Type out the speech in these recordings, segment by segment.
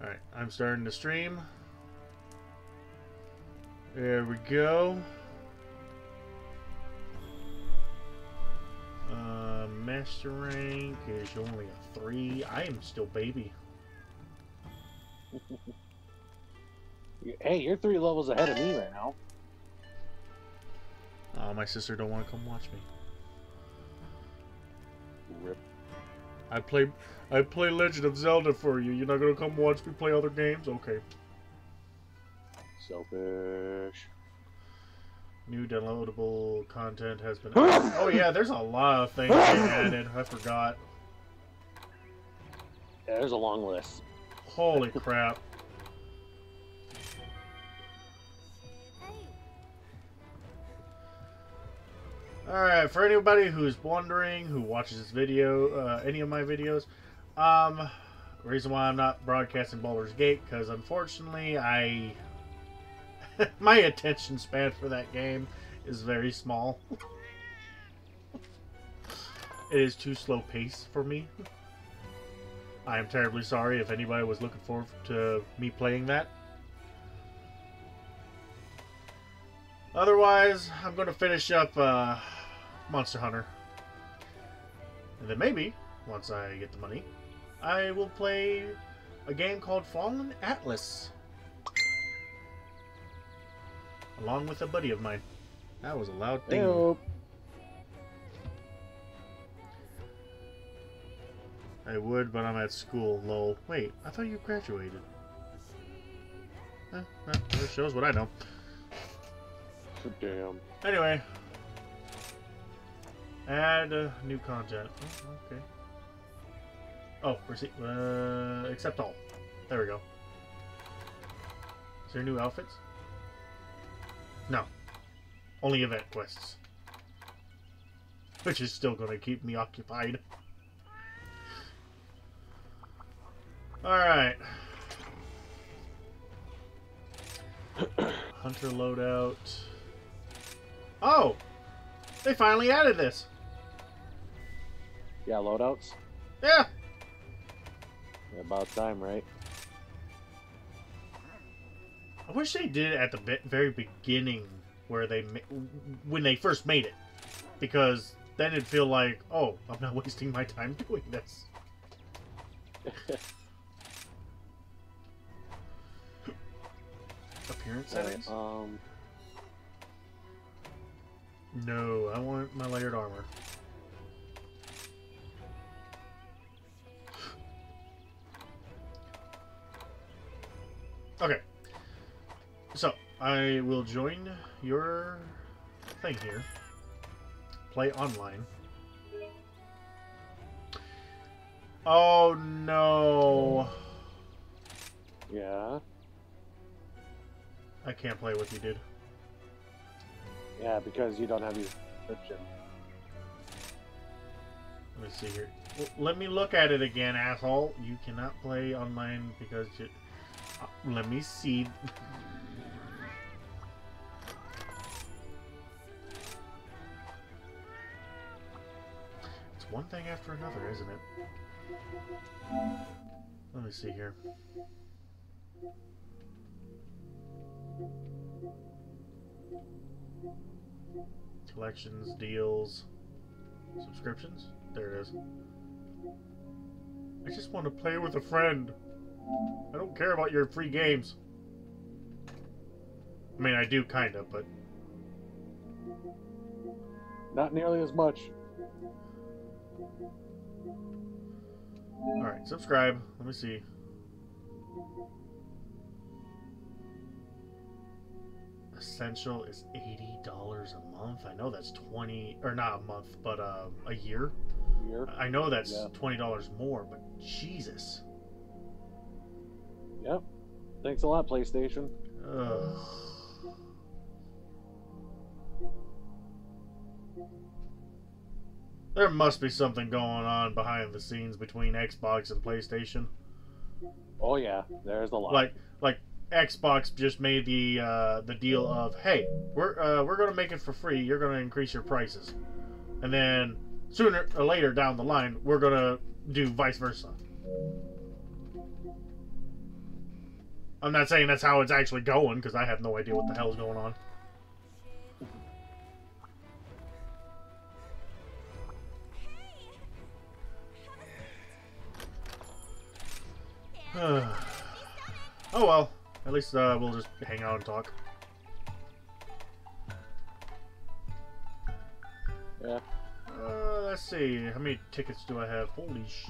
Alright, I'm starting to stream. There we go. Uh, master rank is only a 3. I am still baby. Hey, you're three levels ahead of me right now. Oh, my sister don't want to come watch me. Rip. I play I play Legend of Zelda for you. You're not gonna come watch me play other games? Okay. Selfish. New downloadable content has been added. Oh yeah, there's a lot of things added. I forgot. Yeah, there's a long list. Holy crap. Alright, for anybody who's wondering, who watches this video, uh, any of my videos, um, reason why I'm not broadcasting Baldur's Gate, because unfortunately I... my attention span for that game is very small. it is too slow pace for me. I am terribly sorry if anybody was looking forward to me playing that. Otherwise, I'm going to finish up uh, Monster Hunter. And then maybe, once I get the money, I will play a game called Fallen Atlas. Along with a buddy of mine. That was a loud thing. Ew. I would, but I'm at school. Lol. Wait, I thought you graduated. Eh, eh, that shows what I know. Damn. Anyway. Add uh, new content. Oh, okay. Oh, receipt. Uh, accept all. There we go. Is there new outfits? No. Only event quests. Which is still going to keep me occupied. Alright. Hunter loadout. Oh! They finally added this! Yeah, loadouts. Yeah! About time, right? I wish they did it at the be- very beginning where they when they first made it, because then it'd feel like, oh, I'm not wasting my time doing this. Appearance settings? um, No, I want my layered armor. Okay. So, I will join your thing here. Play online. Oh no. yeah, I can't play with you, dude. yeah, because you don't have your subscription. Let me see here. Let me look at it again, asshole. You cannot play online because you... Uh, let me see. it's one thing after another, isn't it? Let me see here. Collections, deals, subscriptions. There it is. I just want to play with a friend. I don't care about your free games. I mean, I do kind of, but Not nearly as much. all right. Subscribe. Let me see. Essential is eighty dollars a month. I know that's twenty, or not a month, but uh, a year. Year. I know that's Yeah. twenty dollars more, but Jesus. Yep. Thanks a lot, PlayStation. Ugh. There must be something going on behind the scenes between Xbox and PlayStation. Oh yeah, there's a lot. Like, like Xbox just made the uh, the deal of, hey, we're uh, we're gonna make it for free. You're gonna increase your prices, and then sooner or later down the line, we're gonna do vice versa. I'm not saying that's how it's actually going because I have no idea what the hell's going on. oh well, at least uh, we'll just hang out and talk. Yeah. Uh, let's see. How many tickets do I have? Holy sh...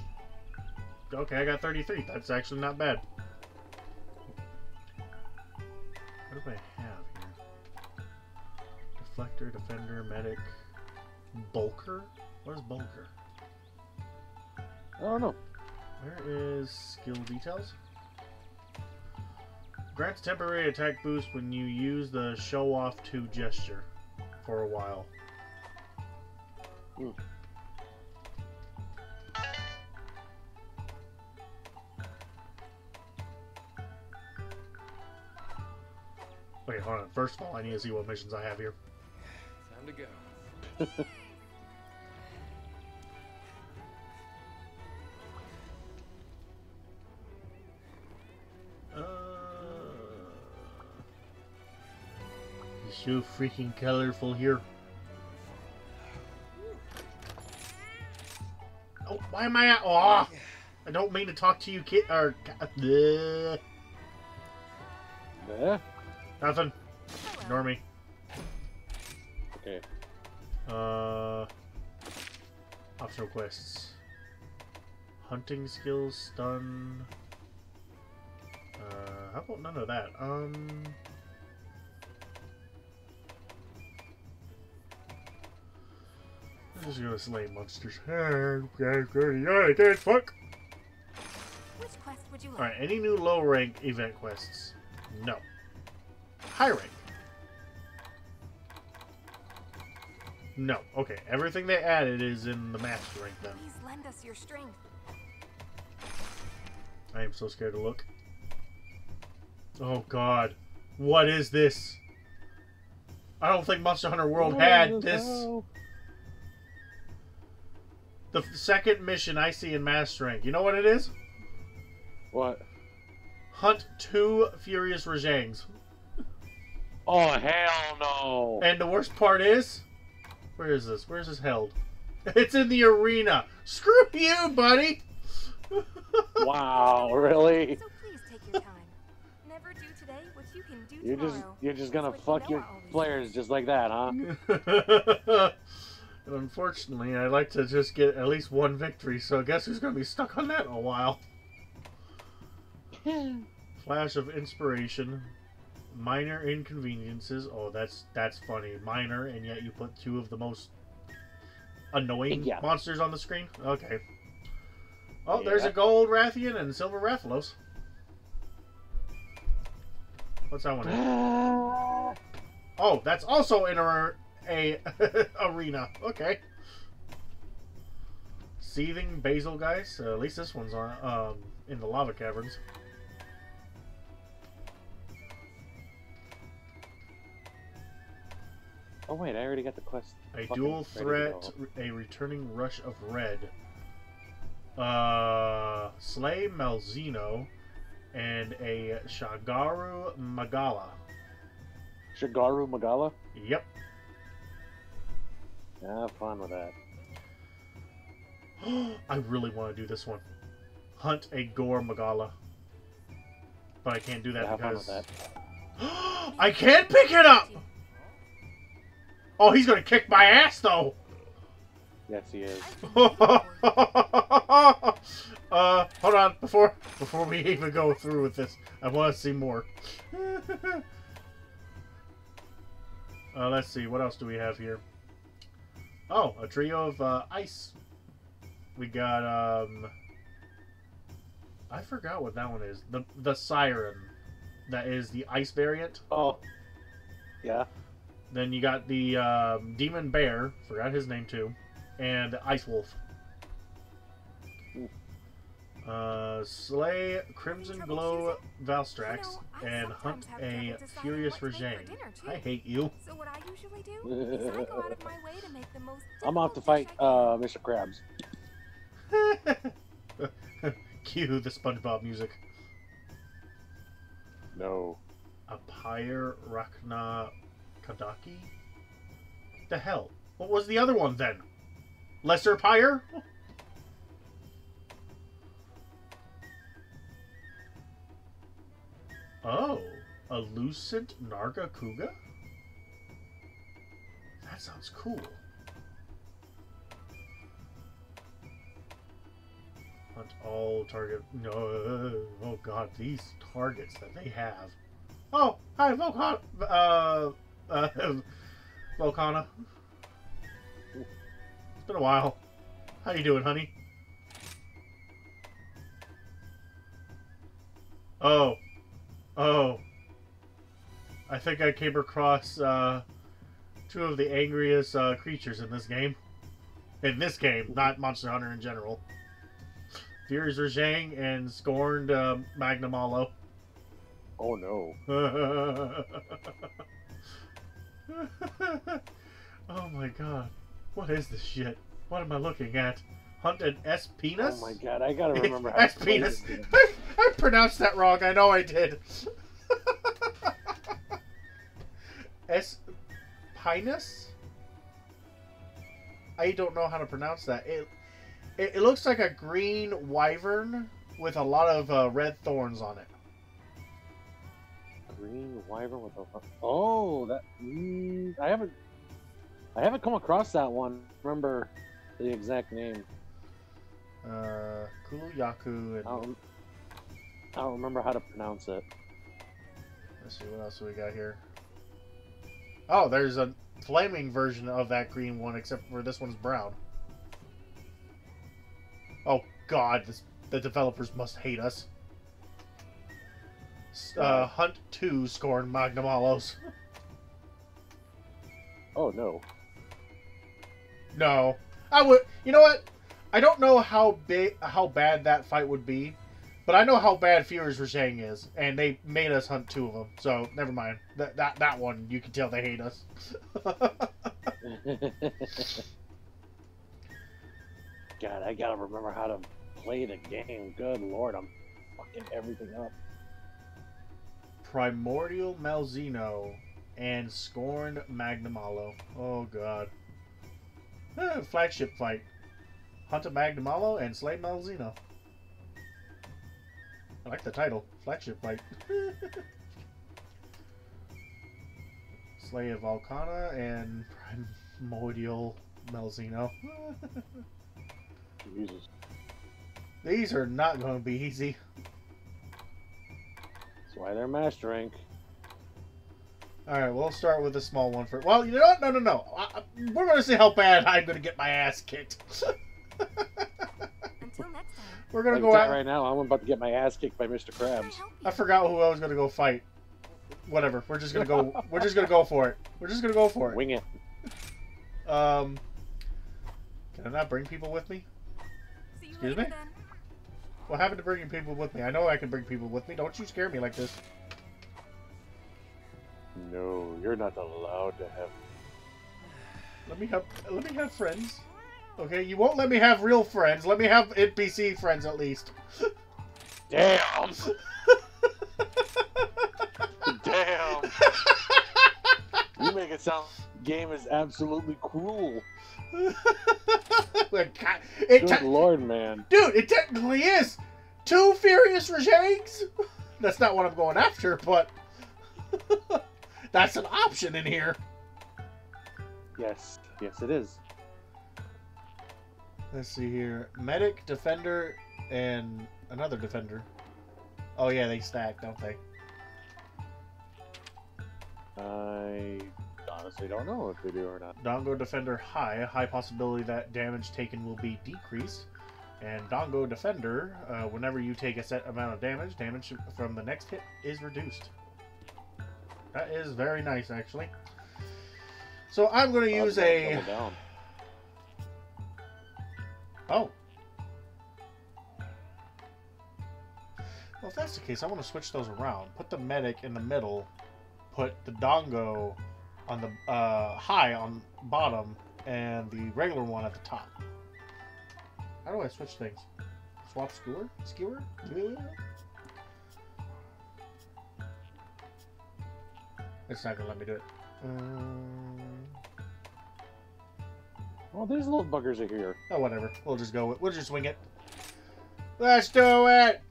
Okay, I got 33. That's actually not bad. What do I have here? Deflector, Defender, Medic, Bulker? Where's Bulker? I don't know. Where is skill details? Grants temporary attack boost when you use the show off to gesture for a while. Hmm. Wait, hold on. First of all, I need to see what missions I have here. Time to go. Uh, it's so freaking colorful here. Oh, why am I at? Oh, I don't mean to talk to you, kid. Or uh, Yeah. Nothing. Ignore me. Okay. Uh, optional quests. Hunting skills, stun. Uh, how about none of that? Um. I'm just gonna slay monsters. Alright, fuck! Which quest would you like? Alright, any new low rank event quests? No. High rank? No. Okay, everything they added is in the master rank then. Please lend us your strength. I am so scared to look. Oh god. What is this? I don't think Monster Hunter World had this. The second mission I see in Master Rank. You know what it is? What? Hunt two Furious Rajangs. Oh hell no! And the worst part is, where is this? Where is this held? It's in the arena. Screw you, buddy. wow, really? So please take your time. Never do today what you can do You're just you're just gonna That's fuck you your know I players just like that, huh? Unfortunately, I like to just get at least one victory, so I guess who's going to be stuck on that in a while? Flash of inspiration. Minor inconveniences. Oh, that's that's funny. Minor, and yet you put two of the most annoying Yeah. monsters on the screen. Okay. Oh, there's a gold Rathian and silver Rathalos. What's that one? Oh, that's also in a, a arena. Okay. Seething Bazelgeuse. Uh, at least this one's on um, in the lava caverns. Oh wait, I already got the quest. A dual threat, a returning rush of red. Uh, Slay Malzeno, and a Shagaru Magala. Shagaru Magala. Yep. Have fun with that. I really want to do this one. Hunt a Gore Magala. But I can't do that with because that. I can't pick it up. Oh, he's gonna kick my ass though. Yes, he is. uh, hold on before before we even go through with this. I want to see more. uh, let's see. What else do we have here? Oh, a trio of uh, ice. We got um. I forgot what that one is. The the siren. That is the ice variant. Oh. Yeah. Then you got the um, demon bear. Forgot his name too, and ice wolf. Uh, slay Crimson Glow Valstrax You know, and hunt a Furious what to make for Rajang. dinner, too. I hate you. So what I usually do is I go out of my way to make the most I'm off to fight uh. Mr. Krabs. Cue the SpongeBob music. No. A Pyre Rakna Kadaki? The hell? What was the other one then? Lesser Pyre? Oh, a Lucent Nargacuga? That sounds cool. Hunt all target. No, oh god, these targets that they have. Oh, hi, Volcana. Uh, uh, Volcana. It's been a while. How you doing, honey? Oh, oh. I think I came across uh, two of the angriest uh, creatures in this game. In this game, not Monster Hunter in general. Furious Rajang and Scorned uh, Magnamalo. Oh no. oh my god. What is this shit? What am I looking at? Hunt an S penis? Oh my god, I gotta remember how S penis. I, I pronounced that wrong. I know I did. S pinus? I don't know how to pronounce that. It, it it looks like a green wyvern with a lot of uh, red thorns on it. Green wyvern with a. Oh, that. Mm, I haven't. I haven't come across that one. Remember the exact name? Uh, Kuluyaku and I don't. I don't remember how to pronounce it. let's see what else we got here. Oh, there's a flaming version of that green one, except for this one's brown. Oh God, this, the developers must hate us. Uh, Hunt Two scoring Magnamalos. Oh no. No, I would. You know what? I don't know how big, how bad that fight would be, but I know how bad Furious Rajang is, and they made us hunt two of them. So never mind. That that that one, you can tell they hate us. God, I gotta remember how to play the game. Good lord, I'm fucking everything up. Primordial Malzeno and Scorn Magnamalo. Oh god. Eh, flagship fight. Hunt a Magnamalo and slay Malzeno. I like the title. Flagship fight. slay a Volcana and Primordial. Jesus. These are not going to be easy. That's why they're master rank. All right, we'll start with a small one for. Well, you know what? No, no, no. I, I- we're going to see how bad I'm going to get my ass kicked. Until next time. we're going Like to go out. right now. I'm about to get my ass kicked by Mr. Can I Krabs. I forgot who I was going to go fight. Whatever. We're just going to go. we're just going to go for it. We're just going to go for it. Wing it. Um. Can I not bring people with me? See you Excuse later me? then. What happened to bringing people with me? I know I can bring people with me. Don't you scare me like this. No, you're not allowed to have. Let me have. Let me have friends. Okay, you won't let me have real friends. Let me have NPC friends at least. Damn! Damn! You make it sound game is absolutely cruel. God, it Good lord, man. dude, it technically is two furious regimes. That's not what I'm going after, but that's an option in here. Yes, yes, it is. Let's see here: medic, defender, and another defender. Oh yeah, they stack, don't they? I honestly don't know if they do or not. Dango Defender High, high possibility that damage taken will be decreased. And Dango Defender, uh, whenever you take a set amount of damage, damage from the next hit is reduced. That is very nice, actually. So I'm going to use a. Oh. Well, if that's the case, I want to switch those around. Put the medic in the middle. Put the Dango on the uh, high on bottom, and the regular one at the top. How do I switch things? Swap skewer? Skewer? Yeah. It's not gonna let me do it. Um, Oh, these little buggers are here. oh, whatever. We'll just go. with- We'll just wing it. Let's do it.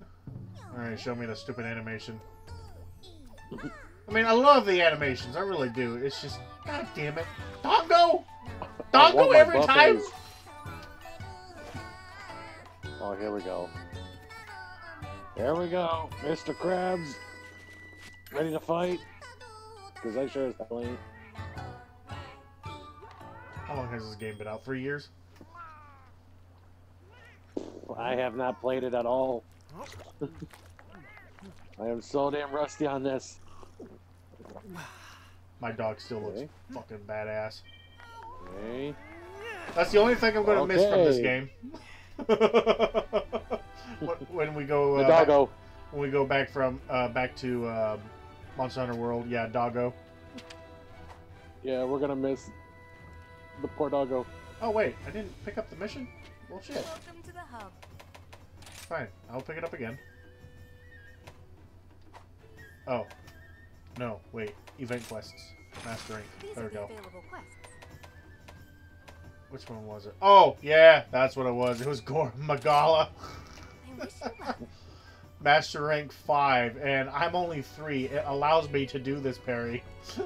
All right, show me the stupid animation. I mean, I love the animations. I really do. It's just, god damn it, Dongo, I want Dongo my every time. Oh, here we go. There we go, Mr. Krabs. Ready to fight? Because I sure as hell ain't. How long has this game been out? Three years. I have not played it at all. I am so damn rusty on this. My dog still looks fucking badass. Okay. That's the only thing I'm gonna miss from this game. When- when we go, The uh, back, doggo. when we go back from uh, back to uh, Monster Hunter World, yeah, doggo. Yeah, we're gonna miss the poor doggo. Oh wait, I didn't pick up the mission. Well, shit. Welcome to the hub. Fine, I'll pick it up again. Oh, no, wait. Event quests, mastering. These There we go. available. Which one was it? Oh, yeah, that's what it was. It was Gore Magala. I wish you luck. Master rank 5, and I'm only 3. It allows me to do this parry.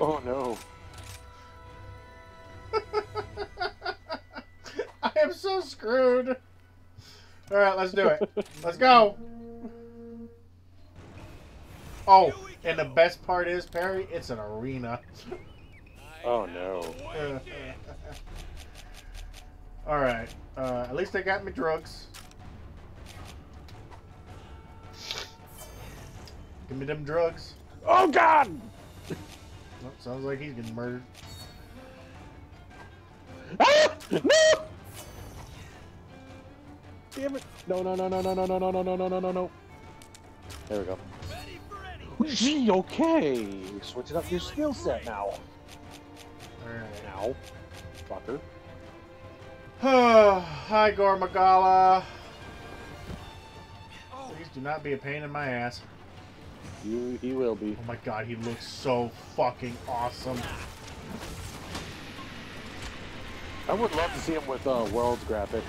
Oh no. I am so screwed. Alright, let's do it. Let's go. Oh, and the best part is, Perry, it's an arena. Oh no. Alright, uh, at least I got me drugs. Give me them drugs. Oh god! Oh, sounds like he's getting murdered. Ah! No! Damn it! No, no, no, no, no, no, no, no, no, no, no, no, no, no. There we go. Gee, okay. Switching up your skill set now. Alright. Now. Fucker. Hi, Gore Magala. Please do not be a pain in my ass. You, he will be. Oh my god, he looks so fucking awesome. I would love to see him with uh, World's graphics.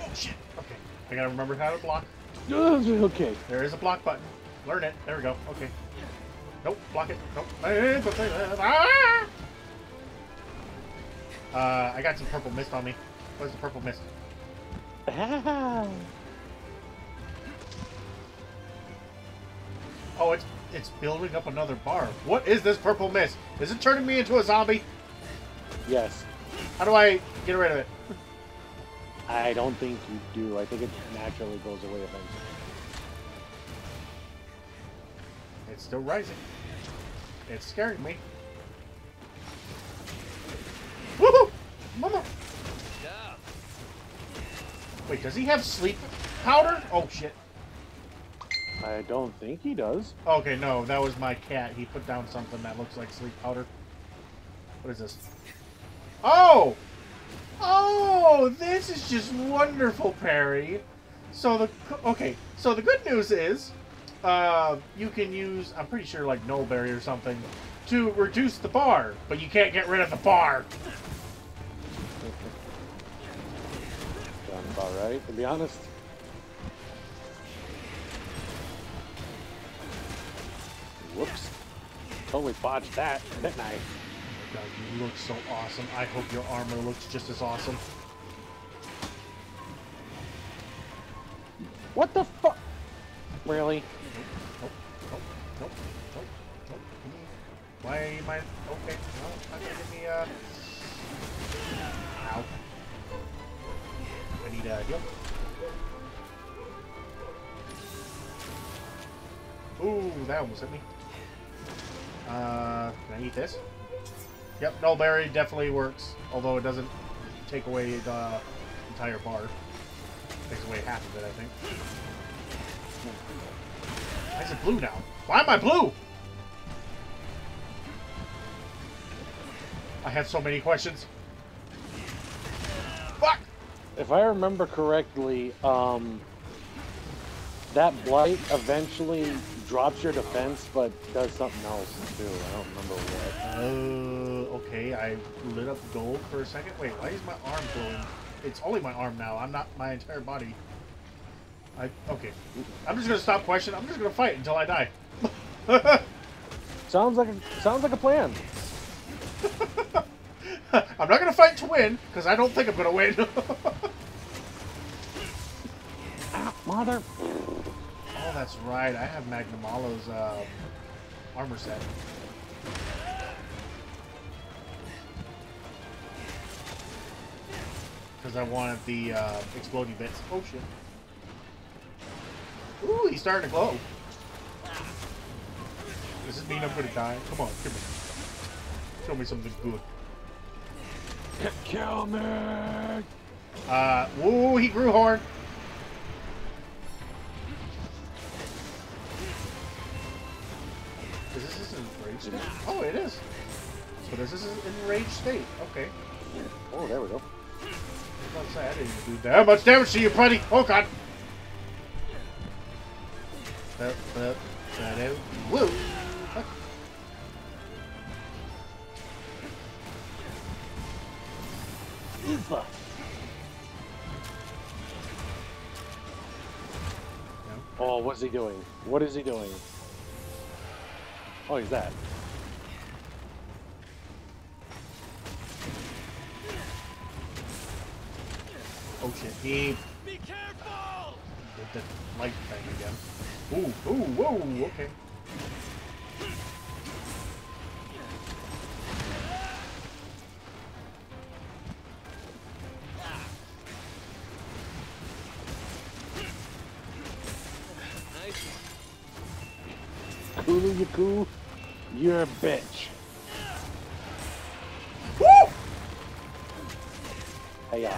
Oh shit. Okay. I gotta remember how to block. okay. There is a block button. Learn it. There we go. Okay. Nope. Block it. Nope. Don't say that. Ah! Uh, I got some purple mist on me. Where's the purple mist? Ah. Oh, it's it's building up another bar. What is this purple mist? Is it turning me into a zombie? Yes. How do I get rid of it? I don't think you do. I think it naturally goes away eventually. It's still rising. It's scaring me. Woohoo! Mama! Wait, does he have sleep powder? Oh shit. I don't think he does. Okay, no, that was my cat. He put down something that looks like sleep powder. What is this? Oh! Oh, this is just wonderful, Perry. So the okay, so the good news is, uh, you can use I'm pretty sure like Nullberry or something to reduce the bar, but you can't get rid of the bar. Sounds about right, to be honest. Whoops. Totally botched that, didn't I? God, you look so awesome. I hope your armor looks just as awesome. What the fuck? Really? Nope, nope, nope, nope, nope. Give me- Why am I okay? No, not gonna give me uh. Ow. I need a heal. Ooh, that almost hit me. Uh, can I eat this? Yep, Nullberry definitely works, although it doesn't take away the entire bar. It Takes away half of it, I think. Why is it blue now? Why am I blue? I have so many questions. Fuck! If I remember correctly, um, that blight eventually drops your defense, but does something else too. I don't remember what. Uh, okay, I lit up gold for a second. Wait, why is my arm glowing? It's only my arm now. I'm not my entire body. I okay. I'm just gonna stop questioning. I'm just gonna fight until I die. Sounds like a sounds like a plan. I'm not gonna fight to win because I don't think I'm gonna win. Ah, mother. oh, that's right. I have Magnamalo's um, armor set. Because I wanted the uh, exploding bits. Oh shit. Ooh, he's starting to glow. Does this mean I'm gonna die? Come on, come here. Show me something good. Kill me. Uh, woo, he grew horn. Is this his enraged state? Oh, it is. So this is his enraged state. Okay. Oh, there we go. I didn't do that much damage to you, buddy. Oh, God. That, out. Woo. Oh, what's he doing? What is he doing? Oh, he's that. Oh, shit. He Be careful! did the light thing again. Ooh, ooh, whoa, okay. Nice. Kulu Yaku, you're a bitch. Woo! Hey, uh,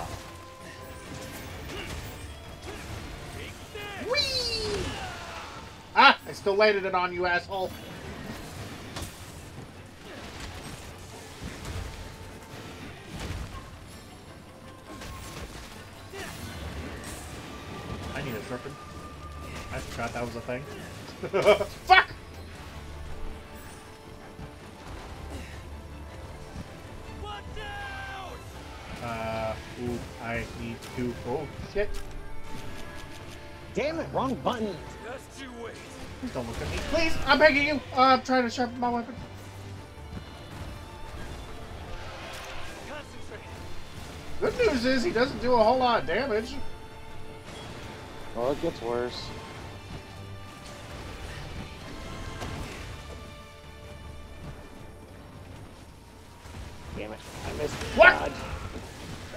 Ah! I still landed it on you, asshole. I need a dripping. I forgot that was a thing. Fuck! Uh, ooh, I need to. Oh, shit. Damn it, wrong button. Just you wait. Please don't look at me. Please! I'm begging you! Uh, I'm trying to sharpen my weapon. Concentrate. Good news is he doesn't do a whole lot of damage. Oh, it gets worse. Damn it, I missed. What? dodge.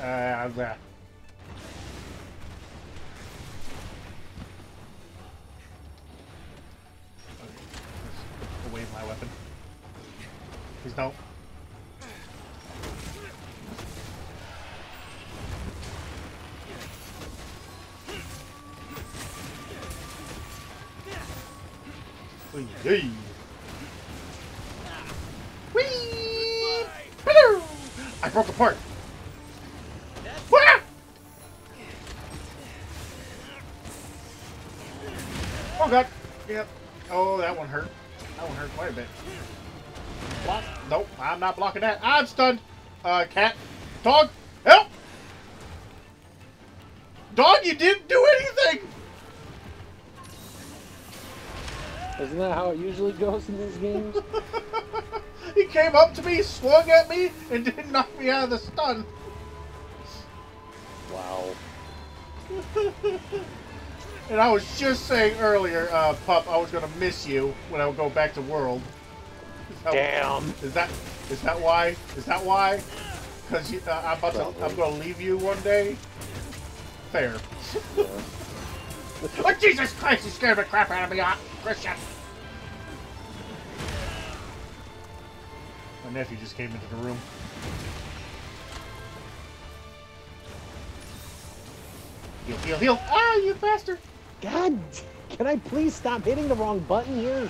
Uh, I'm there. Okay, away my weapon. Please don't. Whee! Whee! I broke apart. Oh god. Yep. Oh, that one hurt. That one hurt quite a bit. Block. Nope, I'm not blocking that. I'm stunned. Uh, cat. Dog. Help! Dog, you didn't do anything! Isn't that how it usually goes in these games? he came up to me, swung at me, and didn't knock me out of the stun. wow. And I was just saying earlier, uh, pup, I was gonna miss you when I would go back to world. Is that, Damn. Is that is that why? Is that why? Because uh, I'm about to, I'm gonna leave you one day. Fair. Yeah. Oh Jesus Christ! You scared the crap out of me, uh, Christian. My nephew just came into the room. Heal, heal, heal! Ah, you bastard! God, can I please stop hitting the wrong button here?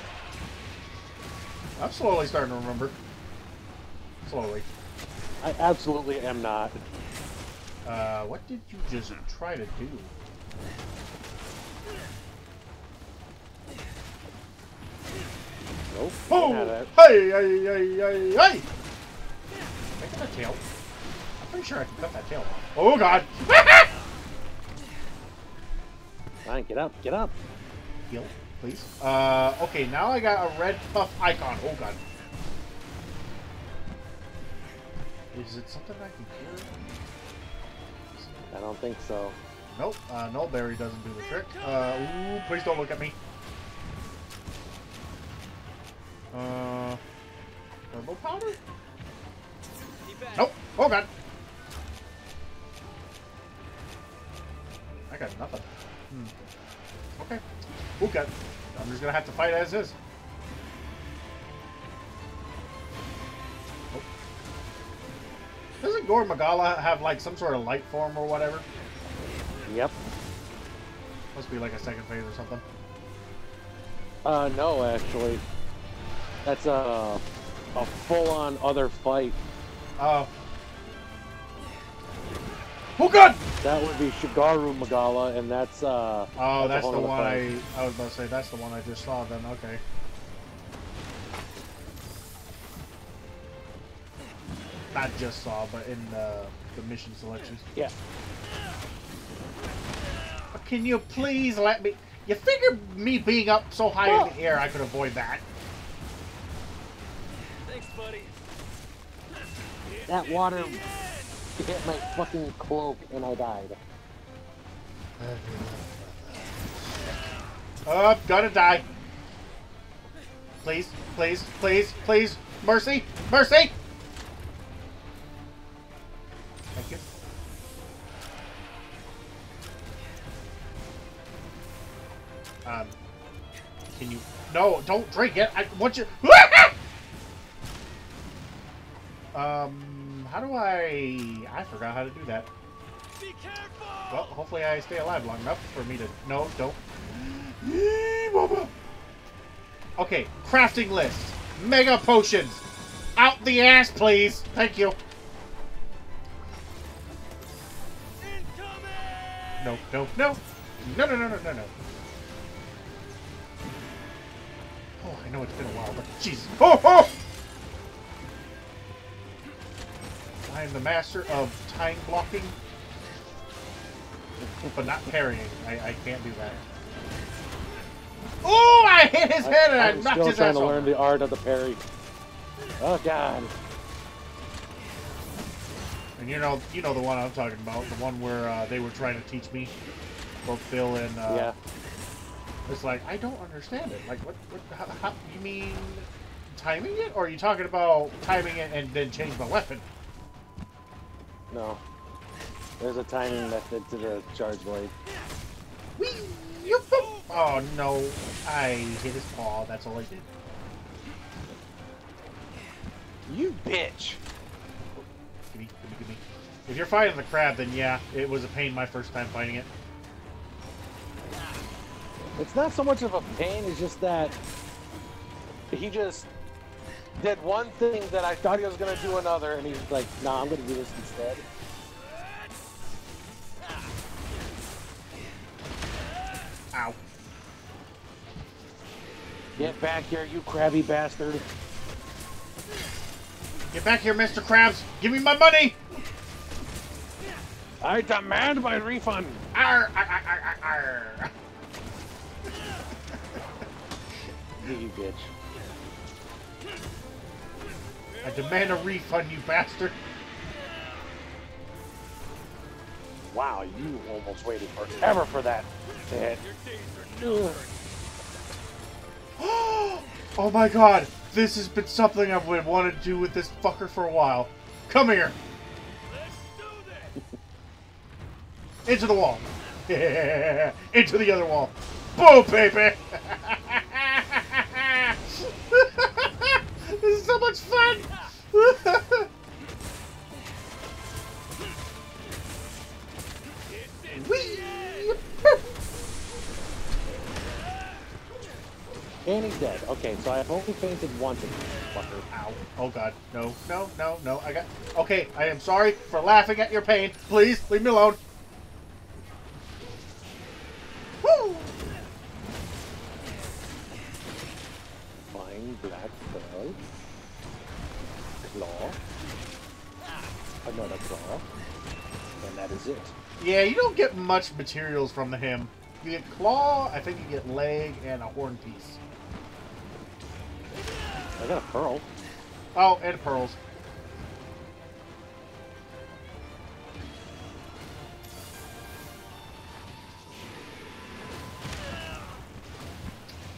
I'm slowly starting to remember. Slowly. I absolutely am not. Uh, what did you just try to do? Oh! out Hey, hey, hey, hey, hey! Can I cut that tail? I'm pretty sure I can cut that tail off. Oh, God! Fine, get up, get up. Heal, please. Uh, okay, now I got a red puff icon. Oh, God. Is it something I can cure? I don't think so. Nope, uh, Nullberry doesn't do the trick. Uh, ooh, please don't look at me. Uh, turbo powder? Nope. Oh god. I got nothing. Hmm. Okay. Okay. I'm just gonna have to fight as is. Oh. Doesn't Gore Magala have like some sort of light form or whatever? Yep. Must be like a second phase or something. Uh, no, actually. That's a, a full-on other fight. Oh. Oh god! That would be Shagaru Magala, and that's, uh... Oh, a that's whole the one. I. I was about to say that's the one I just saw. Then okay. Not just saw, but in the, the mission selections. Yeah. Can you please let me? You figure me being up so high in the air, I could avoid that. Thanks, buddy. That water hit my fucking cloak, and I died. Oh, gonna die. Please, please, please, please. Mercy, mercy. Thank you. Um, can you? No, don't drink it. I want you. um, how do I? I forgot how to do that. Be careful. Well, hopefully I stay alive long enough for me to... No, don't. Okay, crafting list. Mega potions. Out the ass, please. Thank you. No, no, no. No, no, no, no, no, no. Oh, I know it's been a while, but Jesus. Oh, oh! I am the master of time blocking, but not parrying. I, I can't do that. Oh, I hit his head and I, I'm knocked still trying to learn the art of the parry. Oh, God. And you know, you know the one I'm talking about, the one where uh, they were trying to teach me, both Phil and uh, yeah. It's like I don't understand it. Like, what? what how, how, you mean timing it, or are you talking about timing it and then change my weapon? No. There's a timing method to the charge blade. Whee! Oh no! I hit his paw. That's all I did. You bitch! Give me, give me, give me. If you're fighting the crab, then yeah, it was a pain my first time fighting it. It's not so much of a pain, it's just that he just did one thing that I thought he was gonna do another, and he's like, nah, I'm gonna do this instead. Ow! Get back here, you crabby bastard. Get back here, Mr. Krabs! Give me my money! I demand my refund! Arr! Arr! Arr! Arr! Arr! You bitch. I demand a refund, you bastard! Wow, you almost waited forever for that to hit. Oh my god! This has been something I've wanting to do with this fucker for a while. Come here! Let's do this. Into the wall! Into the other wall! Boom, baby! this is so much fun! And he's dead. Okay, so I've only fainted once in fucker. Ow. Oh god. No, no, no, no. I got. Okay, I am sorry for laughing at your pain. Please, leave me alone. Woo! Another claw. And that is it. Yeah, you don't get much materials from the him. You get claw, I think you get leg, and a horn piece. I got a pearl. Oh, and pearls.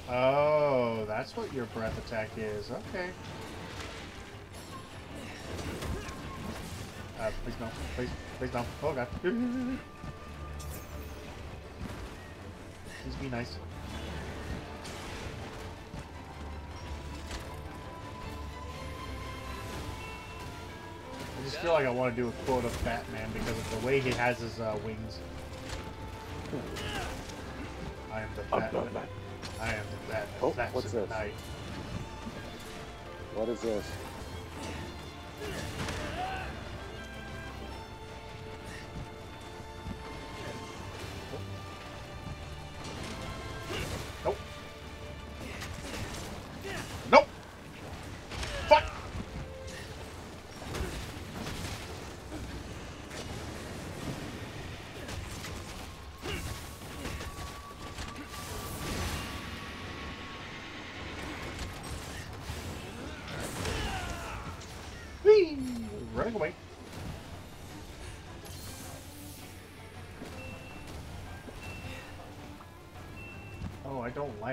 Oh, that's what your breath attack is. Okay. Uh, please no. Please, please no. Oh god. please be nice. I just feel like I want to do a quote of Batman because of the way he has his uh, wings. I am the Batman. I am the Batman. Oh, That's what's this? night. What is this?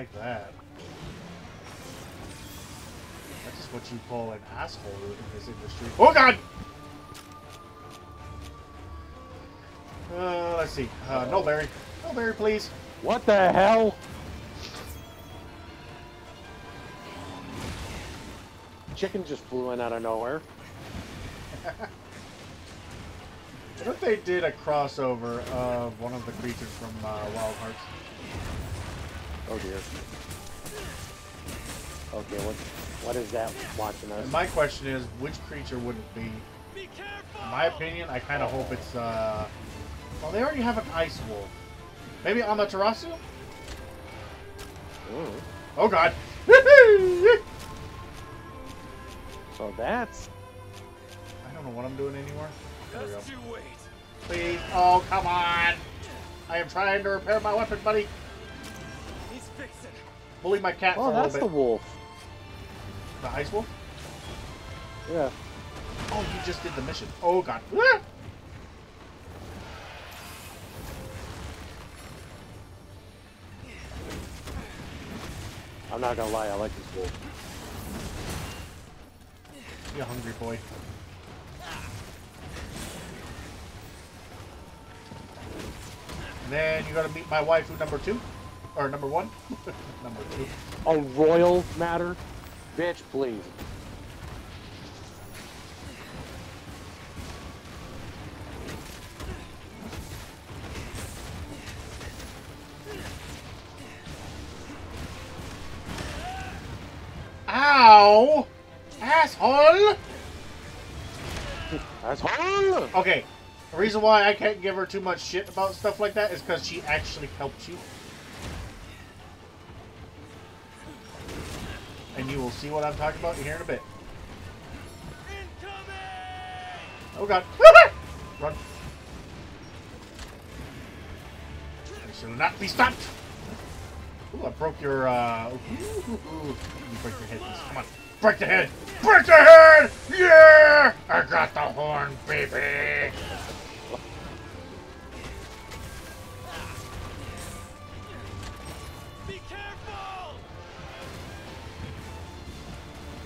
Like that. That's just what you call an asshole in this industry. Oh god! Uh, let's see. Uh, Nullberry. No berry, please. What the hell? Chicken just flew in out of nowhere. What if they did a crossover of one of the creatures from uh, Wild Hearts? Oh dear. Okay, what what is that watching us? And my question is, which creature would it be? Be careful! In my opinion, I kind of hope it's, uh... Well, they already have an Ice Wolf. Maybe Amaterasu? Ooh. Oh god! So that's I don't know what I'm doing anymore. There we go. Just you wait. Please. Oh, come on! I am trying to repair my weapon, buddy. Bully my cat oh for a that's the little bit. wolf. The Ice Wolf? Yeah. Oh, you just did the mission. Oh god. Ah! I'm not gonna lie, I like this wolf. You hungry boy. And then you gotta meet my waifu number two? Or number one? number two. A royal matter? Bitch, please. Ow! Asshole! Hard. Okay, the reason why I can't give her too much shit about stuff like that is because she actually helped you. And you will see what I'm talking about here in a bit. Incoming! Oh god. Run. I shall not be stopped. Ooh, I broke your, uh... Ooh, ooh, ooh. You break your head. Come on. Break the head! Break the head! Yeah! I got the horn, baby!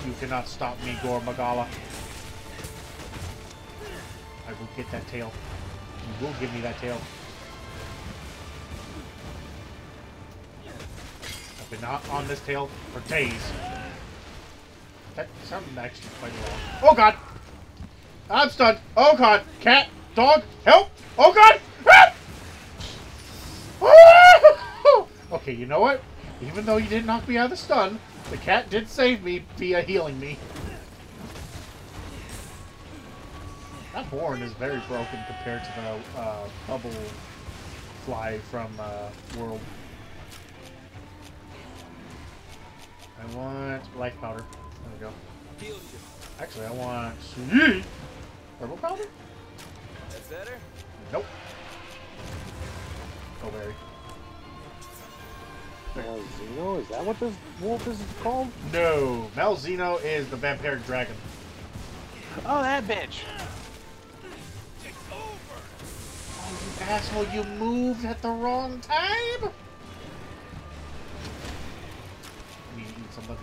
You cannot stop me, Gore Magala. I will get that tail. You will give me that tail. I've been out on this tail for days. That sounded actually quite long. Oh god! I'm stunned. Oh god! Cat! Dog! Help! Oh god! Okay, you know what? Even though you didn't knock me out of the stun, the cat did save me via healing me. That horn is very broken compared to the uh, bubble fly from uh, World. I want life powder. There we go. Actually, I want sweet herbal powder. That's better? Nope. Oh, berry. Malzeno? Is that what this wolf is called? No, Malzeno is the vampiric dragon. Oh, that bitch. Oh, you asshole! You moved at the wrong time. Me something.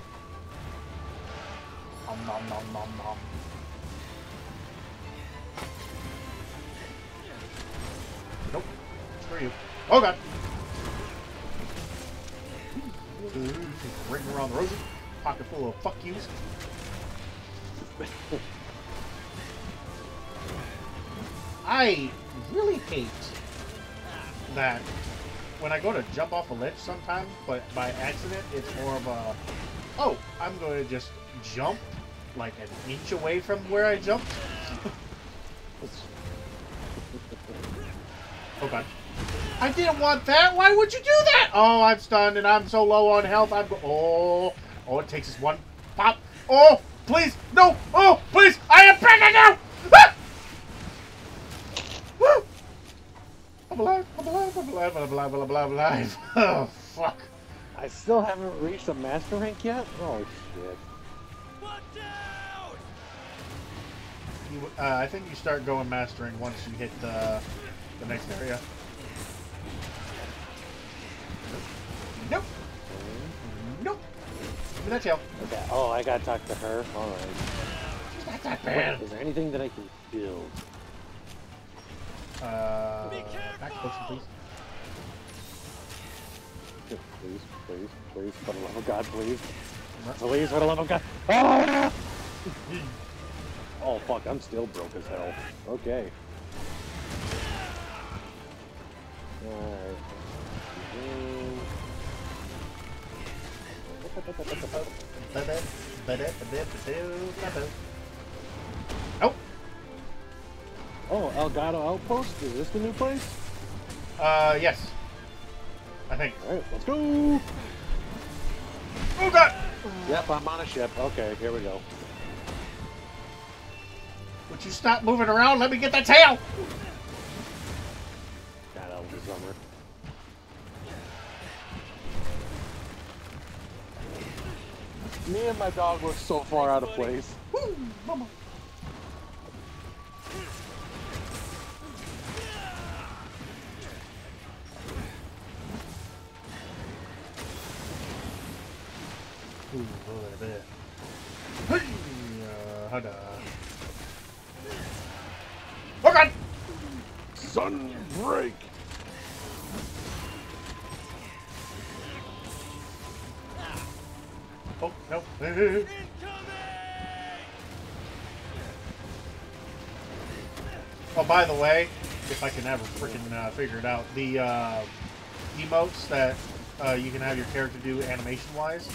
Nom nom nom nom nom. Nope. Screw you. Oh god. Ring around the rosy. Pocket full of fuck yous. I really hate that when I go to jump off a ledge sometimes, but by accident, it's more of a, oh, I'm going to just jump like an inch away from where I jumped. oh god. I didn't want that. Why would you do that? Oh, I'm stunned and I'm so low on health. I'm go- oh, oh, it takes us one pop. Oh, please, no. Oh, please, I am pregnant now. Ah! Woo! I'm alive. I'm alive. I'm alive. I'm alive. I'm alive. I'm alive. Oh, fuck. I still haven't reached a master rank yet? Oh, shit. You, uh, I think you start going mastering once you hit uh, the next area. Nope. Nope. Give me that tail. Okay. Oh, I gotta talk to her. Alright. She's not that Wait, bad. is there anything that I can build? Uh, back potion, please. Please, please, please, for the love of God, please. Please, for the love of God. Ah! Oh, fuck, I'm still broke as hell. Okay. Alright. Oh, Oh, Elgado Outpost? Is this the new place? uh, yes. I think. Alright, let's go! Oh god! Yep, I'm on a ship. Okay, here we go. Would you stop moving around? Let me get that tail! God, that was a. Me and my dog were so far out of place. Woo, mama. Ooh, look at that. Hey, uh, hada. Oh god! Sunbreak! Oh, no. Incoming! Oh, by the way, if I can ever freaking uh, figure it out, the uh, emotes that uh, you can have your character do animation-wise,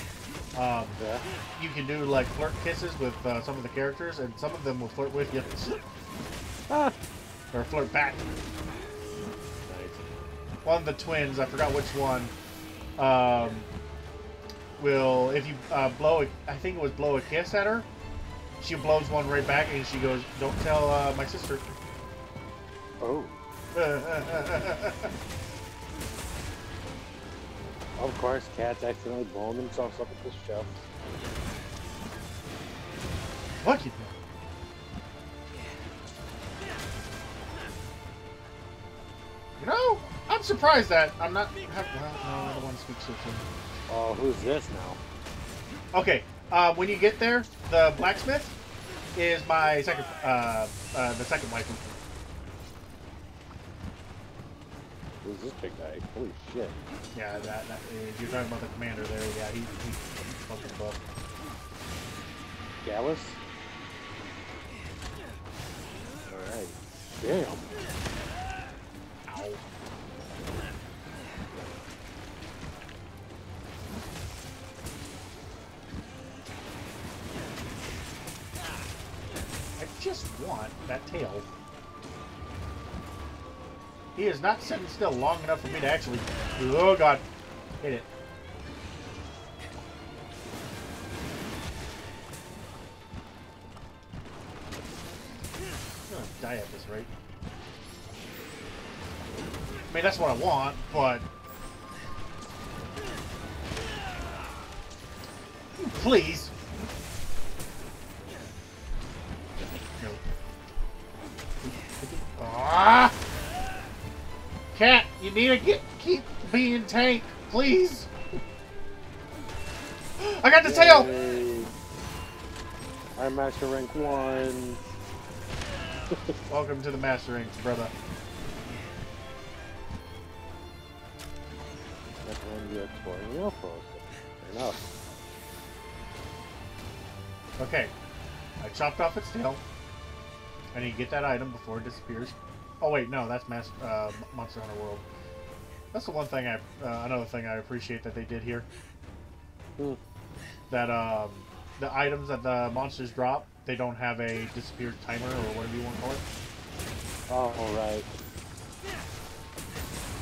um, Yeah. you can do like flirt kisses with uh, some of the characters, and some of them will flirt with you Ah! or flirt back. One of the twins, I forgot which one, um, will if you uh, blow, a, I think it was blow a kiss at her, she blows one right back, and she goes, "Don't tell uh, my sister." Oh. Of course, cats accidentally blowing themselves up at this shelf. What you You know, I'm surprised that I'm not. Have, well, no, I don't want to speak so soon. Oh, who's this now? Okay, uh, when you get there, the blacksmith is my second, uh, uh, the second wife. Who's this big guy? Holy shit. Yeah, that, that if you're talking about the commander there, yeah, he, he's fucking buff. Galleus? Alright. Damn. just want that tail. He is not sitting still long enough for me to actually... Oh, God. Hit it. I'm gonna die at this rate. I mean, that's what I want, but... Please! Ah! Cat, you need to get keep being tank, please. I got the tail. I'm Master Rank 1. Welcome to the Master Ranks, brother. That's when you're exploring the outpost. Fair enough. Okay, I chopped off its tail. I need to get that item before it disappears. Oh wait, no, that's Mas uh, Monster Hunter World. That's the one thing I, uh, another thing I appreciate that they did here. Hmm. That um, the items that the monsters drop, they don't have a disappeared timer or whatever you want to call it. Oh, right.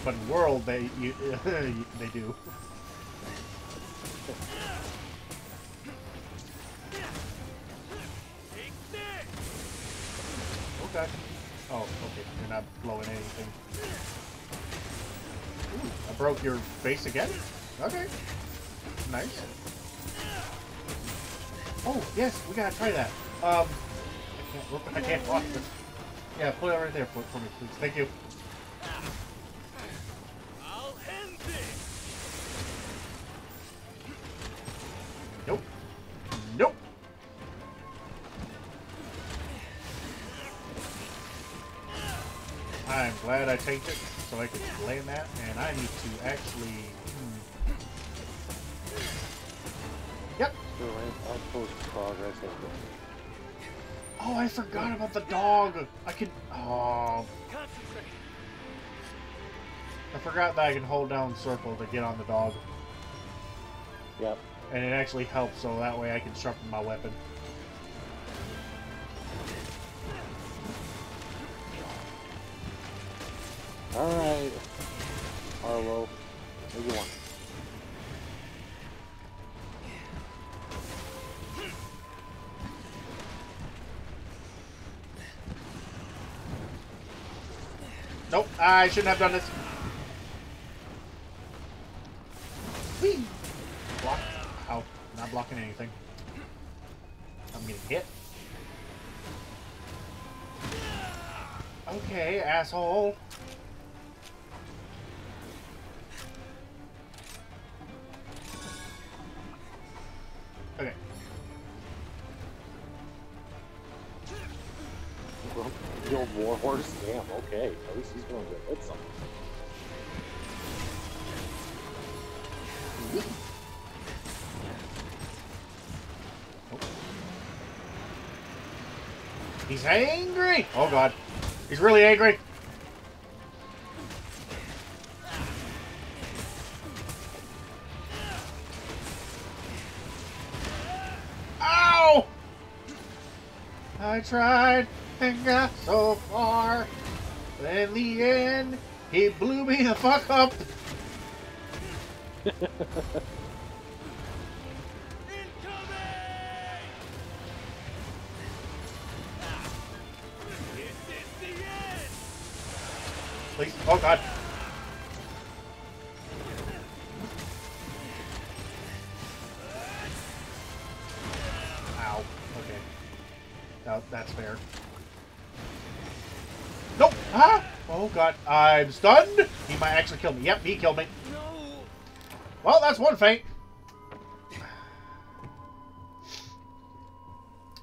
But in World, they you, they do. Oh, okay. You're not blowing anything. Ooh, I broke your face again? Okay. Nice. Oh, yes, we gotta try that. Um, I can't, I can't watch this. Yeah, put it right there for, for me, please. Thank you. I'm glad I tanked it so I could land that, and I need to actually... hmm. Yep. The rank outpost progress. has been- Oh, I forgot about the dog. I can... Oh, I forgot that I can hold down circle to get on the dog. Yep. And it actually helps, so that way I can sharpen my weapon. Alright. Arlo. What do you want? Nope, I shouldn't have done this. Whee! Block. Ow. Not blocking anything. I'm getting hit. Okay, asshole. Okay. Old warhorse? Damn, okay. At least he's going to hit something. He's angry! Oh god. He's really angry. Ow! I tried and got so far. But in the end, he blew me the fuck up. Incoming! Is the end? Please. Oh god. That's fair. Nope. Ah! Oh god. I'm stunned. He might actually kill me. Yep, he killed me. No! Well, that's one fate.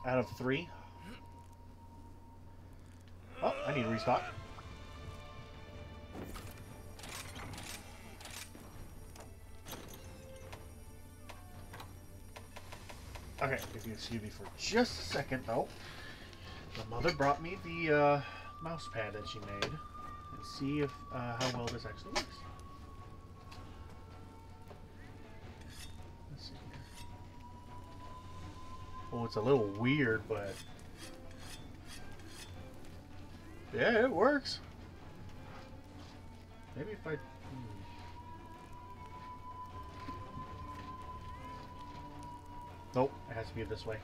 Out of three. Oh, I need to restock. Okay, if you excuse me for just a second, though. The mother brought me the uh, mouse pad that she made. Let's see if uh, how well this actually works. Let's see. Oh, it's a little weird, but yeah, it works. Maybe if I. hmm. Nope, it has to be this way.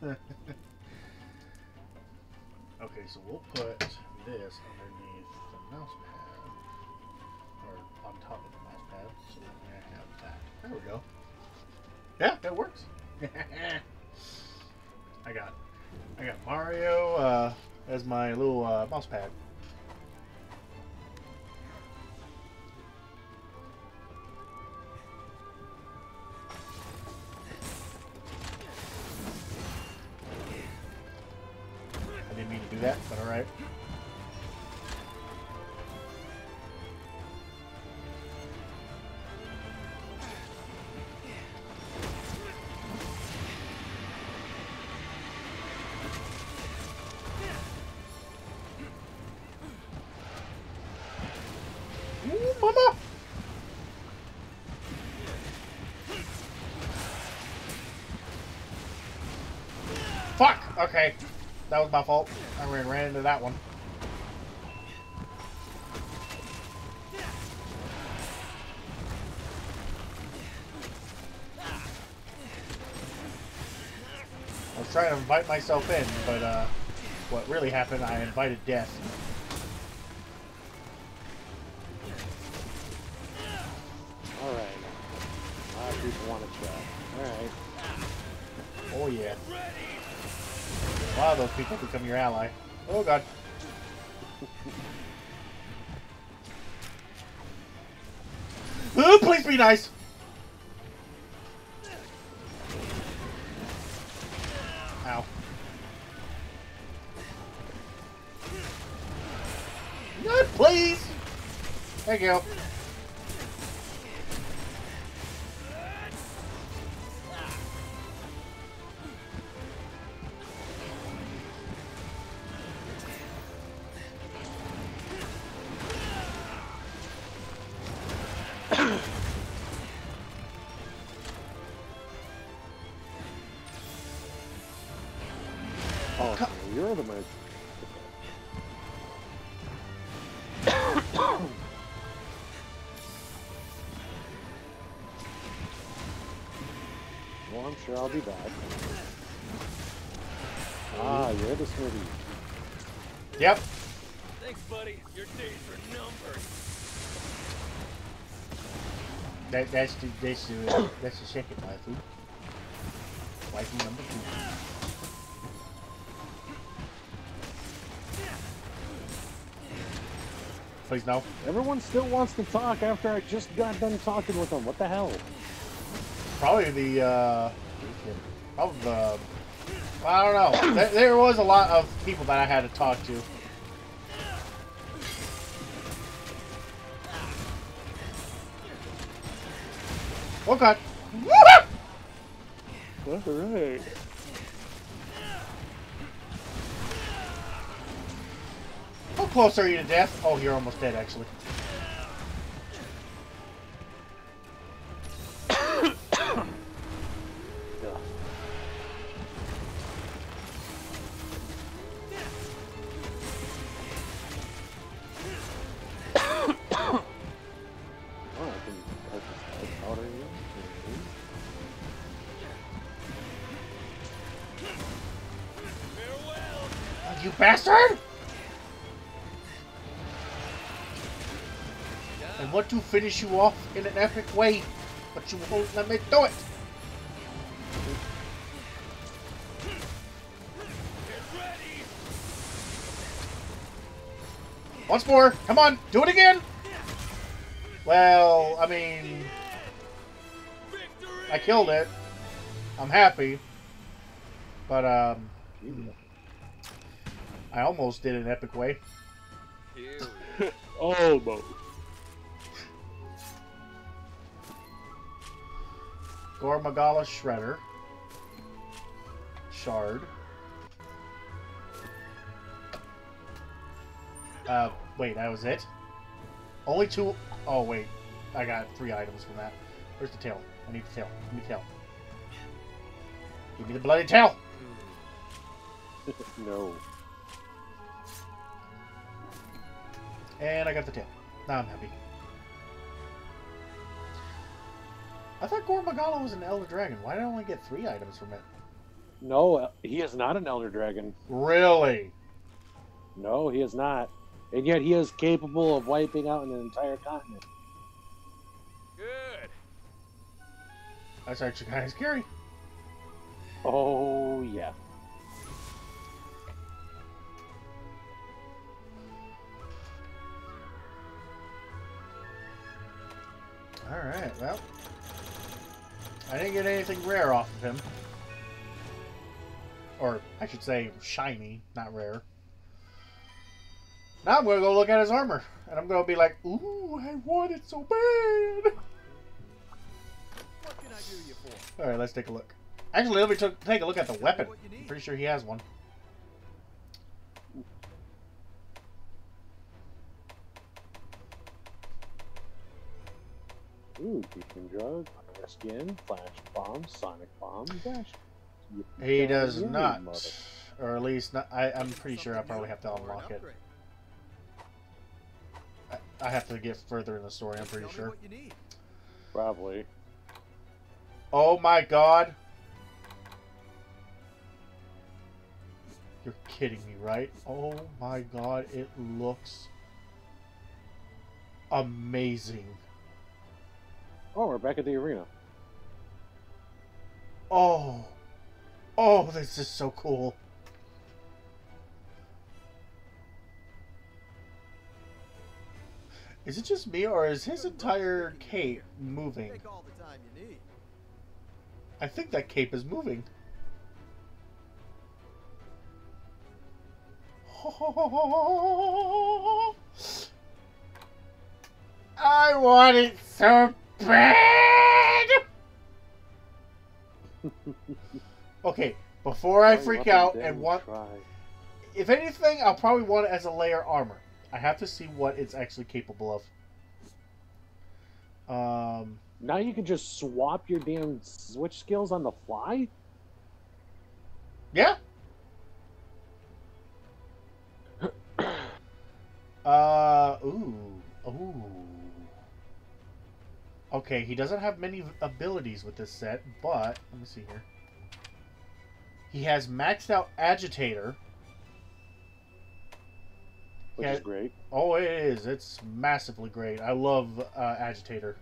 okay, so we'll put this underneath the mouse pad. Or on top of the mouse pad. So that we have that. There we go. Yeah, that works. I got I got Mario uh, as my little uh, mouse pad. That was my fault. I ran, ran into that one. I was trying to invite myself in, but uh, what really happened, I invited death. People become your ally. Oh god. Oh, please be nice. Ow. God, please. Thank you. Oh, be back. Ah, you're the smoothie. Yep. Thanks, buddy. Your days are numbered. That, that's the that's the uh, that's the second waifu. Waifu number two. Please no. Everyone still wants to talk after I just got done talking with them. What the hell? Probably the uh, probably the. Uh, I don't know. There, there was a lot of people that I had to talk to. Oh god. Alright. How close are you to death? Oh, you're almost dead, actually. To finish you off in an epic way, but you won't let me do it. Once more, come on, do it again. Well, I mean, I killed it. I'm happy, but um, I almost did it an epic way. Here we go. Almost. Gore Magala Shredder. Shard. Uh, wait, that was it? Only two... Oh, wait. I got three items from that. Where's the tail? I need the tail. Give me the tail. Give me the bloody tail! no. And I got the tail. Now I'm happy. I thought Gore Magala was an Elder Dragon. Why did I only get three items from it? No, he is not an Elder Dragon. Really? No, he is not. And yet he is capable of wiping out an entire continent. Good. That's actually kind of scary. Oh, yeah. Alright, well. I didn't get anything rare off of him. Or, I should say, shiny, not rare. Now I'm going to go look at his armor. And I'm going to be like, ooh, I want it so bad. What can I do you for? Alright, let's take a look. Actually, let me take a look at the weapon. What you need. Pretty sure he has one. Ooh, Demon Drug, Fire Skin, Flash Bomb, Sonic Bomb, Dash. He does Yeah, not. mother- Or at least, not, I, I'm pretty sure I probably have to unlock it. I, I have to get further in the story, I'm pretty sure. what you need. Probably. Oh my god. You're kidding me, right? Oh my god, it looks amazing. Oh, we're back at the arena. Oh. Oh, this is so cool. Is it just me, or is his entire cape moving? I think that cape is moving. I want it so bad. okay, before I Try freak out and want, try. if anything, I'll probably want it as a layer armor. I have to see what it's actually capable of. Um, Now you can just swap your damn switch skills on the fly? Yeah. uh, ooh, ooh. Okay, he doesn't have many abilities with this set, but let me see here. He has maxed out agitator. Which Yeah. is great. Oh, it is. It's massively great. I love uh, agitator.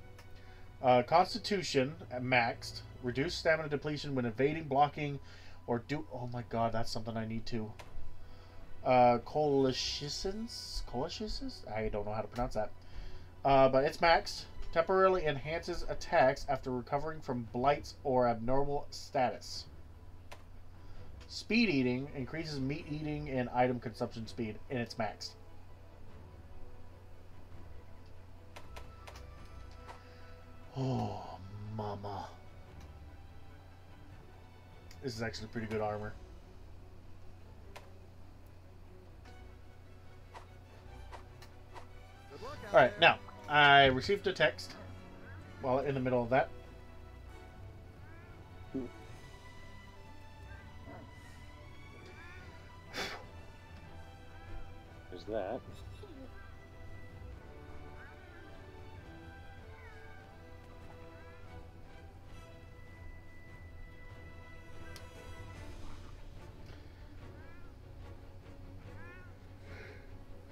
Uh, Constitution uh, maxed. Reduce stamina depletion when evading, blocking, or do. Oh my god, that's something I need to. Uh, coalitions? Coalitions? I don't know how to pronounce that. Uh, but it's maxed. Temporarily enhances attacks after recovering from blights or abnormal status. Speed eating increases meat eating and item consumption speed, and it's maxed. Oh, mama. This is actually pretty good armor. Alright, now, I received a text while in the middle of that. There's that.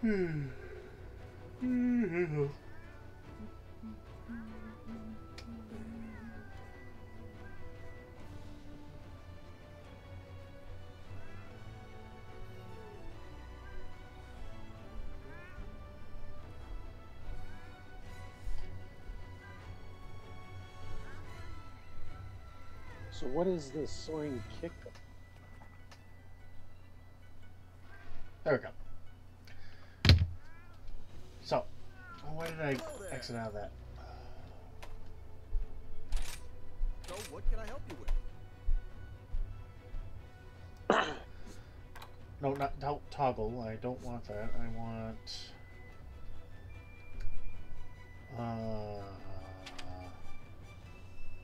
Hmm. So what is this soaring kick? There we go. So, why did I exit out of that? So, what can I help you with? No, not don't toggle. I don't want that. I want. Uh,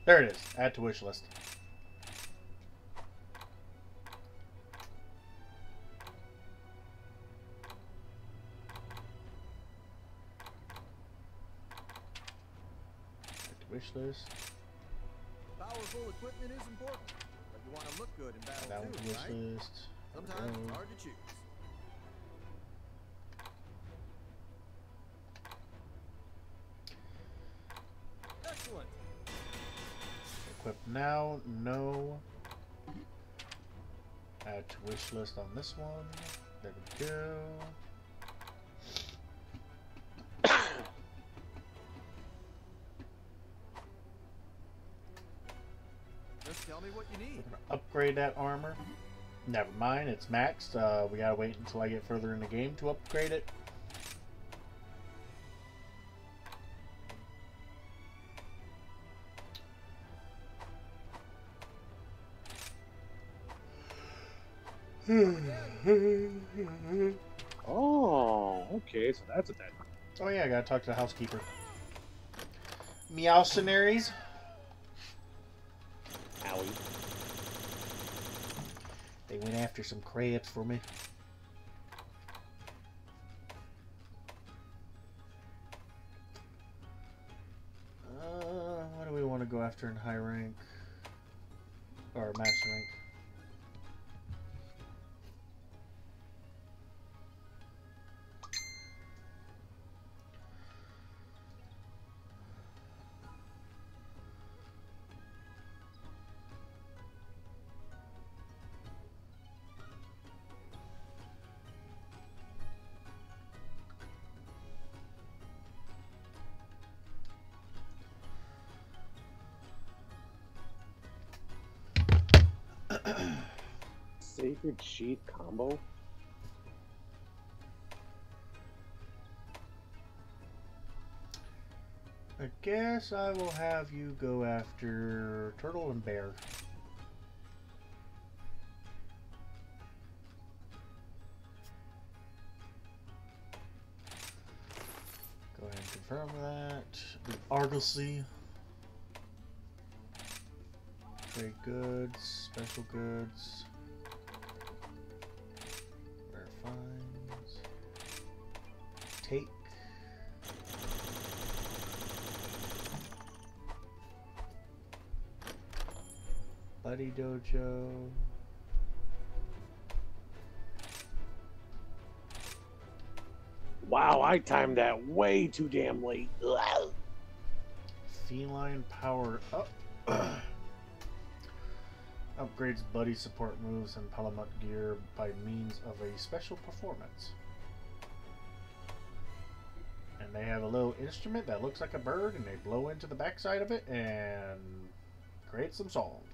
there it is. Add to wish list. Add to wish list. Powerful equipment is important, but you want to look good in battle too, right? list. Sometimes it's um, hard to choose. Excellent. Equip now, no. Add to wish list on this one. There we go. Tell me what you. Upgrade that armor. Never mind, it's maxed. Uh, we gotta wait until I get further in the game to upgrade it. Oh, okay, so that's a thing. Oh yeah, I gotta talk to the housekeeper. Meowcenaries. They went after some crabs for me. Uh, what do we want to go after in high rank? Or max rank? Combo? I guess I will have you go after Turtle and Bear. Go ahead and confirm that. The Argosy. Trade goods, special goods. Take. Buddy Dojo. Wow, I timed that way too damn late. Ugh. Feline power up. Upgrades buddy support moves and Palamute gear by means of a special performance. They have a little instrument that looks like a bird and they blow into the backside of it and create some songs.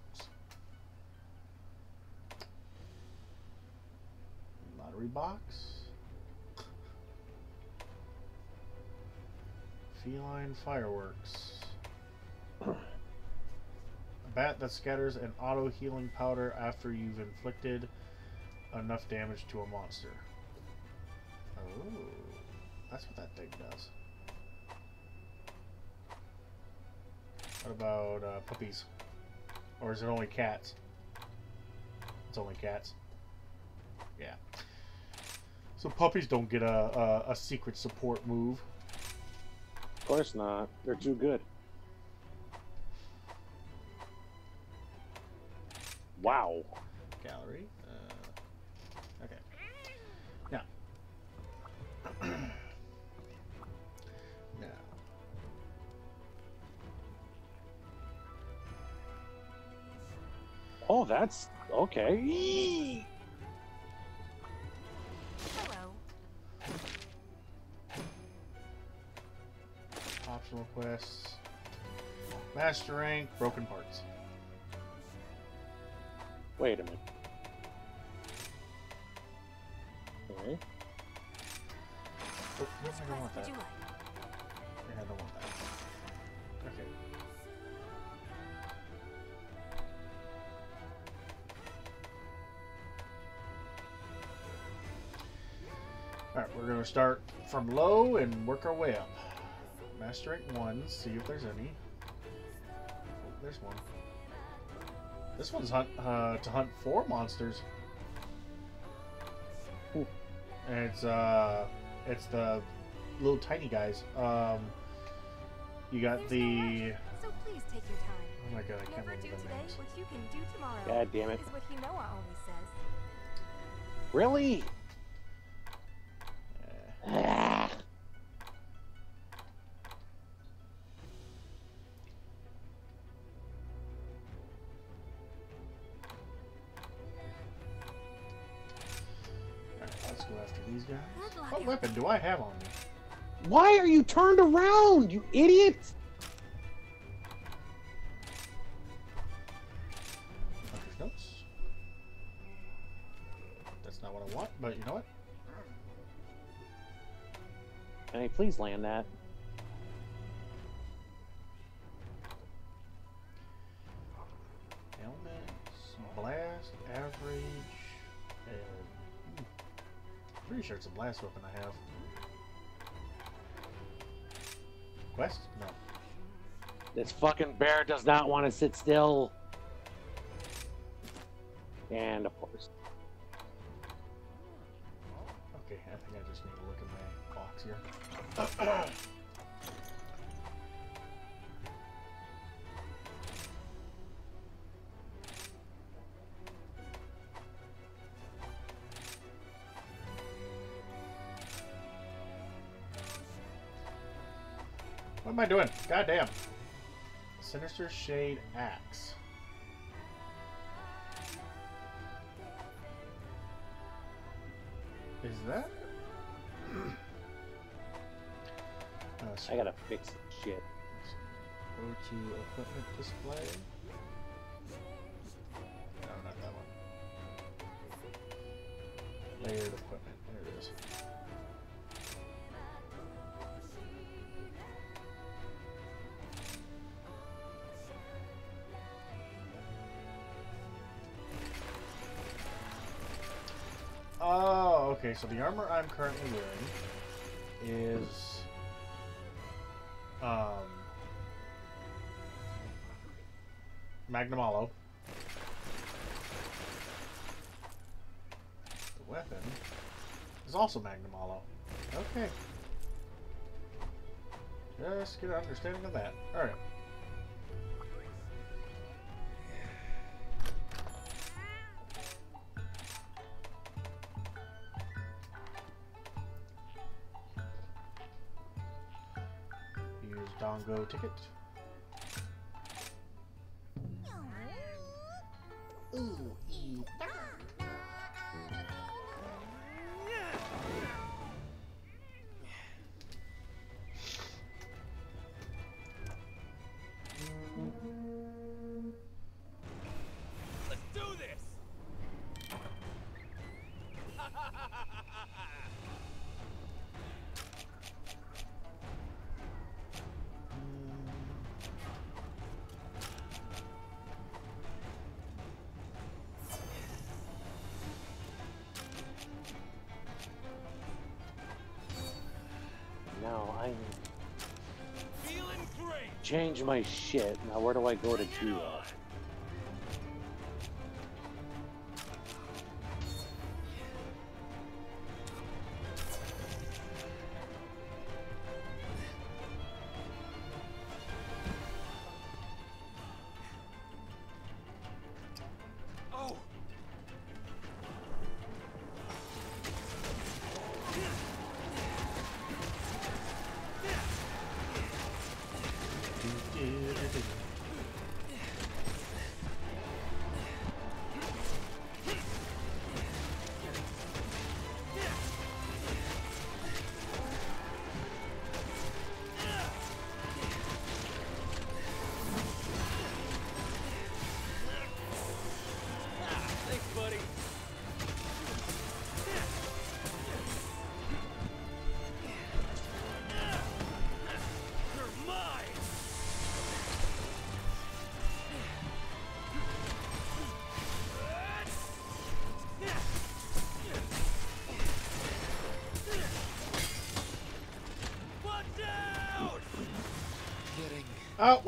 Lottery box. Feline fireworks. A bat that scatters an auto healing powder after you've inflicted enough damage to a monster. Oh, that's what that thing does. What about uh, puppies? Or is it only cats? It's only cats. Yeah. So puppies don't get a, a, a secret support move. Of course not. They're too good. Wow. gallery. Oh, that's okay. Hello. Optional quests. Master rank, broken parts. Wait a minute. Okay. No, Which I don't want Alright, we're gonna start from low and work our way up. Master rank 1, see if there's any. Oh, there's one. This one's hunt, uh, to hunt four monsters. Ooh. And it's, uh, it's the little tiny guys. Um, you got There's no rush, the so please take your time. Oh my god, I can't Never remember do the today names. what you can do tomorrow. God damn it. Is what Hinoa always says. Really? I have on me? Why are you turned around, you idiot? Hunter's notes. That's not what I want, but you know what? Can I please land that? Helmets, blast, average, and hmm, pretty sure it's a blast weapon I have. Quest? No. This fucking bear does not want to sit still. And of course. Okay, I think I just need to look at my box here. am I doing? God damn. Sinister Shade Axe. Is that? Uh, I gotta fix shit. Go to equipment display. So the armor I'm currently wearing is um Magnamalo. The weapon is also Magnamalo. Okay. Just get an understanding of that. Alright. Use Dango ticket. Let's change my shit. Now where do I go to do that?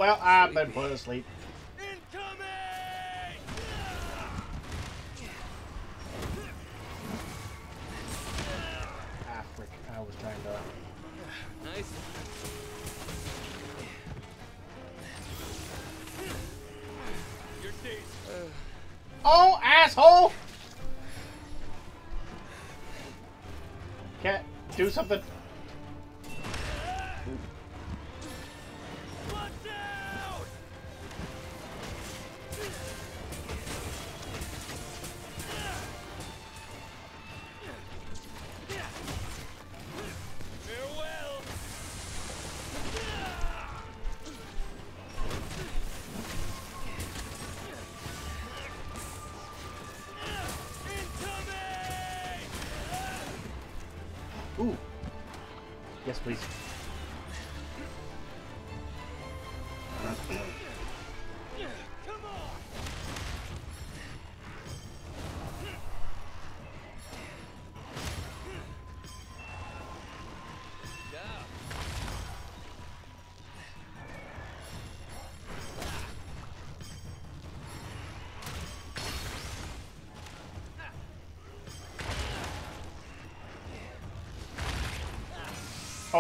Well, I've been put asleep. To... sleep. Ah, oh, asshole! Do something.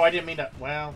Oh, I didn't mean to. Well,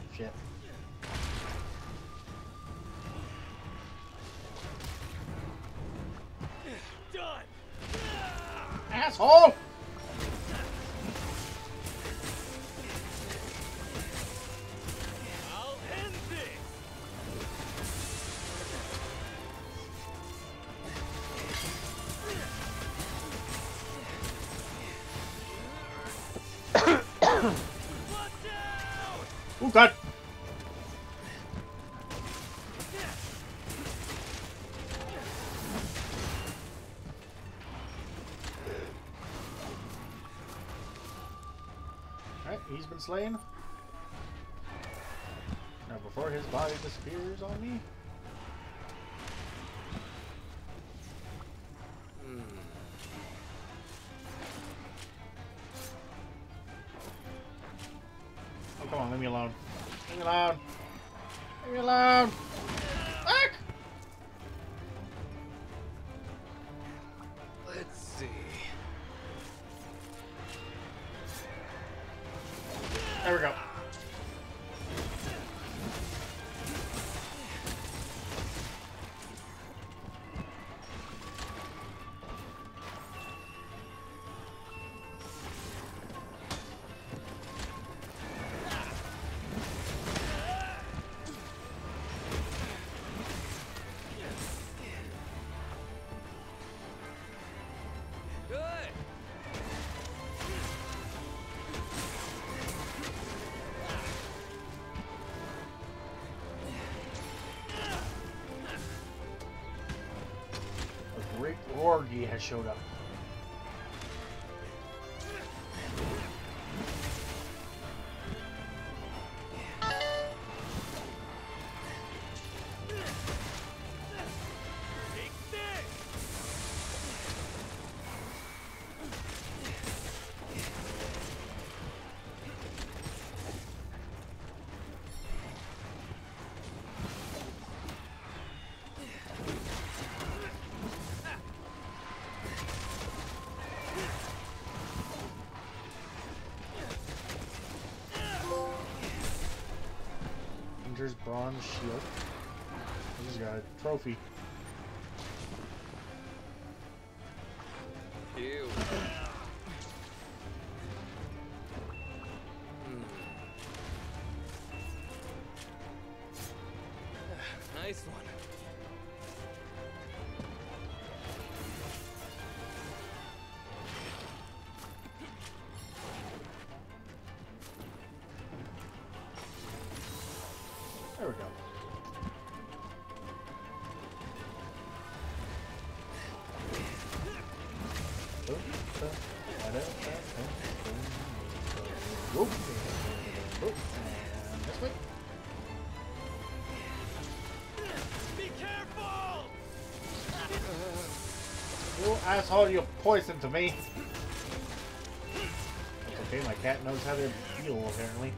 slain. Now, before his body disappears on me. Has showed up. Bronze Shield. I just got a trophy. Ew. There we go. Asshole, you poisoned to me. That's okay, my cat knows how to heal, apparently.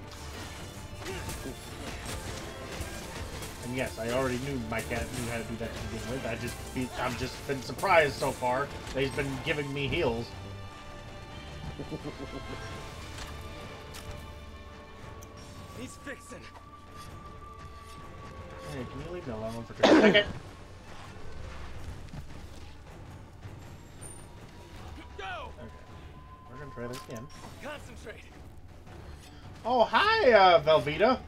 And yes, I already knew my cat knew how to do that to begin with. I just, be, I've just been surprised so far that he's been giving me heals. He's fixing. Hey, can you leave me alone for just a second? Go! Okay. We're gonna try this again. Concentrate. Oh, hi, uh, Velveeta.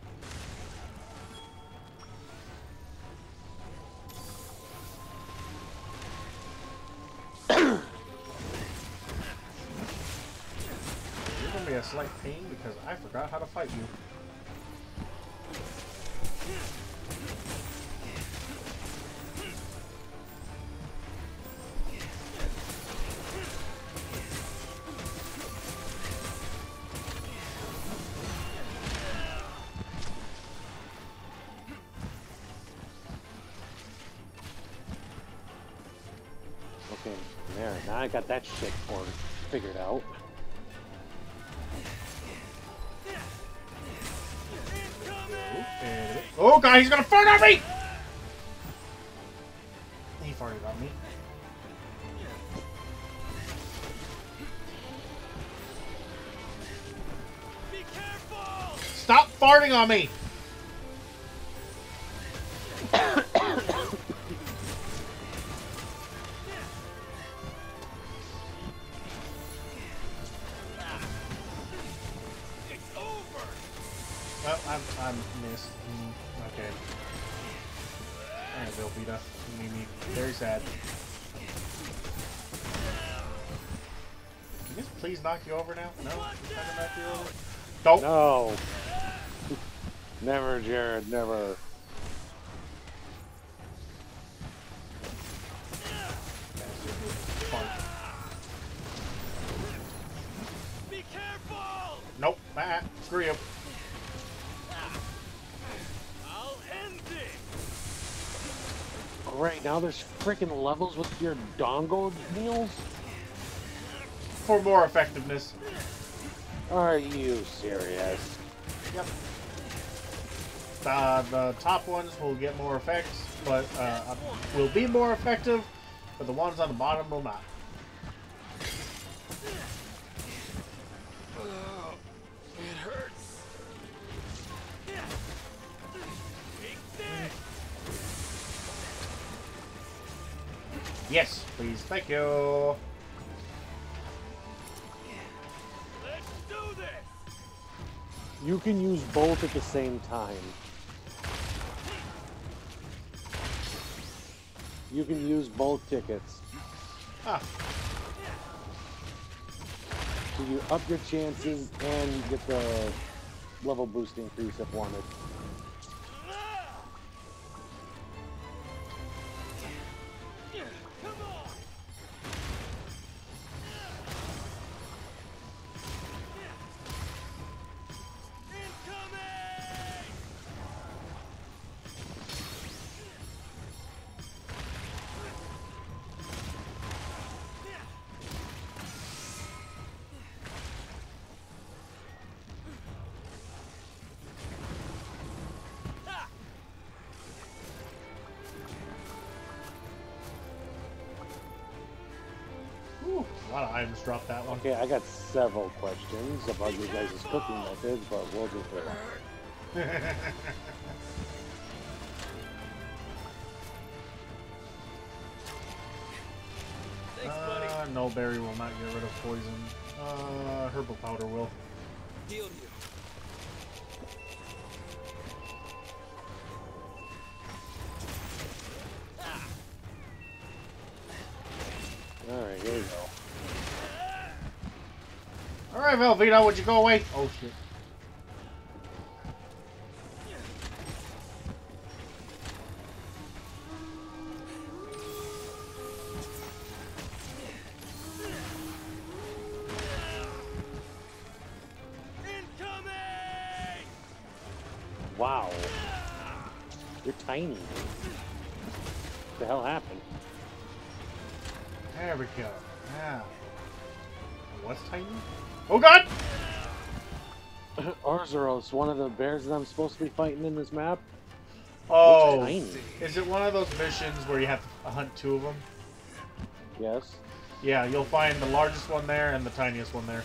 Pain because I forgot how to fight you. Okay, there. Now I got that shit for figured out. He's gonna fart on me! He farted on me. Be careful! Stop farting on me! Over now? No? He's not gonna knock you over? Don't! No. never, Jared. Never. Fun. Be careful! Nope. Ah, screw you. I'll end it! Great. Now there's freaking levels with your Dango meals. For more effectiveness. Are you serious? Yep. Uh, the top ones will get more effects, but uh, will be more effective, but the ones on the bottom will not. It hurts. Yes, please. Thank you. You can use both at the same time. You can use both tickets. Ah, So you up your chances and get the level boost increase if wanted. A lot of items dropped that one. Okay, I got several questions about your guys' cooking methods, but we'll just wait. Thanks, buddy. Uh, Nullberry will not get rid of poison. Uh, herbal powder will. Healed you. All right, Velveeta, would you go away? Oh shit. Incoming! Wow. You're tiny. Arzuros, one of the bears that I'm supposed to be fighting in this map? Oh, is it one of those missions where you have to hunt two of them? Yes. Yeah, you'll find the largest one there and the tiniest one there.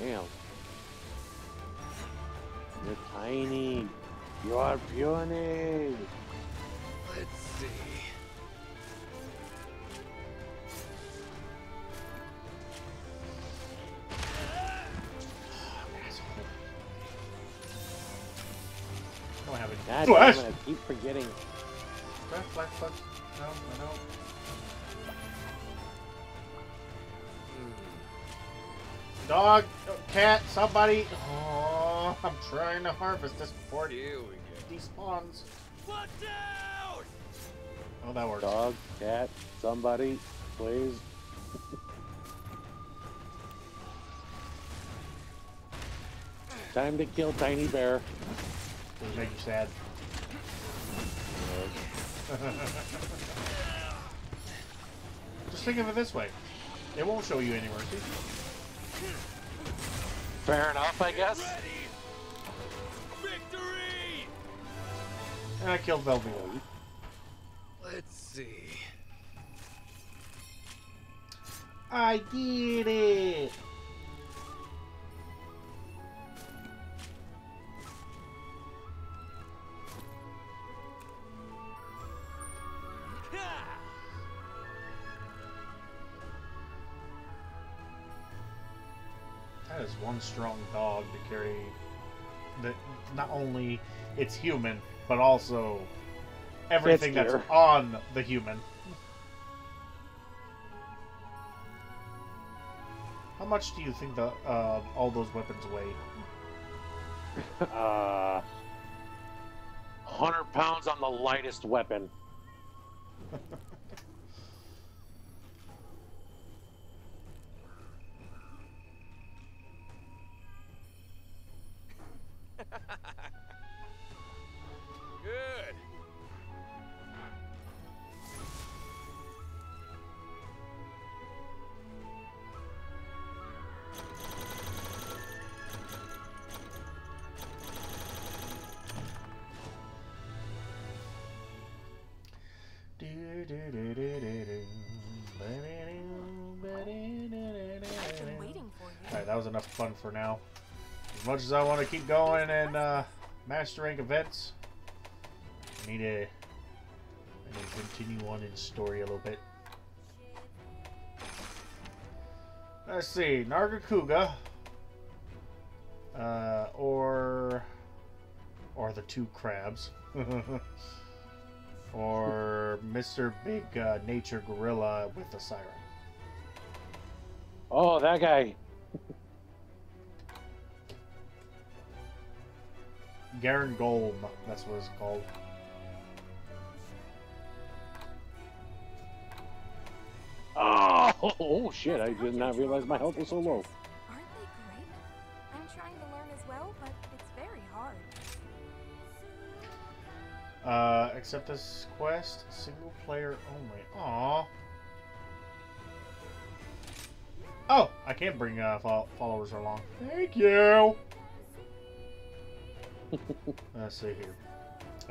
Damn. You're tiny. You are puny. Flash. damn it, I keep forgetting. Flash, flash, flash. No, I know. Hmm. Dog, cat, somebody. Oh, I'm trying to harvest this before it Here we go. despawns. Watch out! Oh, that works. Dog, cat, somebody, please. Time to kill Tiny Bear. Does it make you sad? Just think of it this way. It won't show you any mercy. Fair enough, I guess. Victory! And I killed Velveeta. Let's see. I did it! One strong dog to carry that not only it's human, but also everything that's on the human. How much do you think the uh, all those weapons weigh? Uh, 100 pounds on the lightest weapon. Good. I've been waiting for you. Alright, that was enough fun for now. As much as I want to keep going and uh, master rank events, I need to, I need to continue on in story a little bit. Let's see, Nargacuga, uh, or or the two crabs, or Mr. Big uh, Nature Gorilla with the siren. Oh, that guy. Garangolm, that's what it's called. Oh, oh shit, I did not realize my health was so low. Aren't they great? I'm trying to learn as well, but it's very hard. Uh, accept this quest, single player only. Aw. Oh, I can't bring uh, fol- followers along. Thank you. Let's see here.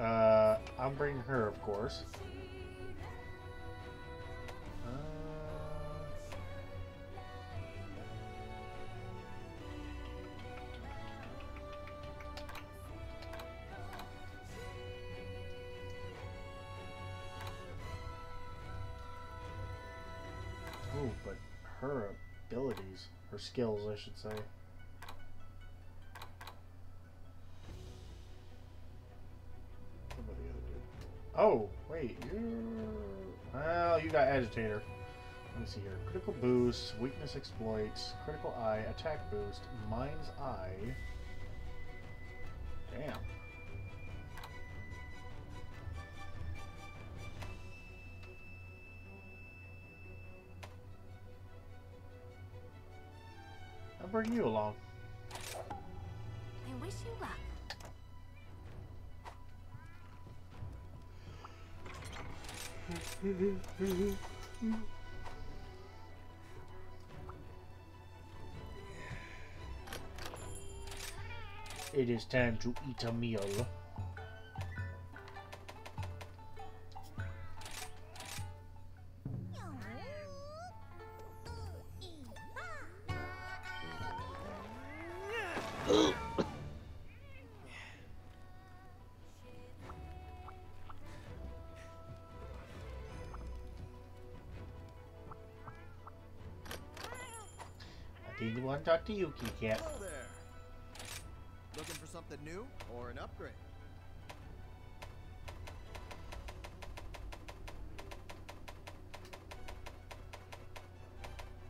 Uh, I'm bringing her, of course. Uh, Ooh, but her abilities, her skills, I should say. Oh, wait, you. Well, you got agitator. Let me see here. Critical boost, weakness exploits, critical eye, attack boost, mind's eye. Damn. I'll bring you along. I wish you luck. It is time to eat a meal. you, Looking for something new or an upgrade?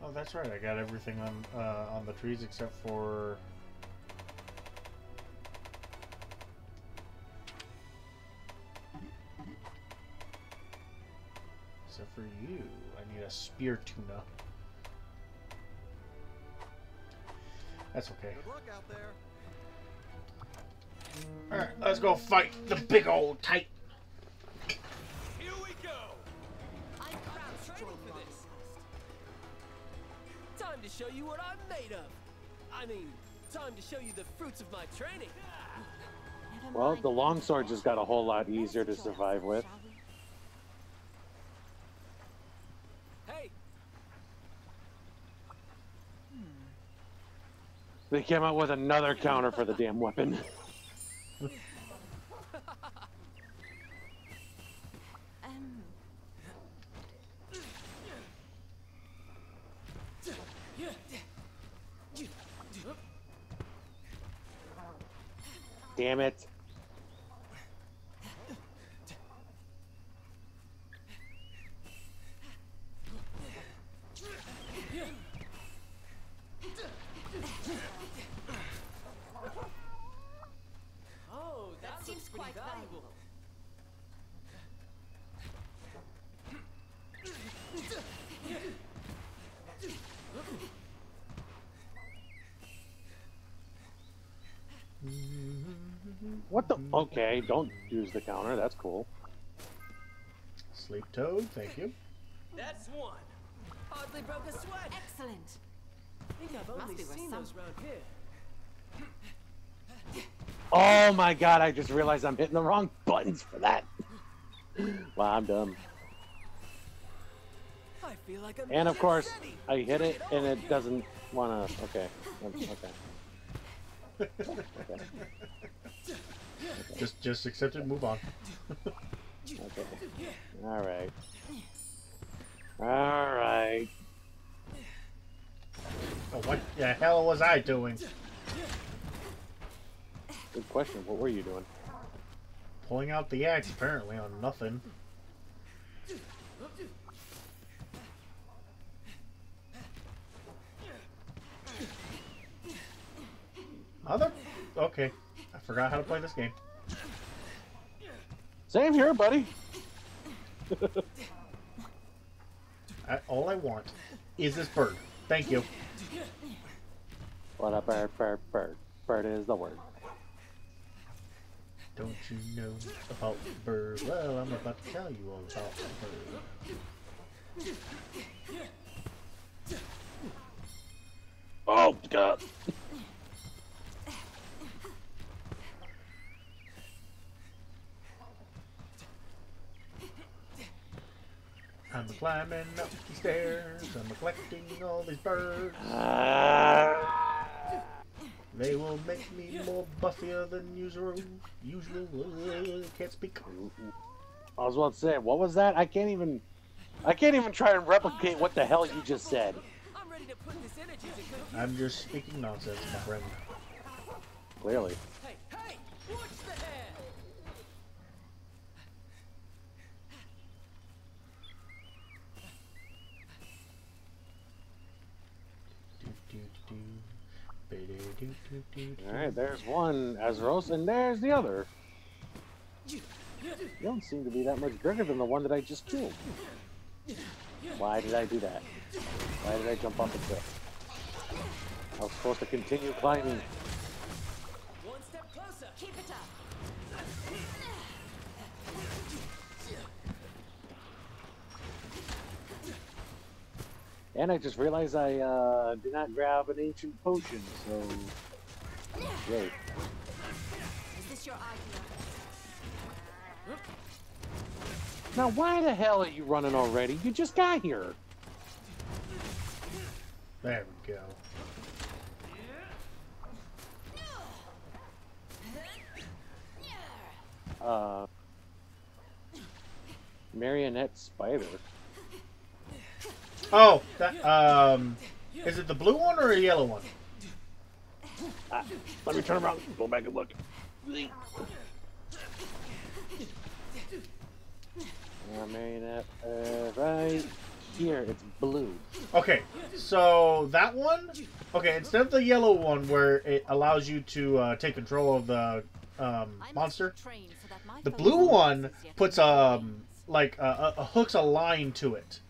Oh, that's right. I got everything on uh, on the trees except for except for you. I need a spear tuna. That's okay. Good luck out there. Alright, let's go fight the big old titan. Here we go. I'm training for this. Time to show you what I'm made of. I mean, time to show you the fruits of my training. Well, mind. the longsword just got a whole lot easier to survive with. shall we? Hey, They came out with another counter for the damn weapon. Damn it. oh, that, that seems looks pretty quite valuable. valuable. What the? Okay, don't use the counter. That's cool. Sleep toad, thank you. That's one. Hardly broke a sweat. Excellent. I think I've only be seen those around here. Oh my god, I just realized I'm hitting the wrong buttons for that. Well, I'm dumb. I feel like And of course, City. I hit it and it doesn't wanna. Okay. Okay. Okay. Just just accept it and move on. Okay. Alright. Alright. Oh, what the hell was I doing? Good question. What were you doing? Pulling out the axe apparently on nothing. Mother? Okay. I forgot how to play this game. Same here, buddy. I, all I want is this bird. Thank you. What a bird, bird, bird. Bird is the word. Don't you know about the bird? Well, I'm about to tell you all about the bird. Oh, God. I'm climbing up the stairs. I'm collecting all these birds. Ah. They will make me more buffier than usual. Usual. Uh, can't speak. I was about to say, what was that? I can't even. I can't even try and replicate what the hell you just said. I'm ready to put this energy to. I'm just speaking nonsense, my friend. Clearly. Hey, hey, watch the head. Alright, there's one Arzuros, and there's the other. You don't seem to be that much bigger than the one that I just killed. Why did I do that? Why did I jump off the cliff? I was supposed to continue climbing. And I just realized I uh, did not grab an ancient potion, so. Great. Is this your idea? Now, why the hell are you running already? You just got here. There we go. Uh. Marionette spider. Oh, that um, is it the blue one or a yellow one? Ah, let me turn around. Go back and look. Uh, marionette. Uh, right Here, it's blue. Okay, so that one. Okay, instead of the yellow one where it allows you to uh, take control of the um, monster, the blue one puts um like uh, uh, hooks a line to it,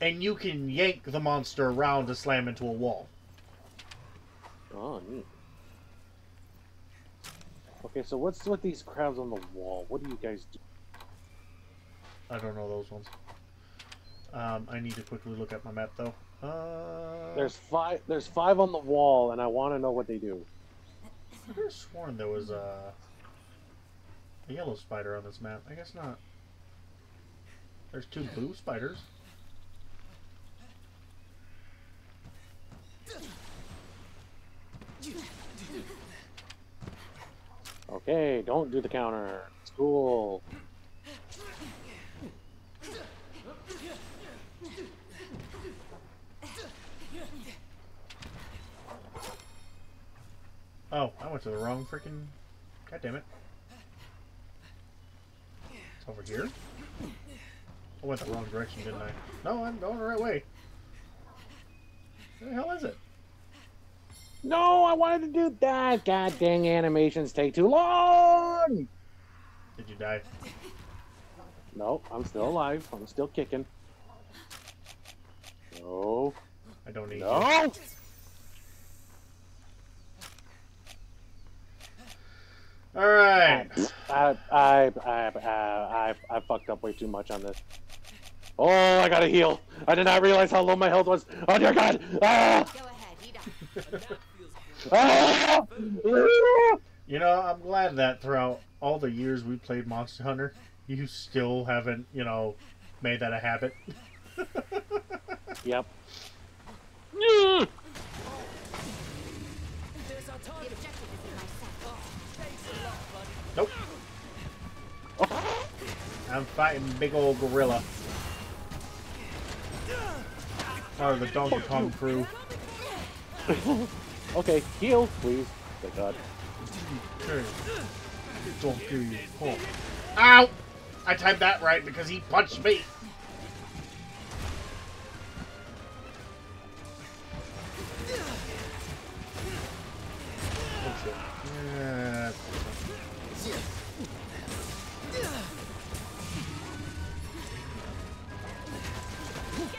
and you can yank the monster around to slam into a wall. Oh, neat. Okay, so what's with these crabs on the wall? What do you guys do? I don't know those ones. Um, I need to quickly look at my map though. Uh, There's five. There's five on the wall, and I want to know what they do. I could have sworn there was a, a yellow spider on this map. I guess not. There's two blue spiders. Okay, don't do the counter. It's cool. Oh, I went to the wrong freaking. God damn it. It's over here? I went the wrong direction, didn't I? No, I'm going the right way. Where the hell is it? No, I wanted to do that. God dang animations take too long. Did you die? No, I'm still alive. I'm still kicking. No. I don't need you. No. Alright. I, I, I, I, I, I fucked up way too much on this. Oh, I gotta heal. I did not realize how low my health was. Oh dear God! Ah! Go ahead, eat up. And that feels great. Ah! You know, I'm glad that throughout all the years we played Monster Hunter, you still haven't, you know, made that a habit. Yep. There's our The target. objective is in my sight. Thanks a lot, buddy. Nope. I'm fighting big old gorilla. Part of the Donkey Kong crew. Okay, heal, please. Thank God. Donkey Kong. Ow! I timed that right because he punched me. Oh. Yeah.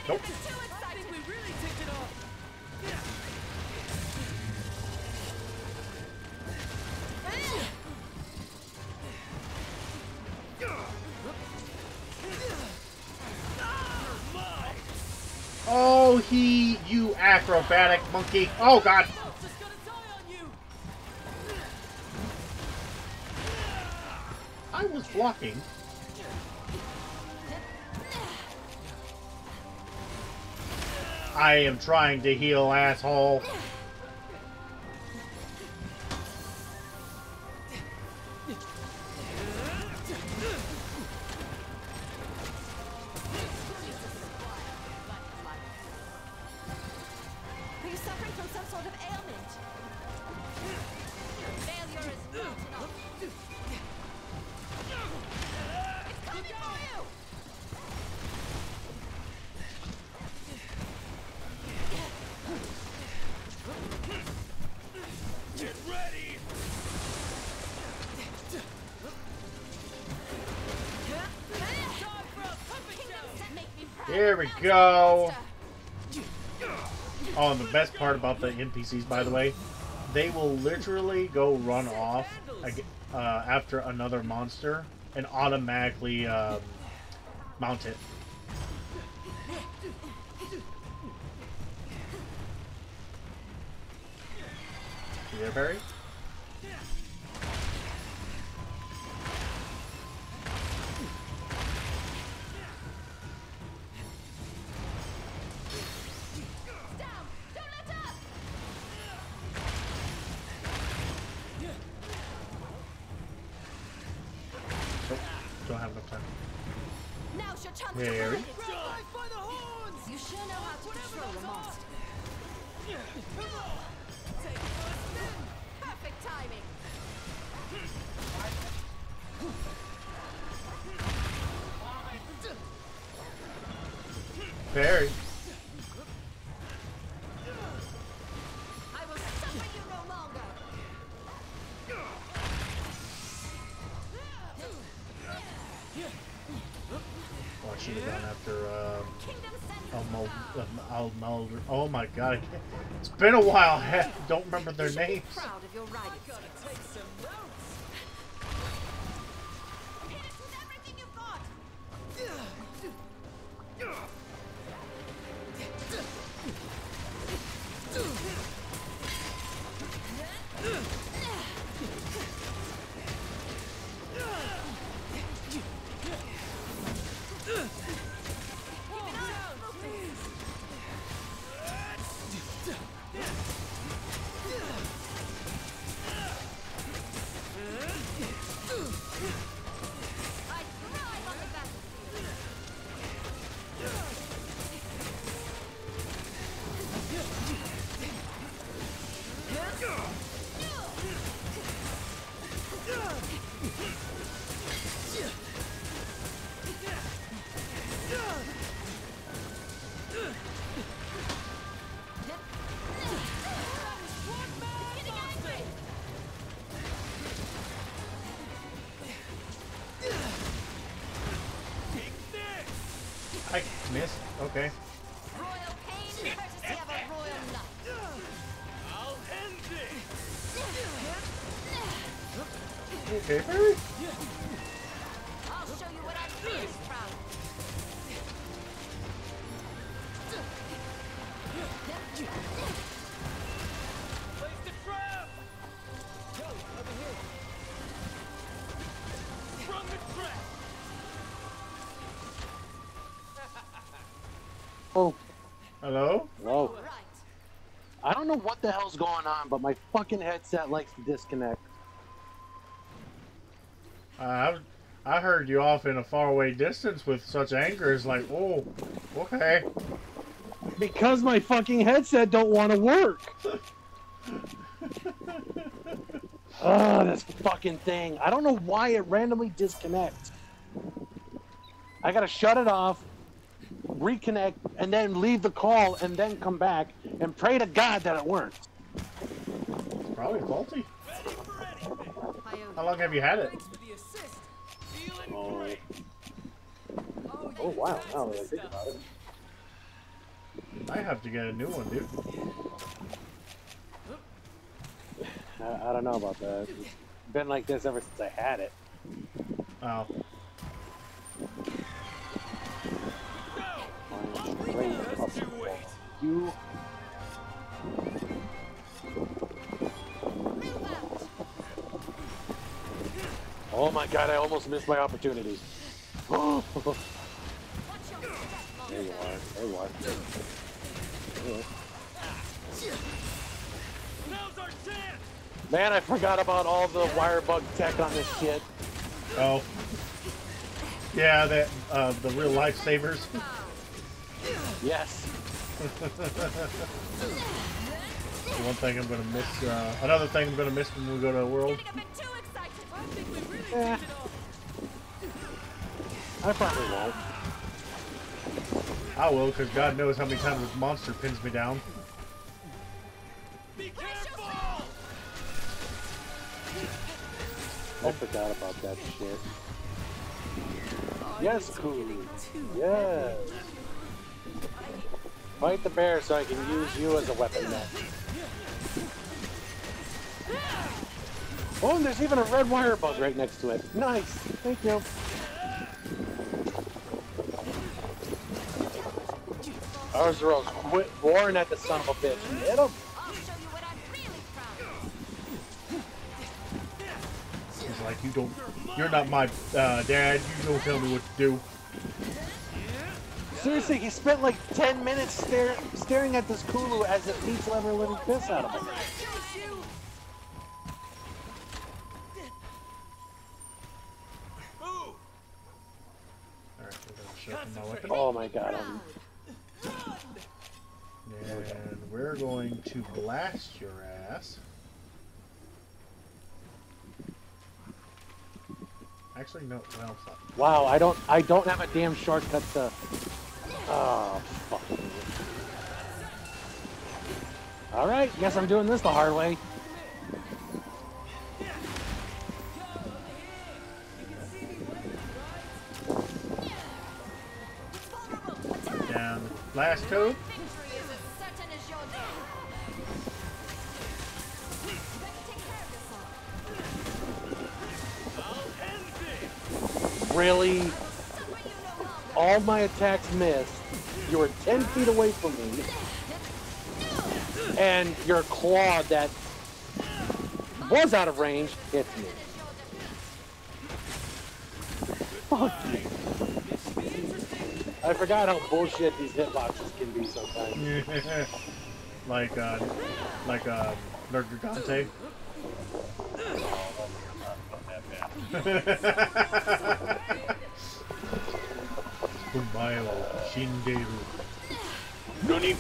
Nope. Oh, he, you acrobatic monkey. Oh, God. I was blocking. I am trying to heal, asshole. Go. Oh, the best part about the NPCs, by the way, they will literally go run off uh, after another monster and automatically um, mount it. There, Barry? Horns. You sure know how to control a monster. Come on. Take it for a spin. Perfect timing. Parry. Oh my god, it's been a while. I don't remember their names. proud of your riding Hello? Right. I don't know what the hell's going on, but my fucking headset likes to disconnect. Uh, I, I heard you off in a faraway distance with such anger. It's like, oh, okay. Because my fucking headset don't want to work. Ugh, this fucking thing. I don't know why it randomly disconnects. I gotta shut it off, reconnect, and then leave the call, and then come back and pray to God that it works. It's probably faulty. Ready for anything. I owe How long have you had it? Thanks for the assist. Feeling Oh. Oh, wow, now that I think about it. I have to get a new one, dude. I, I don't know about that. It's been like this ever since I had it. Oh, god, I almost missed my opportunity. there Watch your step, you are. There you are. Now's our chance. Man, I forgot about all the wire bug tech on this shit. oh. Yeah, that uh, the real lifesavers. Yes. One thing I'm gonna miss. Uh, another thing I'm gonna miss when we go to the world. Getting a bit too excited. I think we really Yeah. kicked it off. I probably won't. I will, because God knows how many times this monster pins me down. Be careful. I forgot about that shit. Yes, cool. Yes. Fight the bear so I can use you as a weapon next. Oh, and there's even a red wire bug right next to it. Nice. Thank you. Arzuros, quit roaring at the son of a bitch. Hit him. I'll show you what I'm really proud of. He's like, you don't, you're not my uh, dad. You don't tell me what to do. Seriously, he spent like 10 minutes stare, staring at this Kulu as it beats every little piss out of him. Ooh. All right, we're gonna sharpen my Oh my god. I'm, and we're going to blast your ass. Actually, no. Well, wow, I don't I don't have a damn shortcut to uh, Oh, fuck. Alright, guess I'm doing this the hard way. Of two. Really? All my attacks missed. You were 10 feet away from me. And your claw that was out of range hits me. Fuck you. I forgot how bullshit these hitboxes can be sometimes. like uh, like uh, Nerd Dante. Kumae wo shinderu. Nani?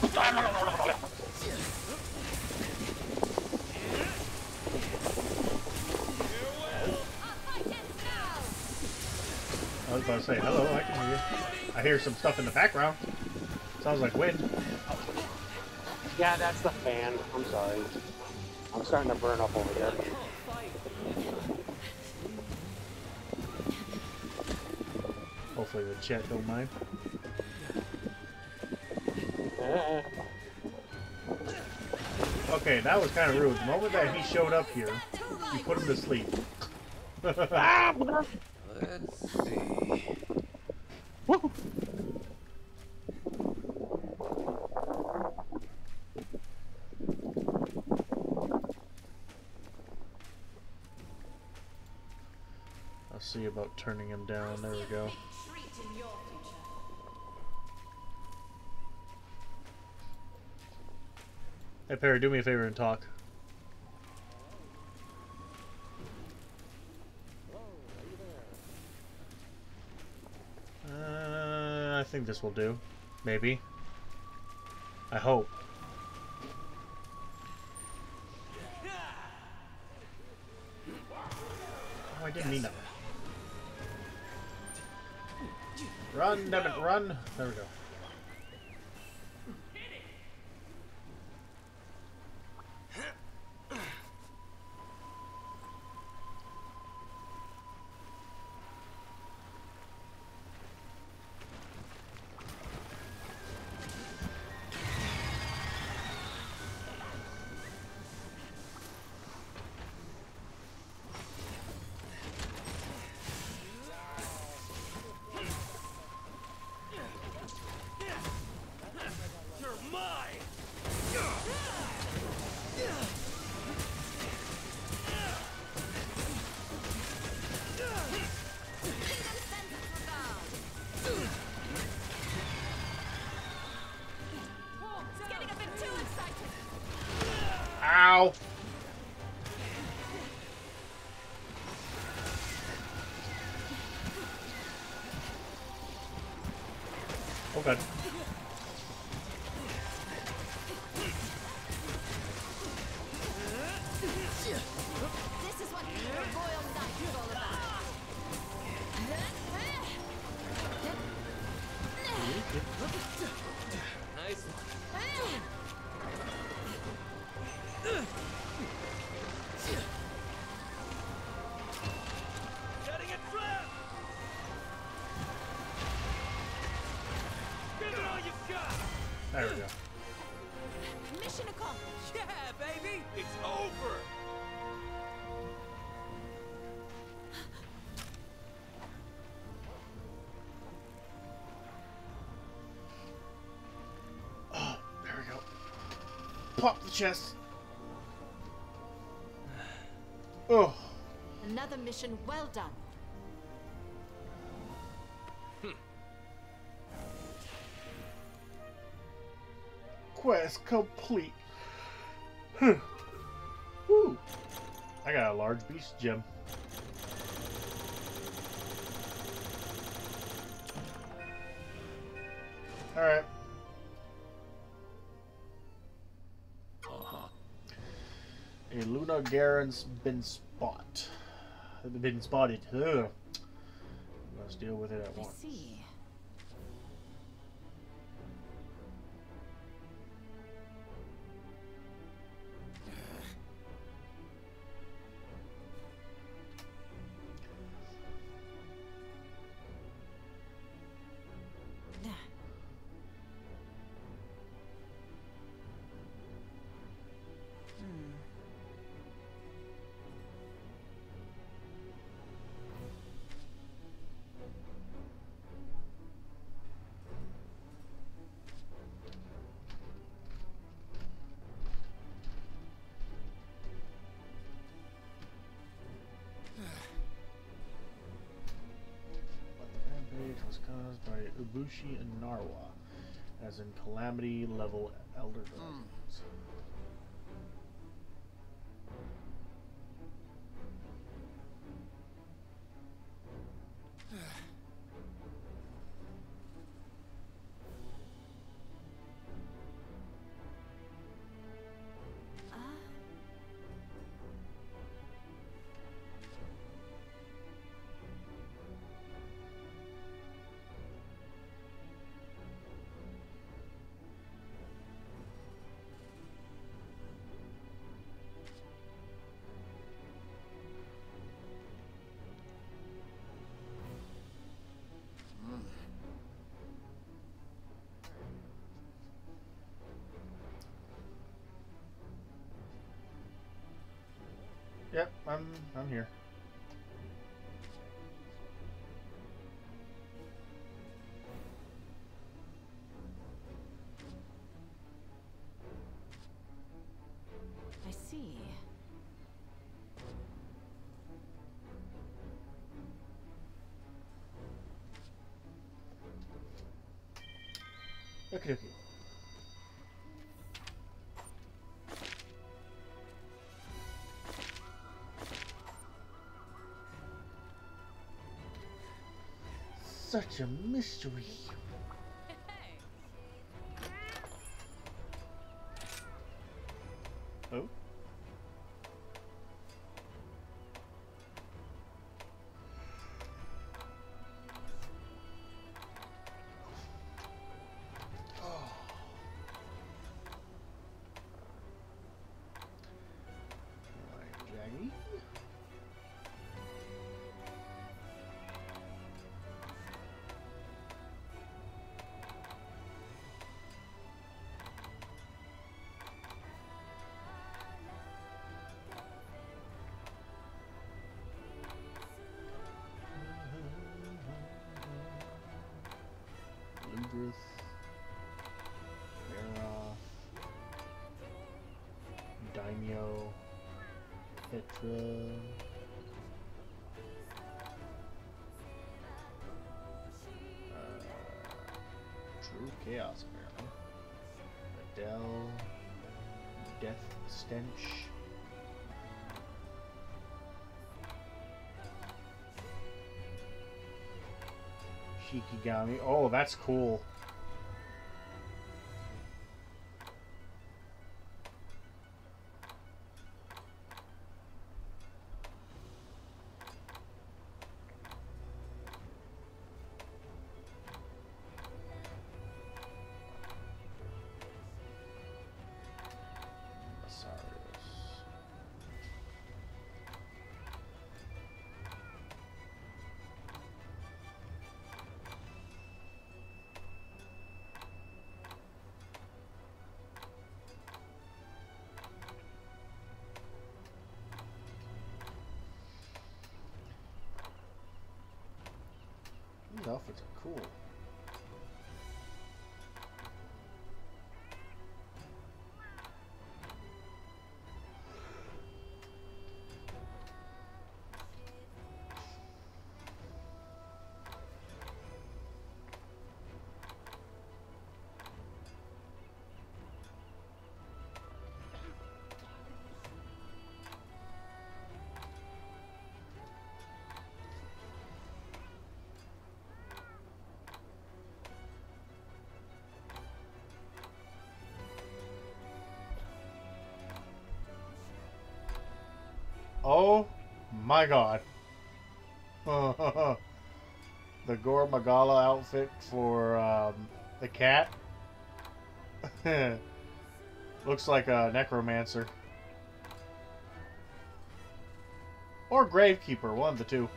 I was about to say, hello, I can hear you. I hear some stuff in the background. Sounds like wind. Yeah, that's the fan. I'm sorry. I'm starting to burn up over there. Hopefully the chat don't mind. Okay, that was kind of rude. The moment that he showed up here, you put him to sleep. ah, Let's see. Woo. I'll see about turning him down. There we go. Hey Perry, do me a favor and talk. I think this will do. Maybe. I hope. Oh, I didn't mean that. Run, it, run! There we go. Ow! Oh god. Pop the chest. Oh, Another mission well done. Hmm. quest complete. Huh. Woo. I got a large beast gem. Garen's been spot. Been spotted. Ugh. Let's deal with it at I once. see. Ibushi and Narwa, as in Calamity level Elder Dragons. Hmm. Yep, I'm I'm here. Such a mystery. Chaos, apparently. Adele, Death Stench. Shikigami. Oh, that's cool. Are cool. Oh my god. the Gore Magala outfit for um, the cat. Looks like a necromancer. Or Gravekeeper, one of the two.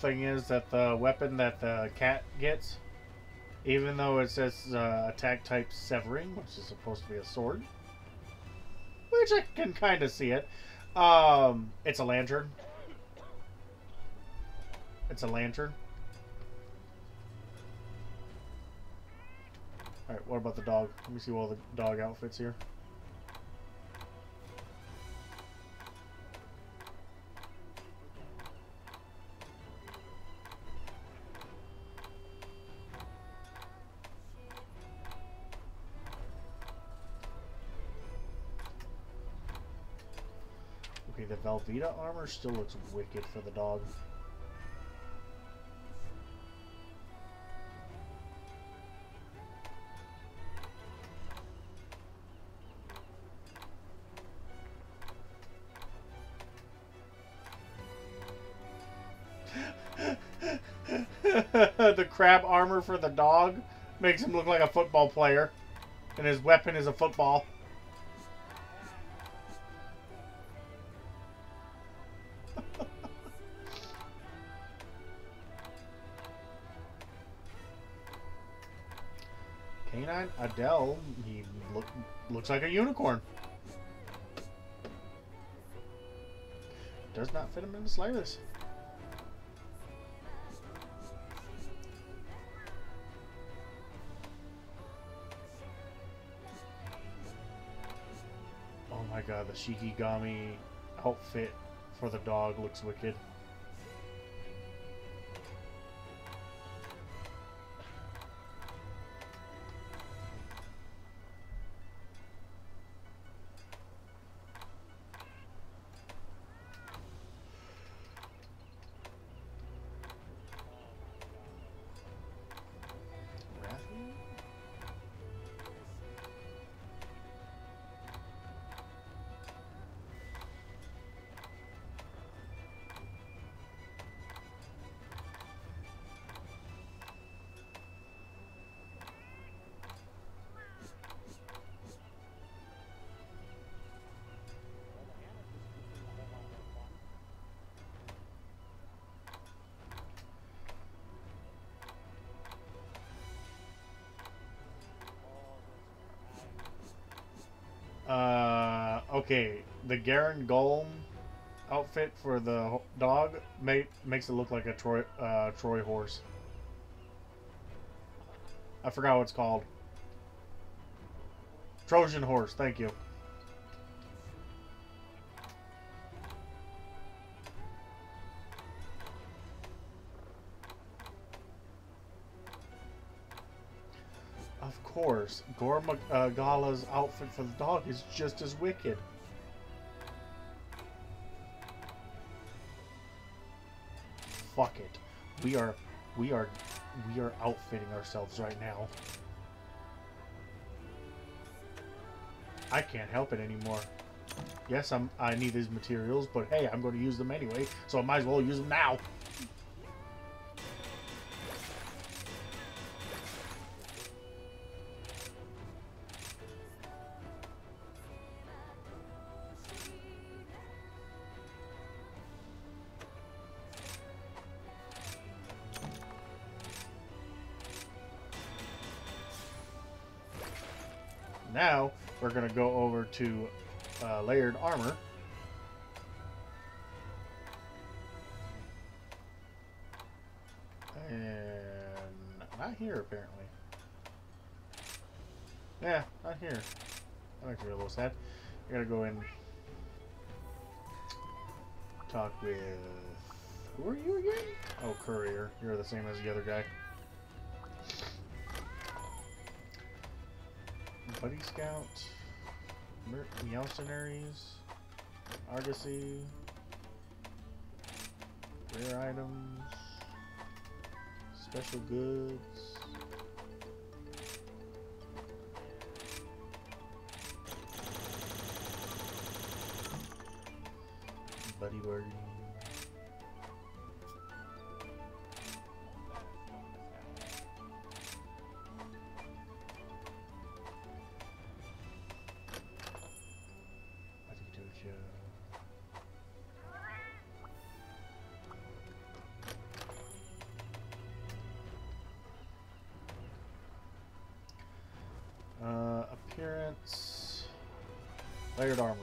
Thing is that the weapon that the cat gets, even though it says uh, attack type severing, which is supposed to be a sword, which I can kind of see it, um, it's a lantern. It's a lantern. Alright, what about the dog? Let me see all the dog outfits here. Velveeta armor still looks wicked for the dog. the crab armor for the dog makes him look like a football player, and his weapon is a football. Adele, he look, looks like a unicorn. Does not fit him in the slightest. Oh my god, the Shikigami outfit for the dog looks wicked. Okay, the Garangolm outfit for the dog ma- makes it look like a Troy uh, Troy horse. I forgot what it's called. Trojan horse. Thank you. Of course, Gorma uh, outfit for the dog is just as wicked. Fuck it. We are we are we are outfitting ourselves right now. I can't help it anymore. Yes, I'm I need these materials, but hey, I'm going to use them anyway, so I might as well use them now. Now to uh, layered armor. And not here apparently. Yeah, not here. That makes me a little sad. I gotta go in talk with. Who are you again? Oh, courier. You're the same as the other guy. Buddy Scout, Mercenaries, Argosy, Rare Items, Special Goods.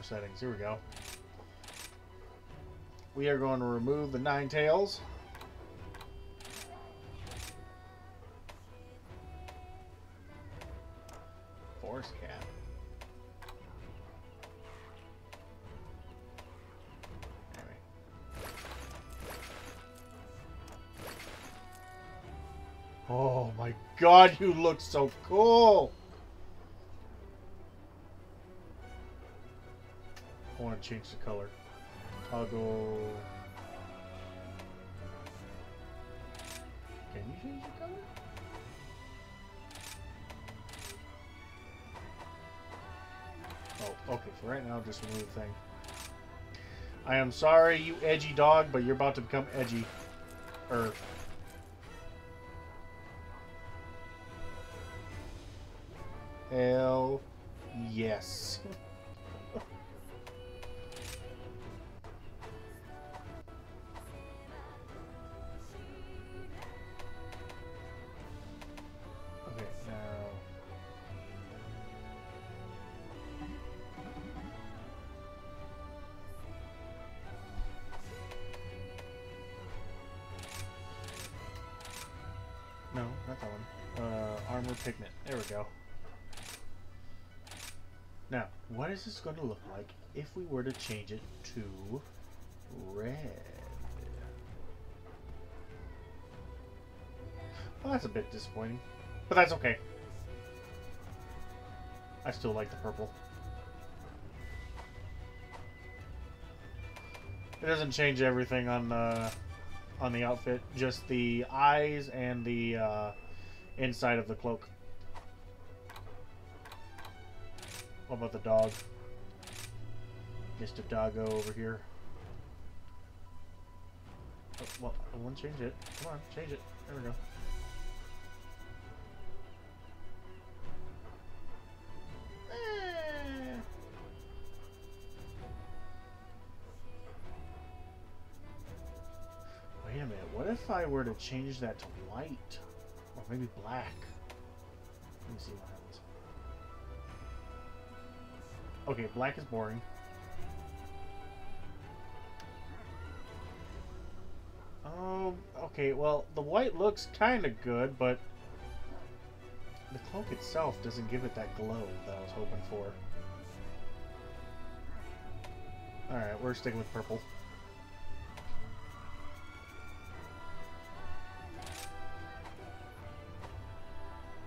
Settings. Here we go. We are going to remove the nine tails. Force. Anyway. Oh my god, you look so cool! Change the color. Toggle. Can you change the color? Oh, okay. For right now, just remove the thing. I am sorry, you edgy dog, but you're about to become edgy. Er. What is this going to look like if we were to change it to red? Well, that's a bit disappointing, but that's okay. I still like the purple. It doesn't change everything on uh, on the outfit, just the eyes and the uh, inside of the cloak. What about the dog? Mr. Doggo over here. Oh, well, I want to change it. Come on, change it. There we go. Eh. Wait a minute. What if I were to change that to white? Or maybe black? Let me see what happens. Okay, black is boring. Okay, well, the white looks kind of good, but the cloak itself doesn't give it that glow that I was hoping for. Alright, we're sticking with purple.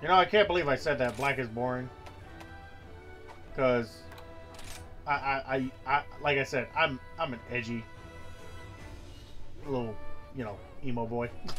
You know, I can't believe I said that black is boring. Because I, I, I, I, like I said, I'm, I'm an edgy little, you know, emo boy.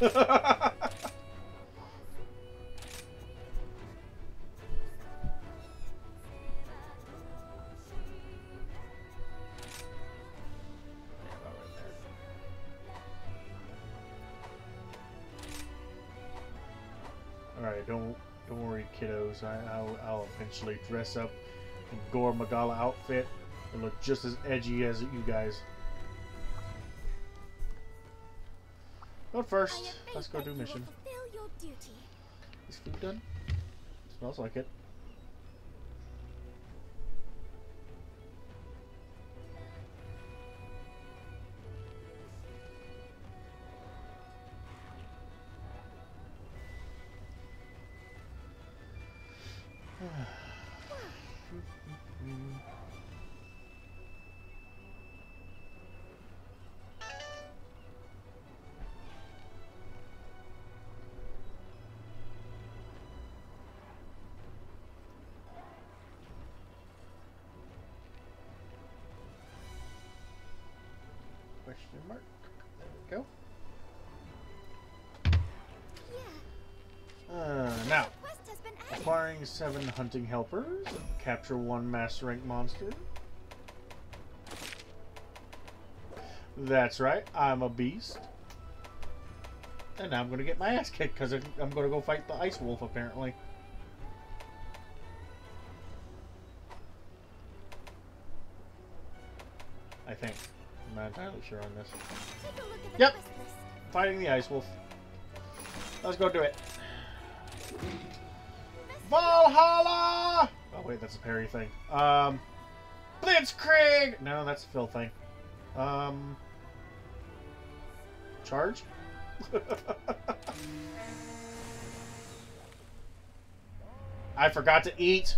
Alright, don't don't worry, kiddos. I, I'll, I'll eventually dress up in Gore Magala outfit and look just as edgy as you guys. But first, let's go do mission. Is food done? Smells like it. Seven hunting helpers, capture one master rank monster. That's right, I'm a beast. And now I'm gonna get my ass kicked because I'm gonna go fight the ice wolf apparently. I think. I'm not entirely sure on this. Take a look at the Yep. Fighting the ice wolf. Let's go do it. Valhalla! Oh wait, that's a parry thing. Um, Blitzkrieg! No, that's a Phil thing. Um. Charge? I forgot to eat.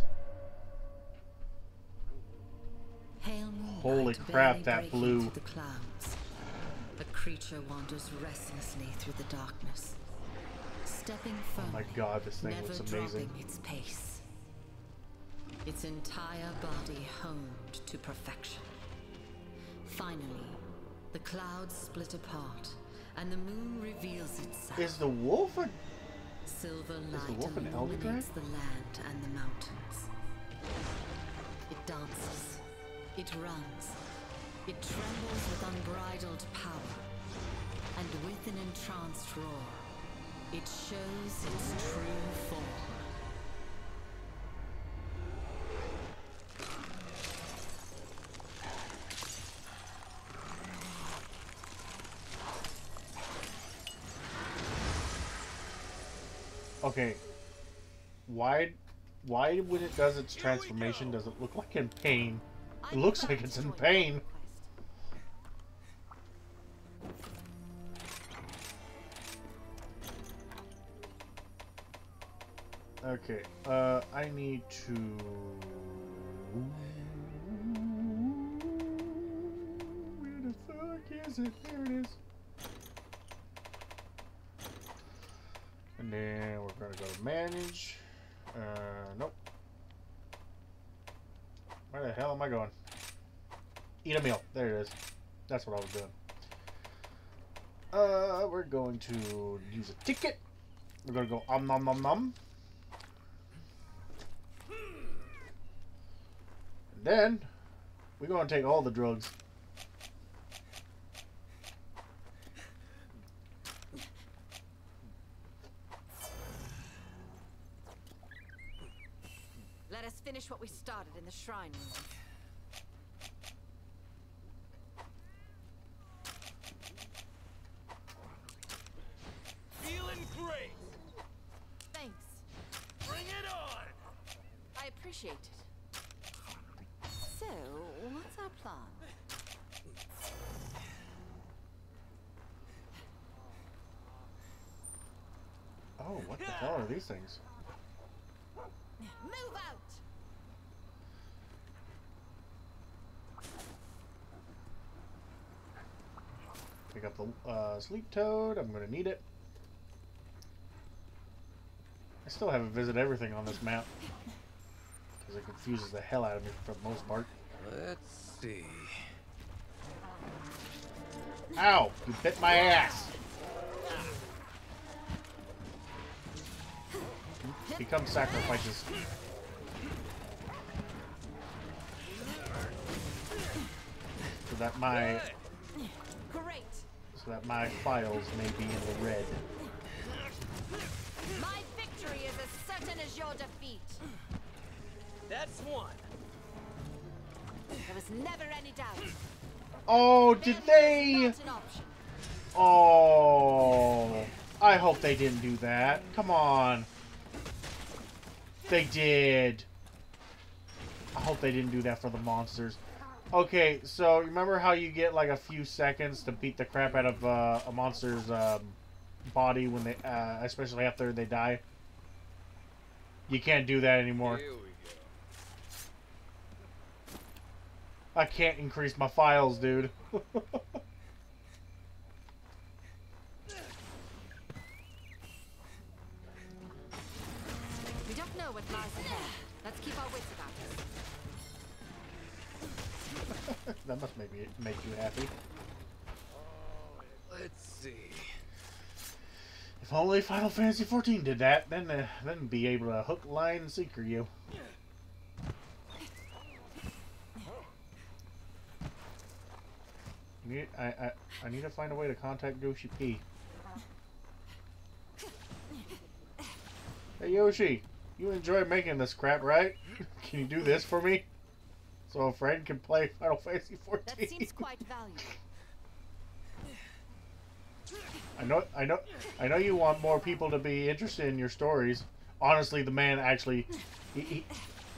Holy crap, that blue. The clouds. A creature wanders restlessly through the darkness, stepping firmly, Oh my god, this thing never looks amazing. dropping its pace. Its entire body honed to perfection. Finally, the clouds split apart, and the moon reveals itself. Is the wolf a Silver the light wolf an illuminates the land and the mountains. It dances. It runs. It trembles with unbridled power. And with an entranced roar, it shows its true form. Okay. Why why when it does its transformation does it look like in pain? It looks like it's in pain. Okay, uh, I need to. Where the fuck is it? There it is. And then we're gonna go to manage. Uh, nope. Where the hell am I going? Eat a meal. There it is. That's what I was doing. Uh, we're going to use a ticket. We're gonna go um nom nom nom. Then we're gonna take all the drugs. Let us finish what we started in the shrine room. Feeling great. Thanks. Bring it on. I appreciate it. So, what's our plan? Oh, what the hell are these things? Move out! Up the uh, sleep toad. I'm gonna need it. I still haven't visited everything on this map because it confuses the hell out of me for the most part. Let's see. Ow! You bit my ass! Become sacrifices. So that my! So that my files may be in the red. My victory is as certain as your defeat. That's one. There was never any doubt. Oh, did they? Failure is not an option. Oh, I hope they didn't do that. Come on. They did. I hope they didn't do that for the monsters. Okay, so remember how you get like a few seconds to beat the crap out of uh, a monster's um, body when they, uh, especially after they die? You can't do that anymore. Here we go. I can't increase my files, dude. that must make me make you happy. Let's see. If only Final Fantasy XIV did that, then uh, then be able to hook, line, and sinker you. Need, I, I, I need to find a way to contact Yoshi P. Hey Yoshi, you enjoy making this crap, right? Can you do this for me? So a friend can play Final Fantasy That XIV. seems quite valuable. I know, I know, I know you want more people to be interested in your stories. Honestly, the man actually, he, he,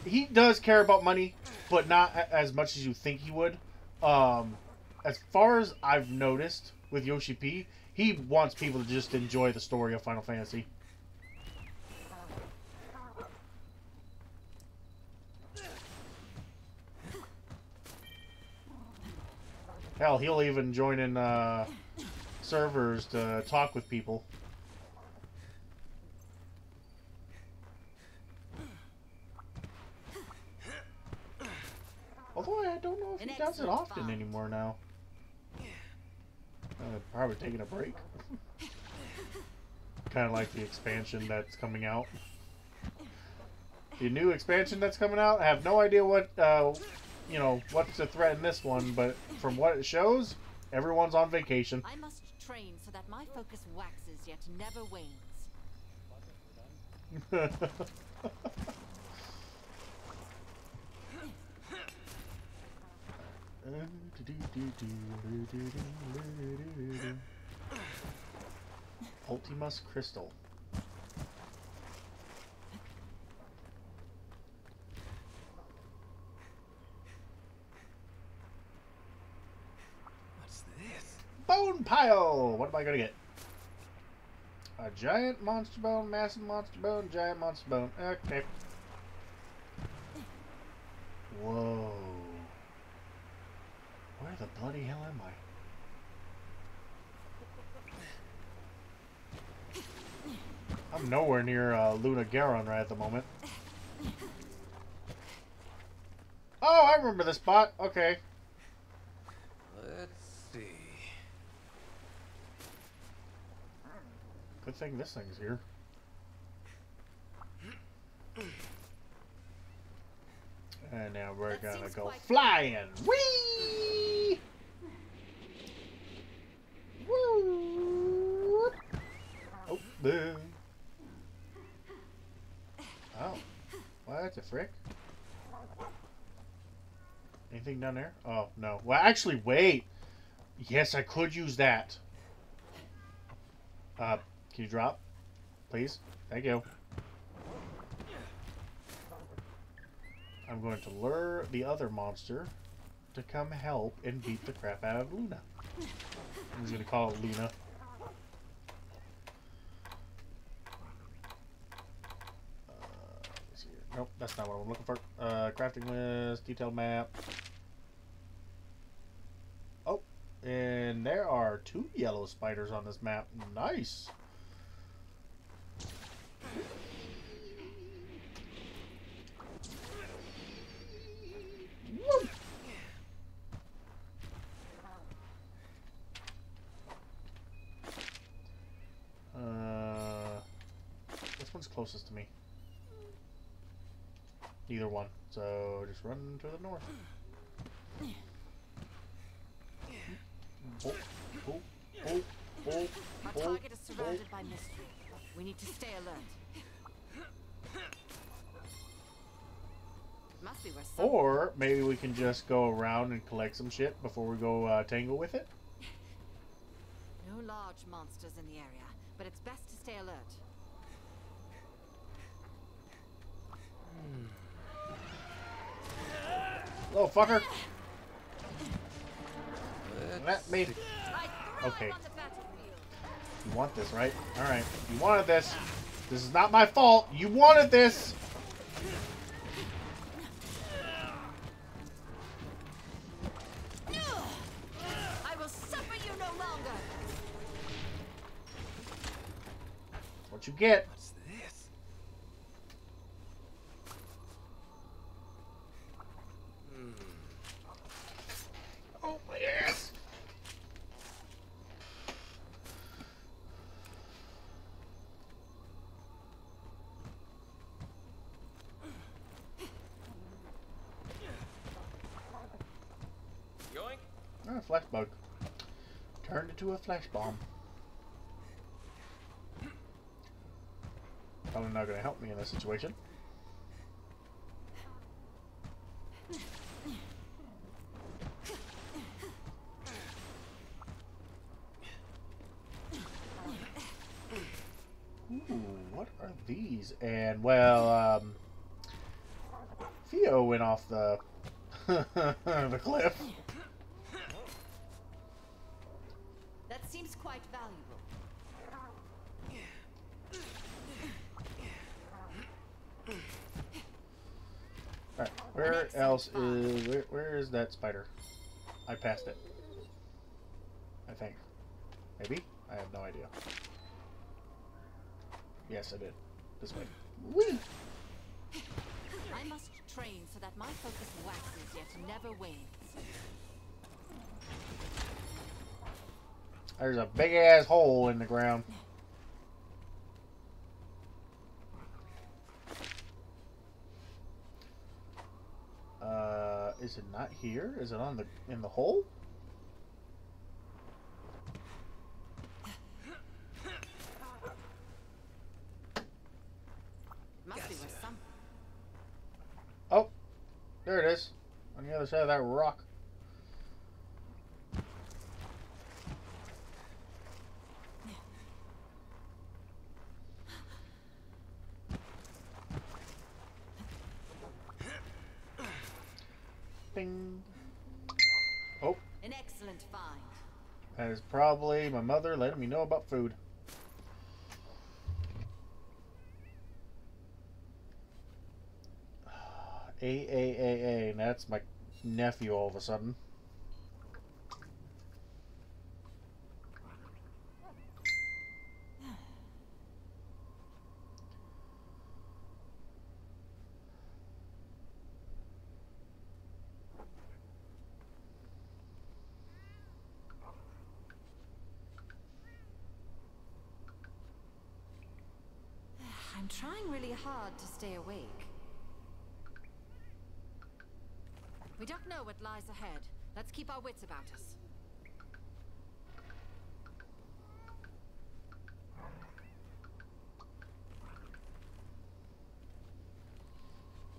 he does care about money, but but not as much as you think he would. Um, as far as I've noticed with Yoshi P, he wants people to just enjoy the story of Final Fantasy. Hell, he'll even join in uh, servers to talk with people. Although I don't know if An he does it often anymore now. Uh, probably taking a break. kind of like the expansion that's coming out. The new expansion that's coming out, I have no idea what, uh, you know, what's the threat in this one, but from what it shows, everyone's on vacation. I must train so that my focus waxes yet never wanes. Ultimus Crystal. What's this? Bone pile! What am I gonna get? A giant monster bone, massive monster bone, giant monster bone. Okay. Whoa. Where the bloody hell am I? I'm nowhere near uh, Lunagaron right at the moment. Oh, I remember this spot. Okay. Let's see. Good thing this thing's here. And now we're That gonna go flying. Whee! Woo! Oh, boo. Oh. What the frick? Anything down there? Oh, no. Well, actually, wait. Yes, I could use that. Uh, can you drop? Please? Thank you. I'm going to lure the other monster to come help and beat the crap out of Luna. I'm just going to call it Luna. Uh. Nope, that's not what I'm looking for. Uh, crafting list, detailed map. Oh, and there are two yellow spiders on this map. Nice. Woo! Uh, this one's Uh, closest to me. Either one. So just run to the north. Oh, oh, oh, oh, Our target is surrounded by mystery. We need to stay alert. Must be where Or maybe we can just go around and collect some shit before we go uh, tangle with it. no large monsters in the area, but it's best to stay alert. Little fucker. Let's me. Okay. him on the battlefield. You want this, right? Alright. You wanted this. This is not my fault. You wanted this. I will suffer you no longer. What you get. What's this? Oh, my ass. Yoink. Ah, flash bug. Turned into a flash bomb. Probably not going to help me in this situation. Ooh, what are these? And, well, um, Theo went off the the cliff. That seems quite valuable. Alright, where else is where, where is that spider? I passed it. I think. Maybe? I have no idea. Yes, I did. This way. Whee! I must train so that my focus waxes yet never wanes. There's a big ass hole in the ground. Uh, is it not here? Is it on the in the hole? Must be Yes, where sir. some. Oh, there it is, on the other side of that rock. Bing. Oh, An excellent find. that is my mother letting me know about food. A A A A, and that's my nephew all of a sudden. I'm trying really hard to stay awake. We don't know what lies ahead. Let's keep our wits about us.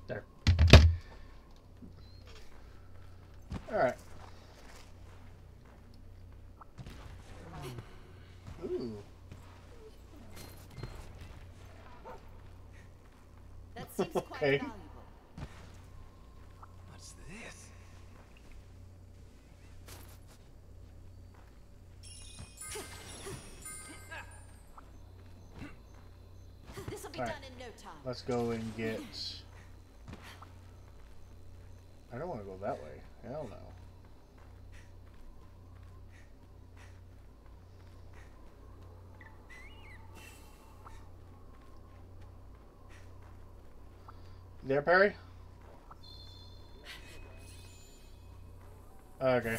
There. Alright. Ooh. That seems quite Okay. What's this? This will be Alright. done in no time. Let's go and get. I don't want to go that way. Hell no. You There, Perry? Okay.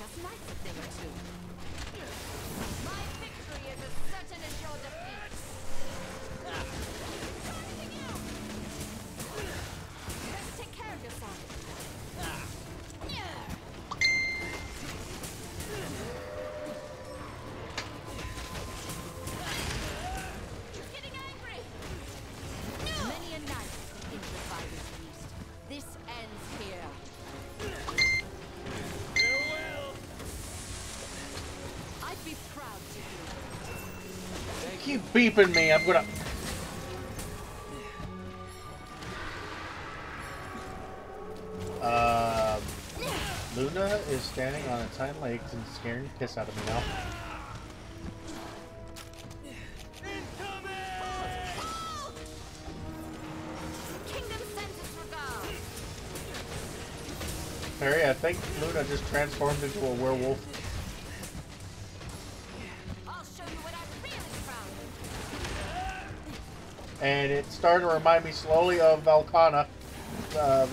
Us nice a thing or two. beeping me. I'm gonna... Uh, Luna is standing on its hind legs and scaring the piss out of me now. Harry, I think Luna just transformed into a werewolf. starting to remind me slowly of Velkhana, Uh,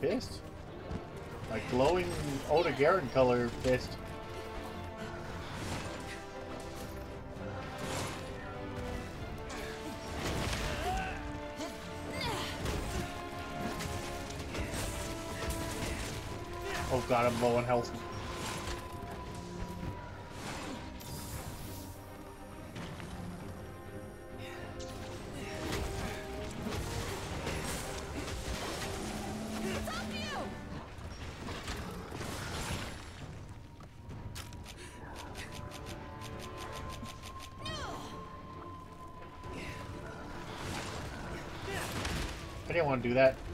fist? Like glowing Odogaron color fist. Oh god, I'm low on health. that.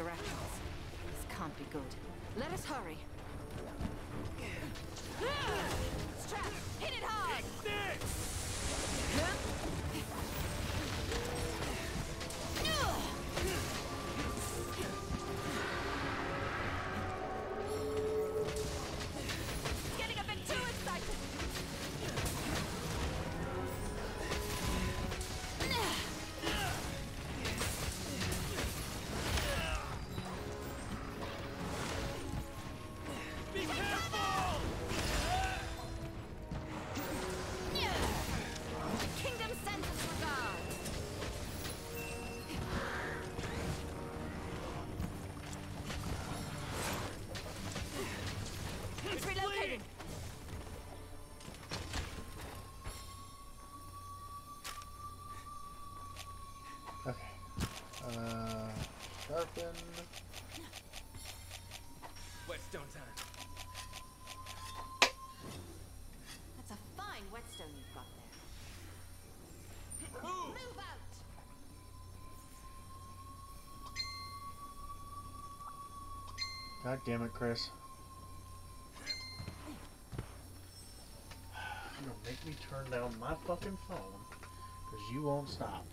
Directions. Sharpen. Whetstone time. That's a fine whetstone you've got there. Move out! God damn it, Chris. You're gonna make me turn down my fucking phone because you won't stop.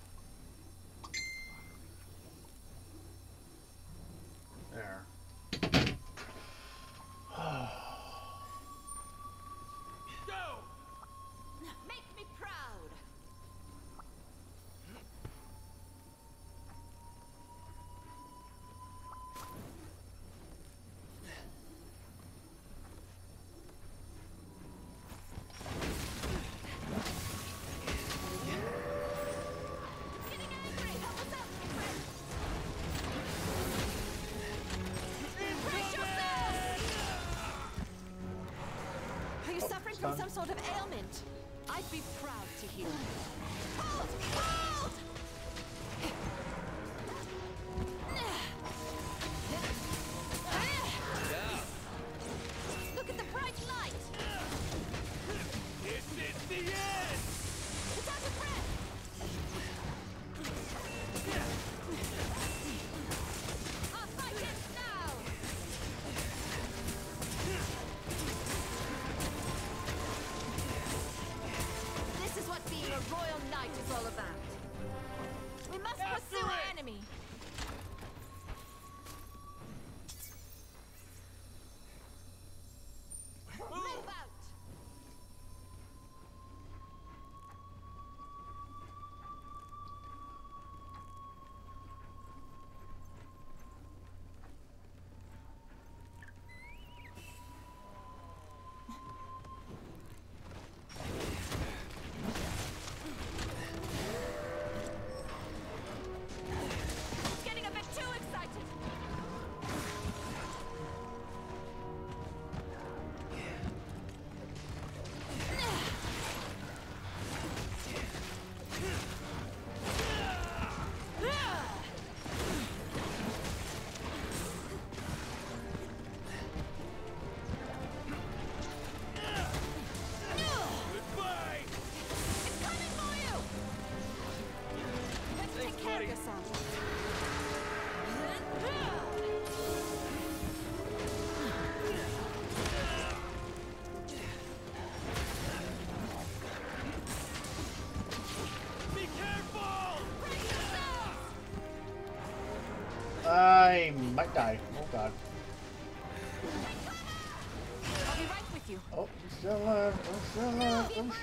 From some sort of ailment? I'd be proud to hear.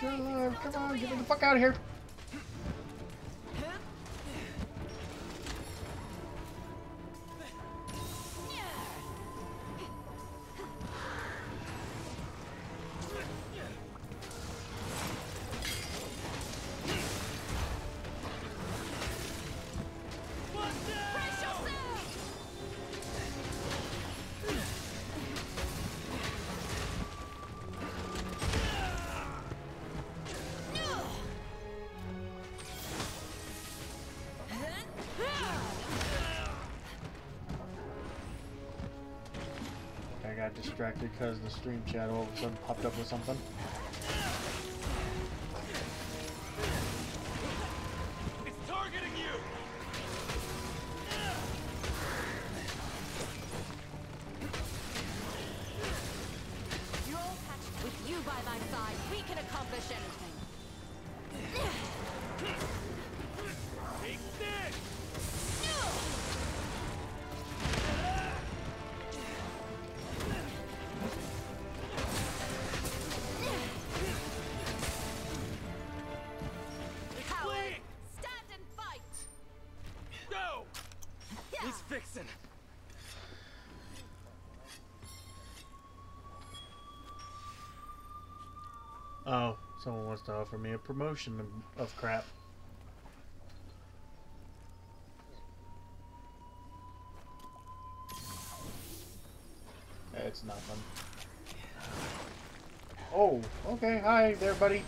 Come on, get me the fuck out of here. Distracted because the stream chat all of a sudden popped up with something. Someone wants to offer me a promotion of, crap. It's nothing. Oh, okay. Hi there, buddy.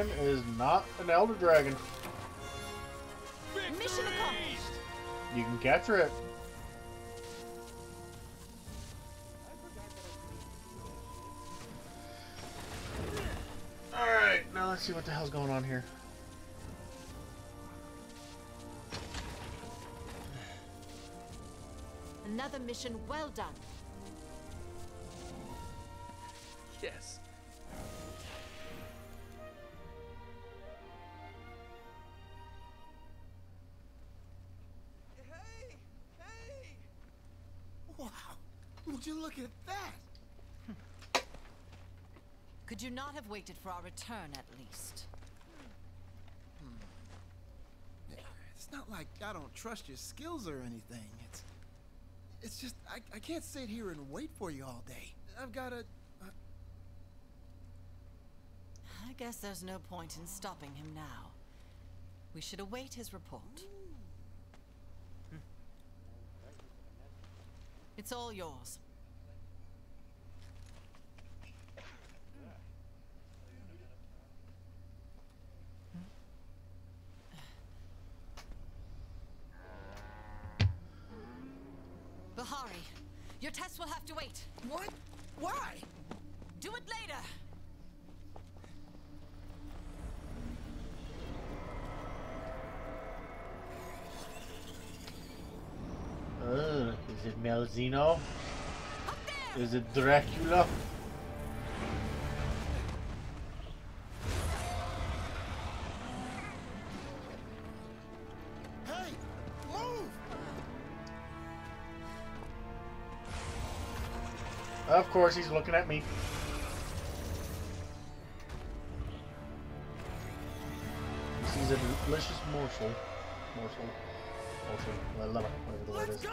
Is not an Elder Dragon. Mission accomplished. You can capture it. Alright, now let's see what the hell's going on here. Another mission well done. Have waited for our return at least? It's not like I don't trust your skills or anything. It's it's just I, I can't sit here and wait for you all day. I've got to I guess there's no point in stopping him now. We should await his report. Hmm. It's all yours. Your test will have to wait. What? Why? Do it later. Uh, is it Malzeno? Is it Dracula? Of course, he's looking at me. sees a delicious morsel. Morsel. Morsel. I love it, whatever the word is.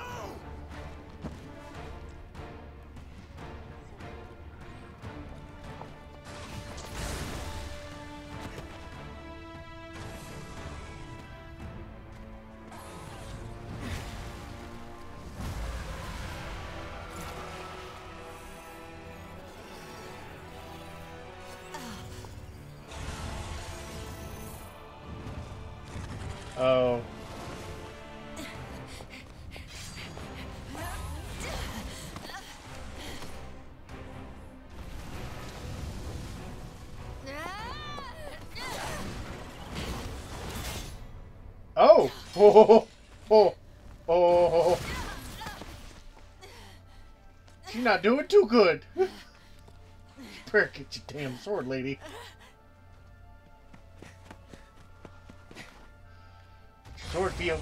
Oh! Oh! Oh! Oh! She's not doing too good. Better get your damn sword, lady. Sword field.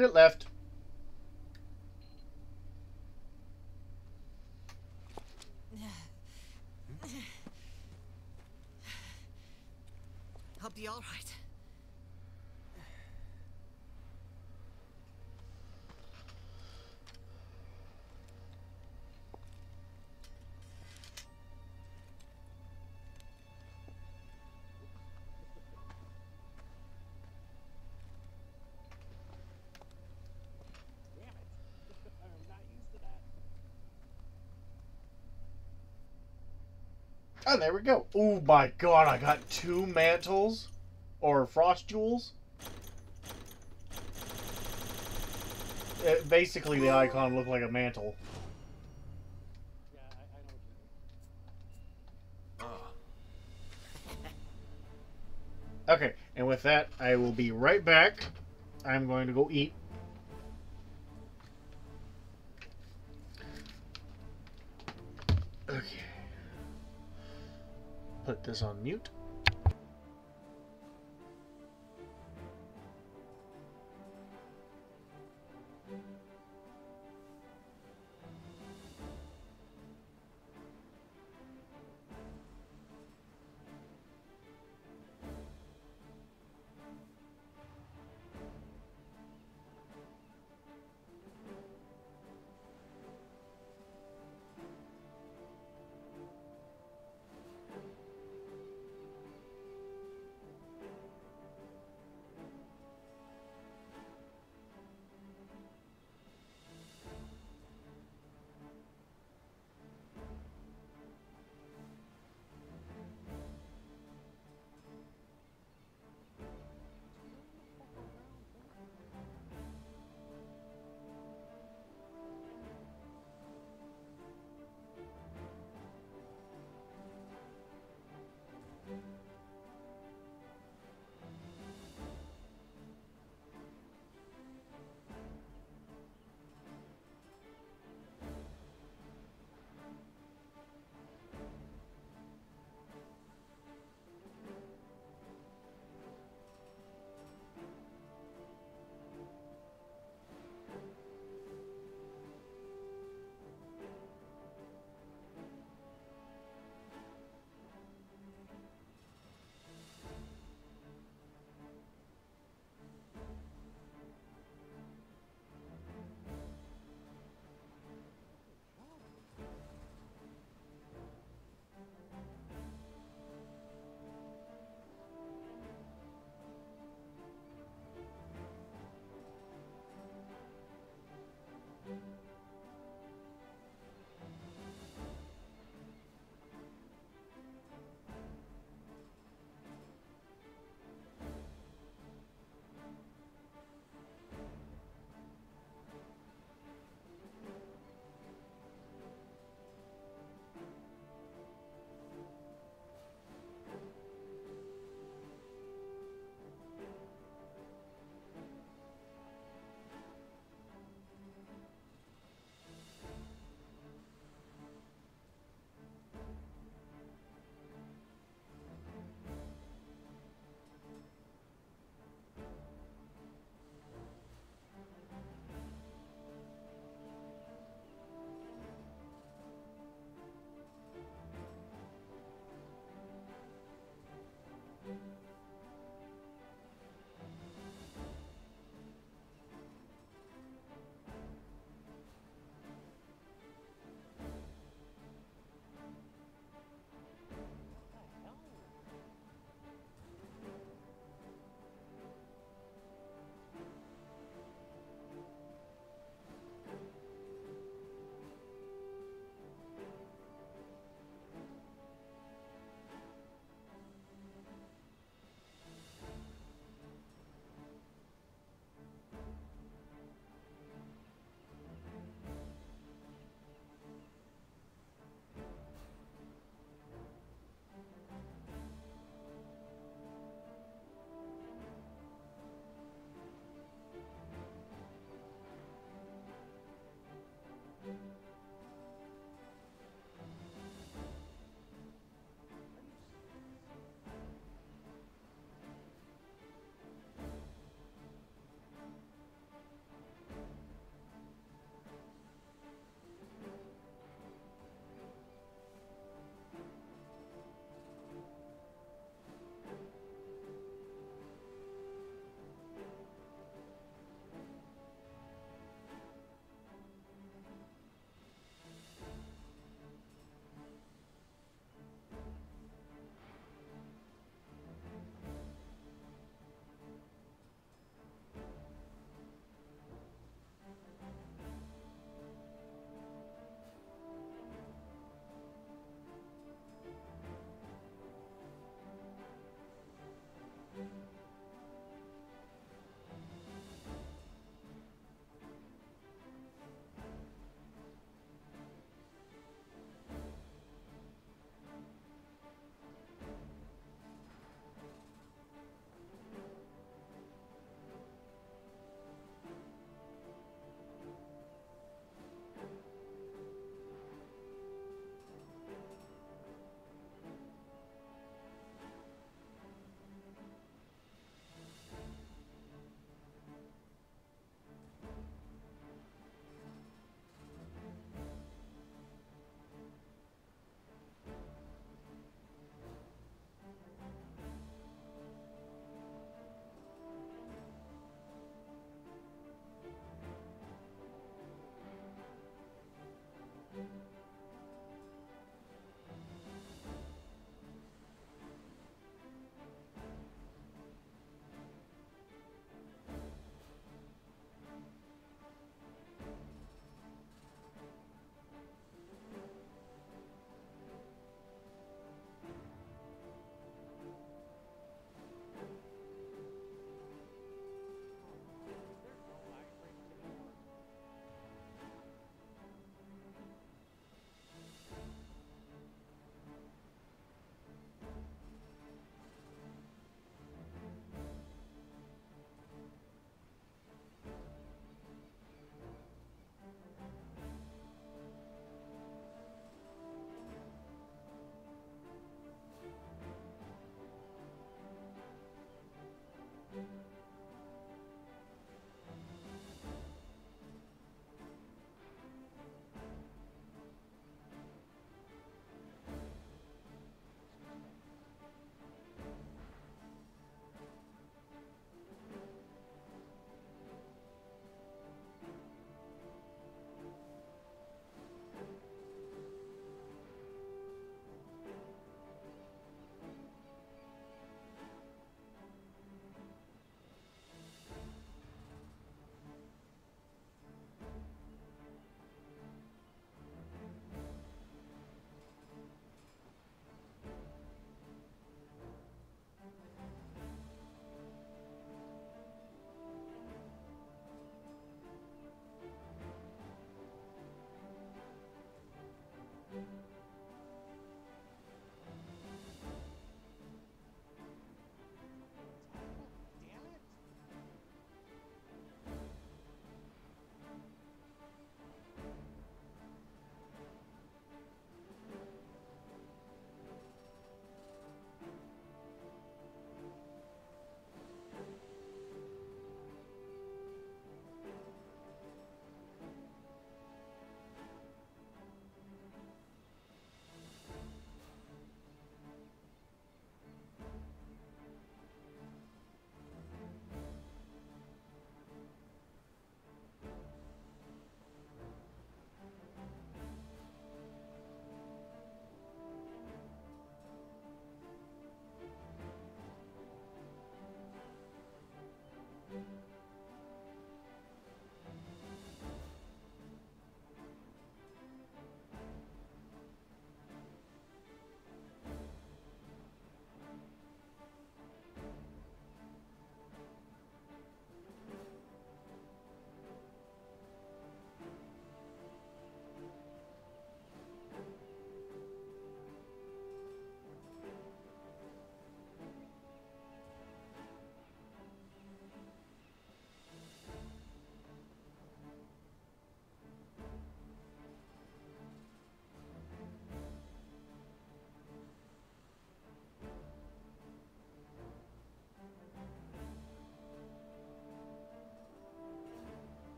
It left. And there we go. Oh my god, I got two mantles. Or frost jewels. It, basically, the icon looked like a mantle. Okay, and with that, I will be right back. I'm going to go eat. This on mute.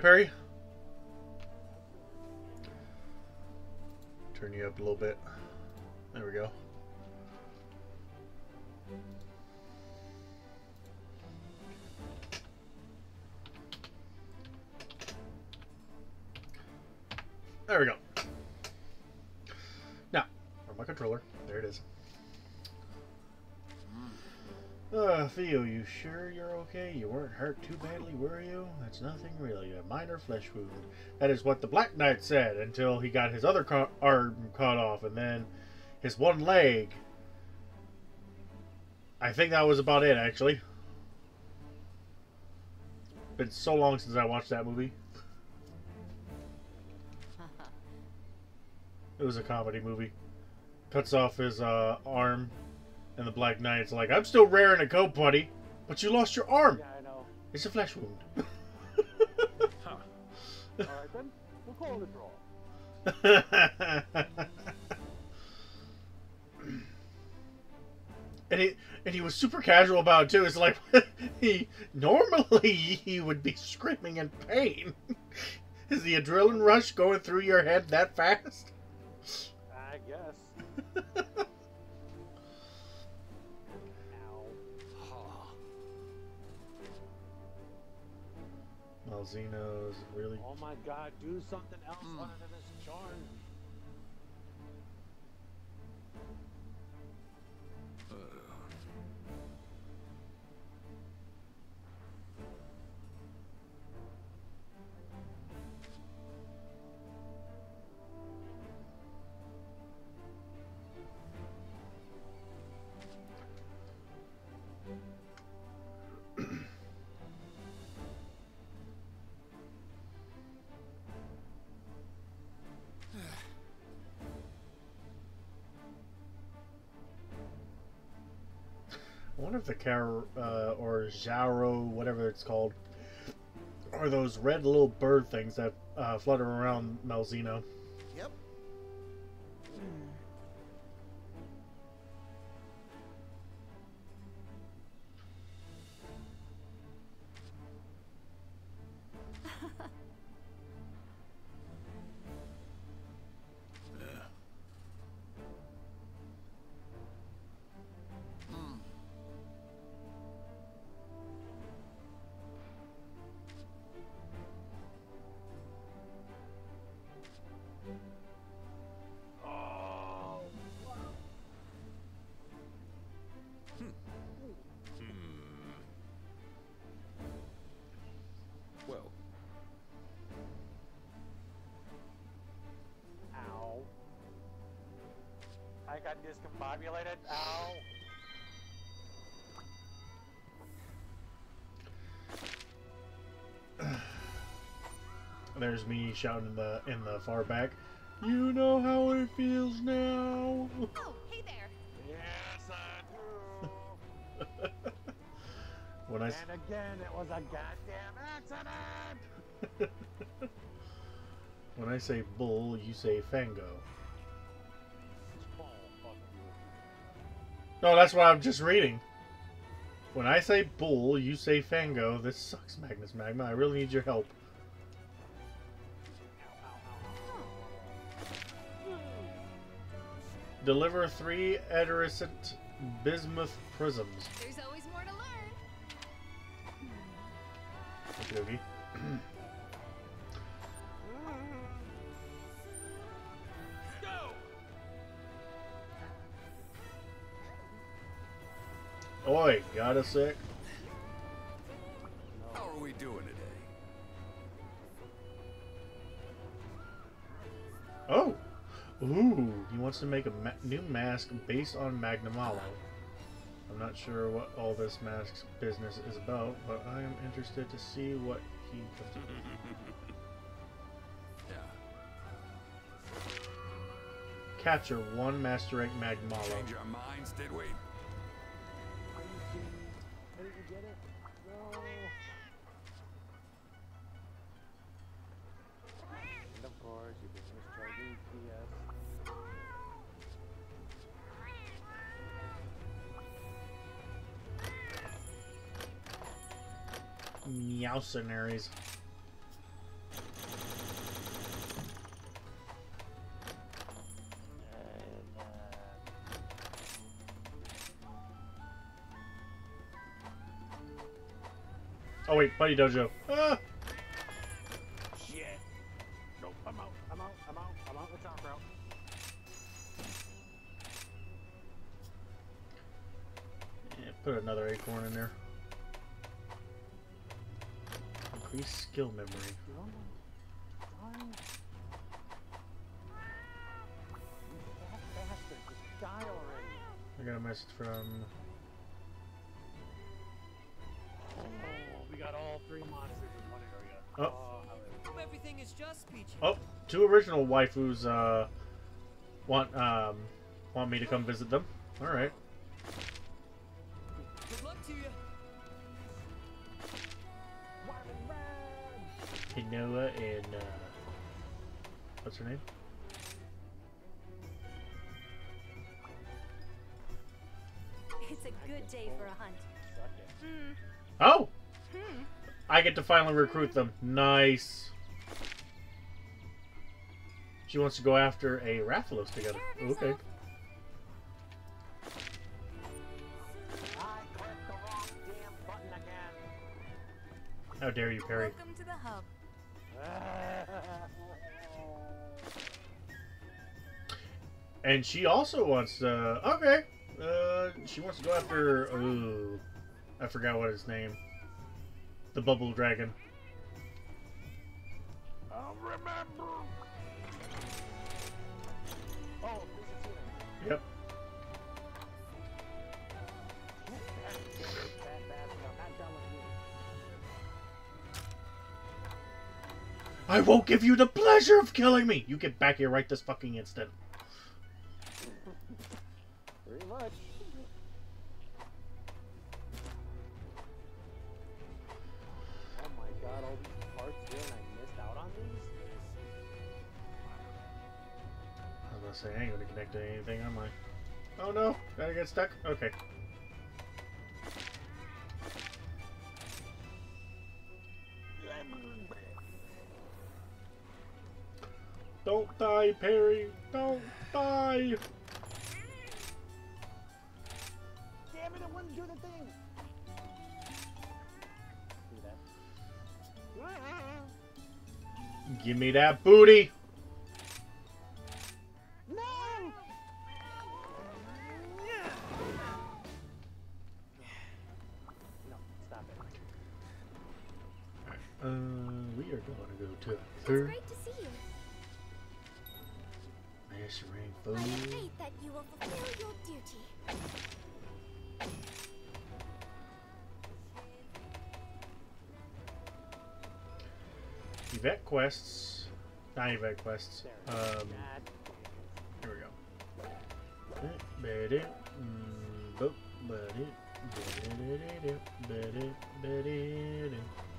Perry? Turn you up a little bit. Theo, you sure you're okay? You weren't hurt too badly, were you? That's nothing really. A minor flesh wound. That is what the Black Knight said until he got his other ca- arm cut off and then his one leg. I think that was about it, actually. Been so long since I watched that movie. It was a comedy movie. Cuts off his uh, arm, and the Black Knight's like, I'm still raring to go, buddy, but you lost your arm. Yeah, I know. It's a flesh wound. All right then, we'll call it a draw. and he and he was super casual about it too. It's like he normally he would be screaming in pain. Is the adrenaline rush going through your head that fast? Malzeno's really Oh my god, do something else hmm. other than this charm. Wonder if the Car uh, or Jaro, whatever it's called, are those red little bird things that uh, flutter around Malzeno. Discombobulated. Ow. There's me shouting in the in the far back. You know how it feels now. Oh, hey there. Yes, I do. when I s- and again, it was a goddamn accident. when I say bull, you say fango. No, that's what I'm just reading. When I say bull, you say fango. This sucks, Magnas Magma. I really need your help. Deliver three Edorisant bismuth prisms. There's always more to learn. Oi, got a sec? how are we doing today? Oh! Ooh, he wants to make a ma- new mask based on Magnamalo. I'm not sure what all this mask's business is about, but I am interested to see what he comes up with. Yeah. Capture one Master Egg Magnamalo. Change our minds, did we? Get it? No. And of course, you can. Meowcenaries. Wait, Buddy Dojo. Ah! Shit. Nope, I'm out. I'm out. I'm out. I'm out the top route. Yeah, put another acorn in there. Increase skill memory. Darn. You fat bastard. Just die already. I got a message from. Got all three monsters in one area. Oh. how is- Hope everything is just peachy. Oh, two original waifus uh want um want me to come visit them. All right. Good luck to you. Hey and uh, what's her name? It's a good day for a hunt. Suck it. Oh, I get to finally recruit them. Nice. She wants to go after a Rathalos together. Okay. I clicked the wrong damn button again. How dare you, Perry? Welcome to the hub. And she also wants to. Okay. Uh, she wants to go after. Ooh, I forgot what his name. The Bubble Dragon. I'll remember. Oh, this is it. Yep. Fat bastard, I'm not done with you. I won't give you the pleasure of killing me. You get back here right this fucking instant. Pretty much. Say I ain't gonna connect to anything, am I? Oh no, gotta get stuck? Okay. Don't die, Perry! Don't die! Damn it, it wouldn't do the thing! Give me that booty! Uh, we are going to go to It's third great to see you. mass I have faith that you will fulfill your duty. Event quests. Not event quests. Um, here we go. Ba-da, mm, boop, ba-da, ba-da-da-da-da, ba-da, ba-da-da. Take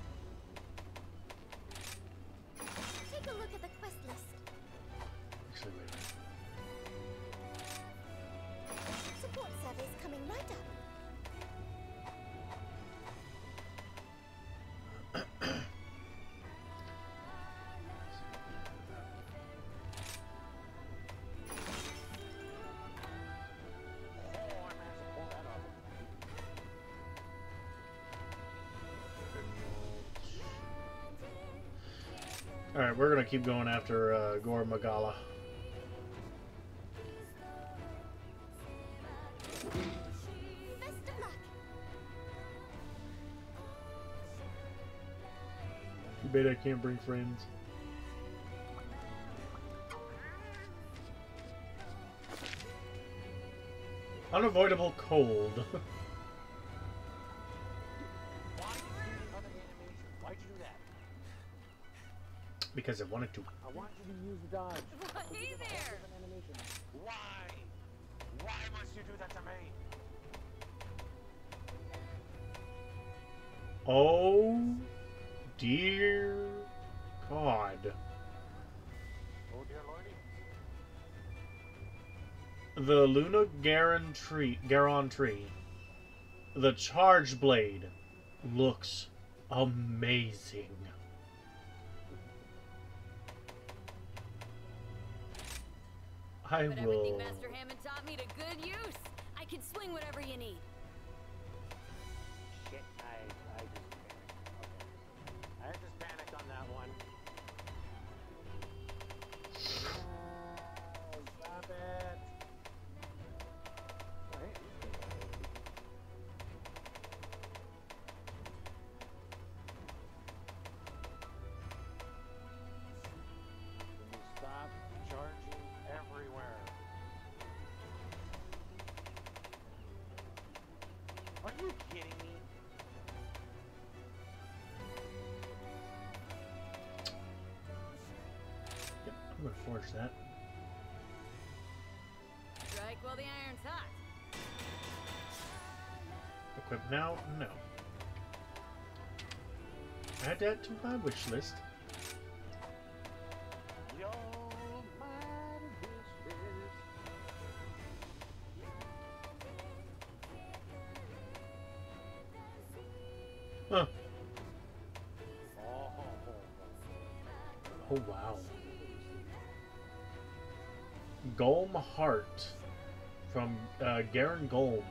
we're gonna keep going after uh, Gore Magala. Too bad I can't bring friends. Unavoidable cold. because I wanted to. I want you to use the dodge. Hey there. Why? Why must you do that to me? Oh dear God. Oh dear lordy. The Luna Garon tree, Garon tree, the Charge Blade looks amazing. I But everything will. Master Hamon taught me to good use. I can swing whatever you need. That to my wish list. Huh. Oh, Oh wow. Golm Heart from uh, Garangolm.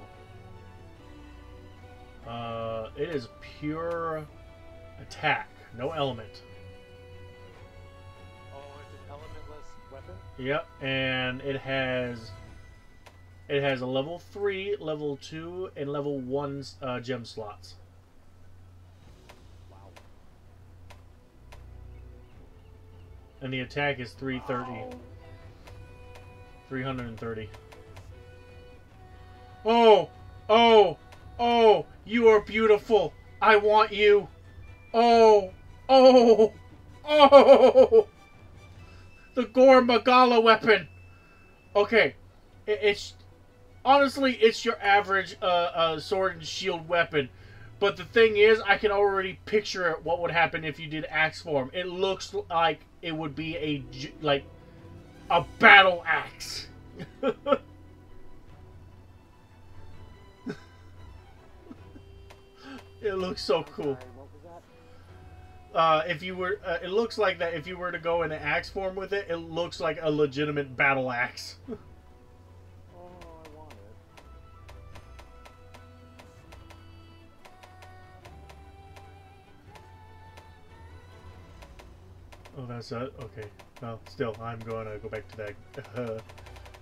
Uh, it is pure attack, no element. oh, it's an elementless weapon. Yep, and it has it has a level three, level two, and level one uh, gem slots. Wow. And the attack is 330. 330. Oh! Oh! Oh! You are beautiful! I want you! Oh! Oh! Oh! The Gore Magala weapon! Okay. It's. Honestly, it's your average uh, uh, sword and shield weapon. But the thing is, I can already picture what would happen if you did axe form. It looks like it would be a like a battle axe. it looks so cool. Uh, if you were, uh, it looks like that. If you were to go in axe form with it, it looks like a legitimate battle axe. Oh, oh, that's it. Okay. Well, still, I'm going to go back to that uh,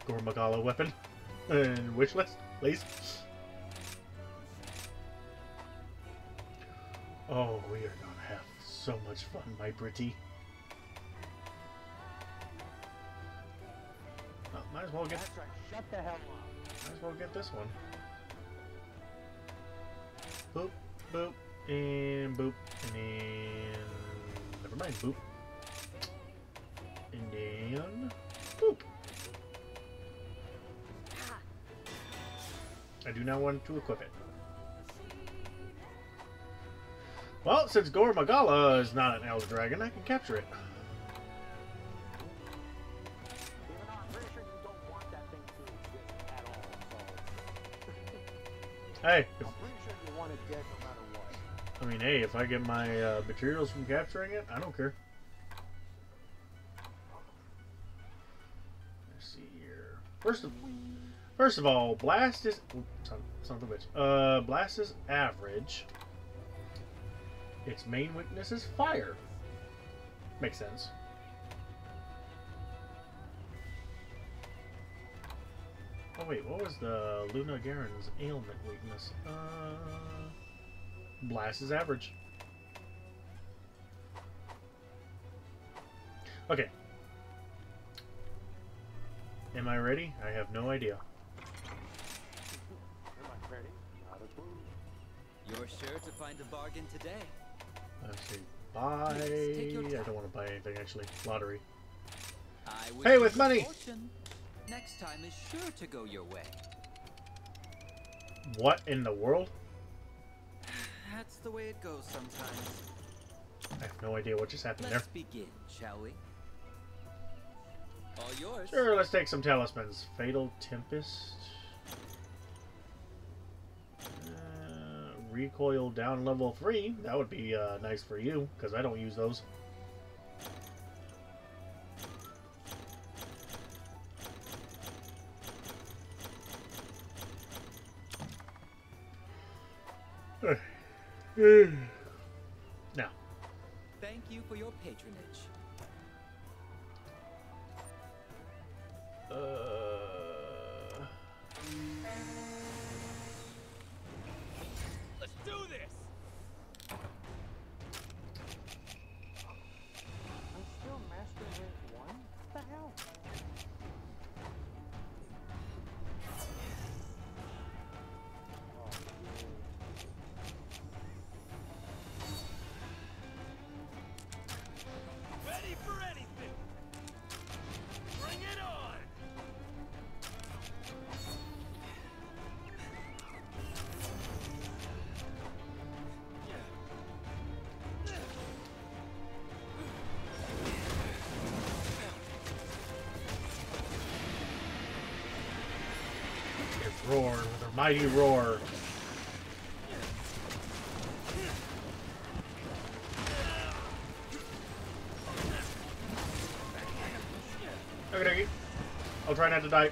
Gore Magala weapon and wish list, please. Oh, we are so much fun, my pretty. Oh, might as well get right. Shut the hell up. might as well get this one. Boop, boop, and boop, and then never mind, boop. And then boop. Ah. I do not want to equip it. Well, since Gore Magala is not an Elder Dragon, I can capture it. Hey. I mean, hey, if I get my uh, materials from capturing it, I don't care. Let's see here. First of, first of all, blast is oop, son, son of a bitch. Uh, blast is average. Its main weakness is fire. Makes sense. Oh wait, what was the Lunagaron's ailment weakness? Uh, blast is average. Okay. Am I ready? I have no idea. You're sure to find a bargain today. Let's. Buy. I don't want to buy anything actually. Lottery. Wish with money. fortune. Next time is sure to go your way. What in the world? That's the way it goes sometimes. I have no idea what just happened there. Let's begin, shall we? All yours. Sure, let's take some talismans. Fatal Tempest. Recoil down level 3. That would be uh, nice for you, because I don't use those. now, Thank you for your patronage. Mighty roar. Okay, I'll try not to die.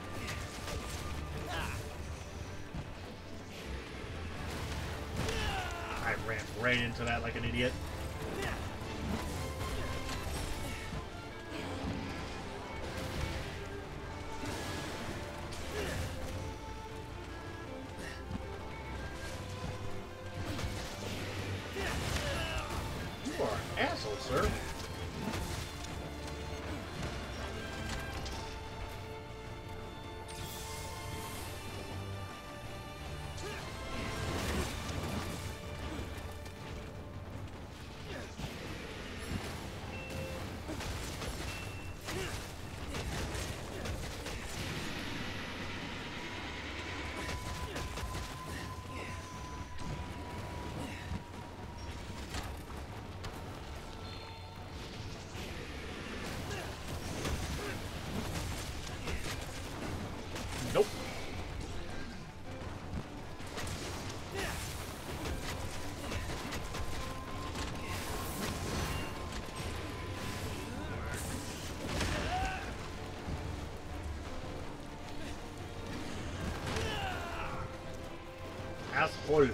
Asshole.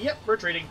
Yep, retreating.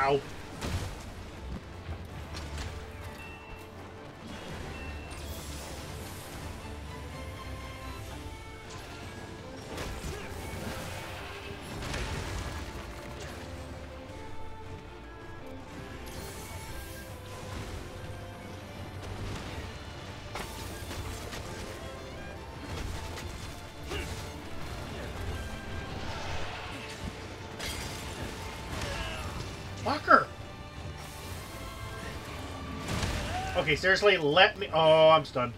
Ow. Okay, seriously, let me. Oh, I'm stunned.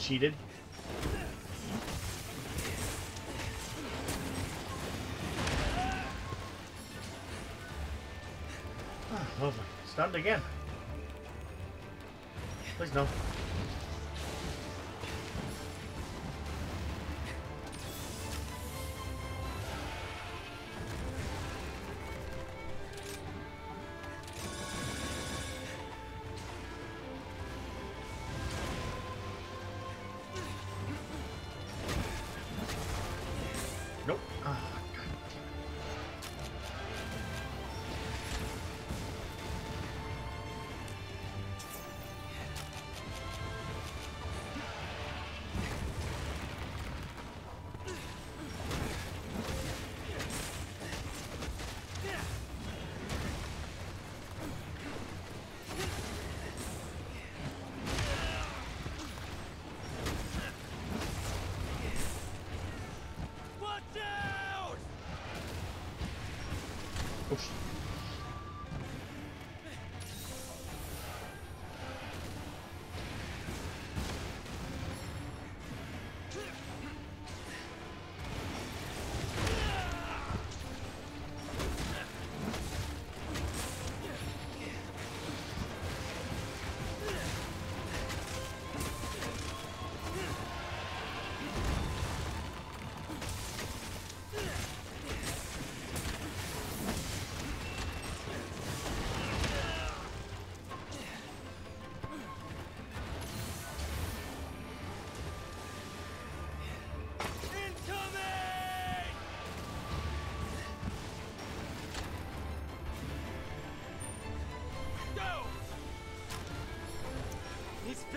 cheated. Oh, lovely. Stunned again. Please no.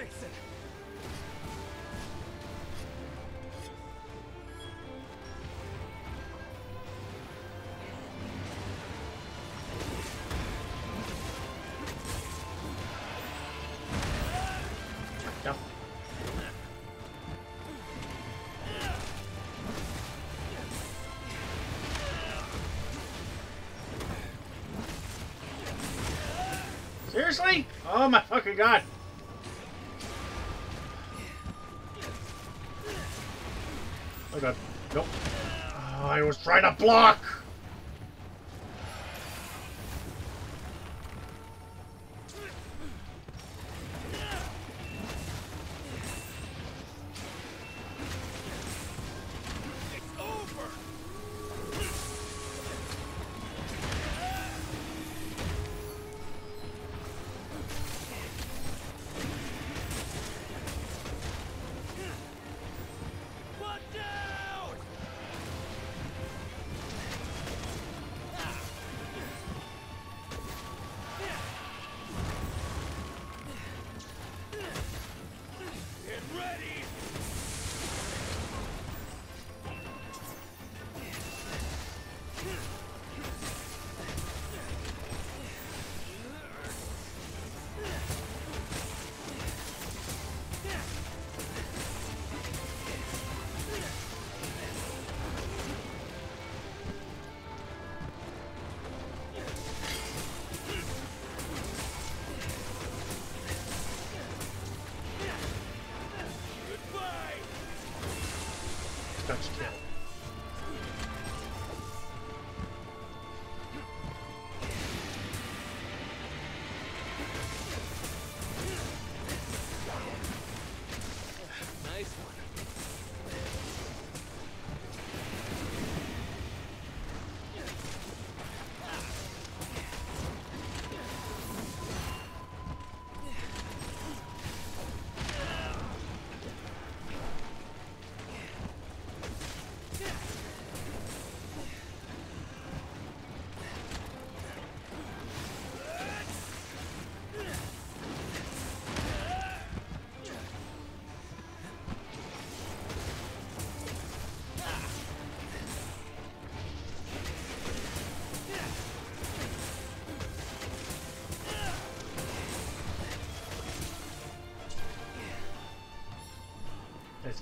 fix it. Seriously? Oh my fucking god. I was trying to block!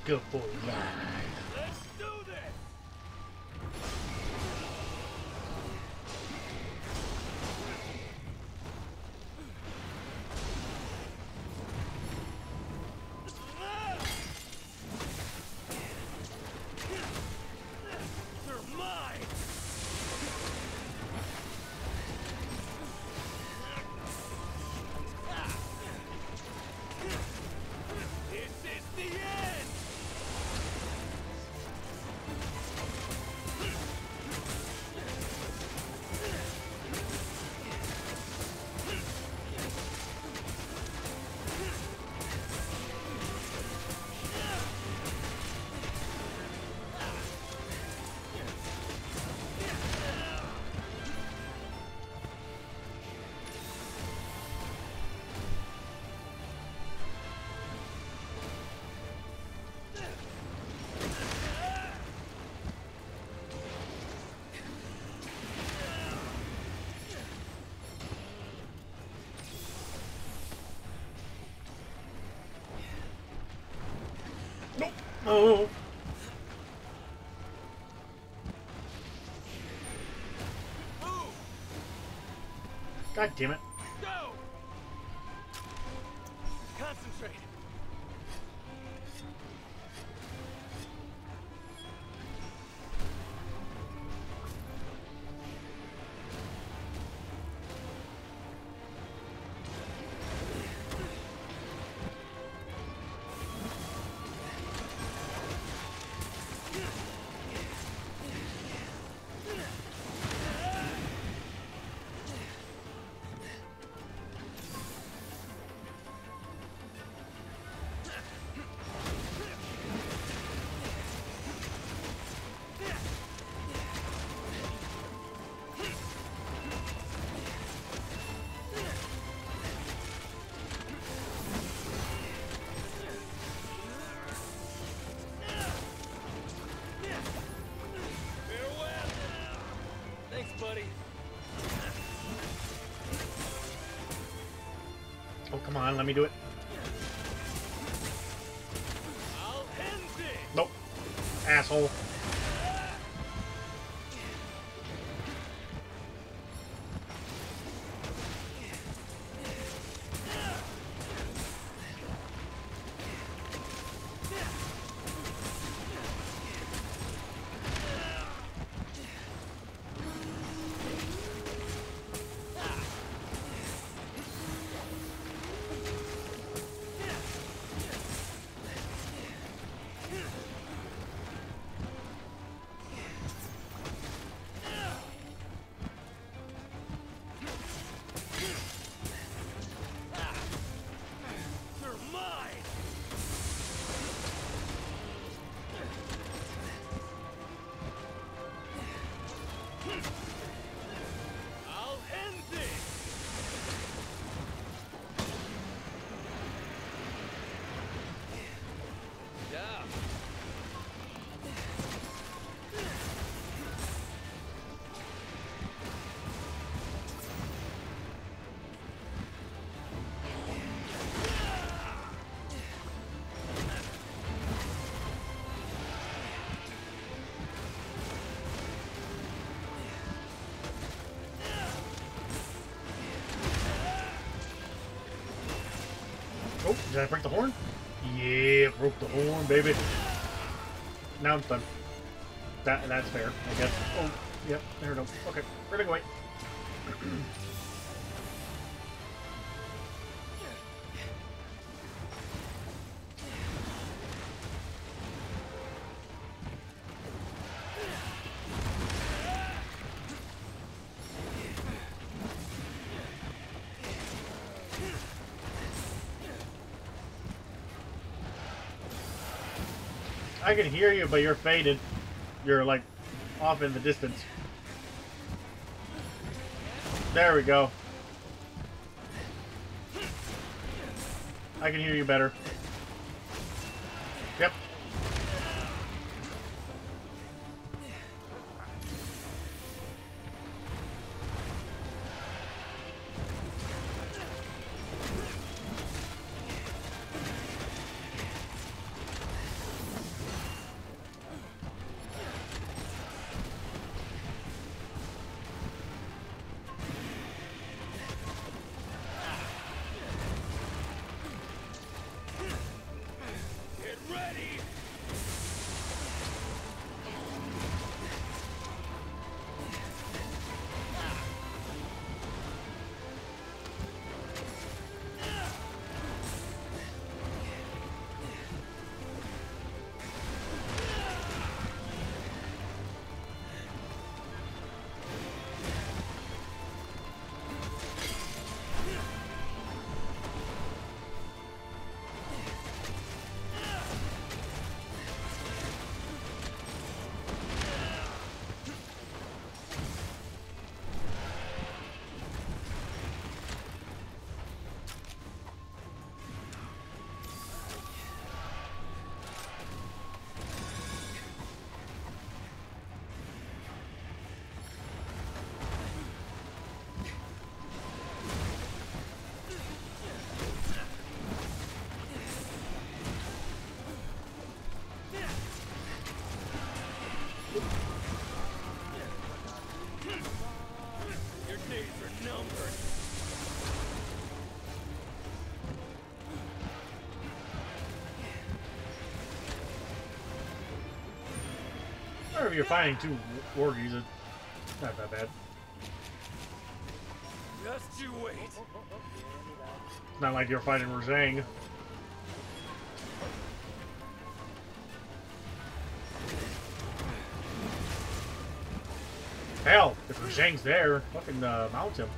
Good boy. God damn it. Come on, let me do it. I'll end it. Nope. Asshole. Oh, did I break the horn? Yeah, broke the horn, baby. Now it's done. That that's fair, I guess. Oh, yep, there we go. Okay, running away. I can hear you, but you're faded. You're like off in the distance. There we go. I can hear you better. If you're fighting two Orgies, it's not that bad. Just you wait. It's not like you're fighting Rajang. Hell, if Rajang's there, fucking uh, mount him.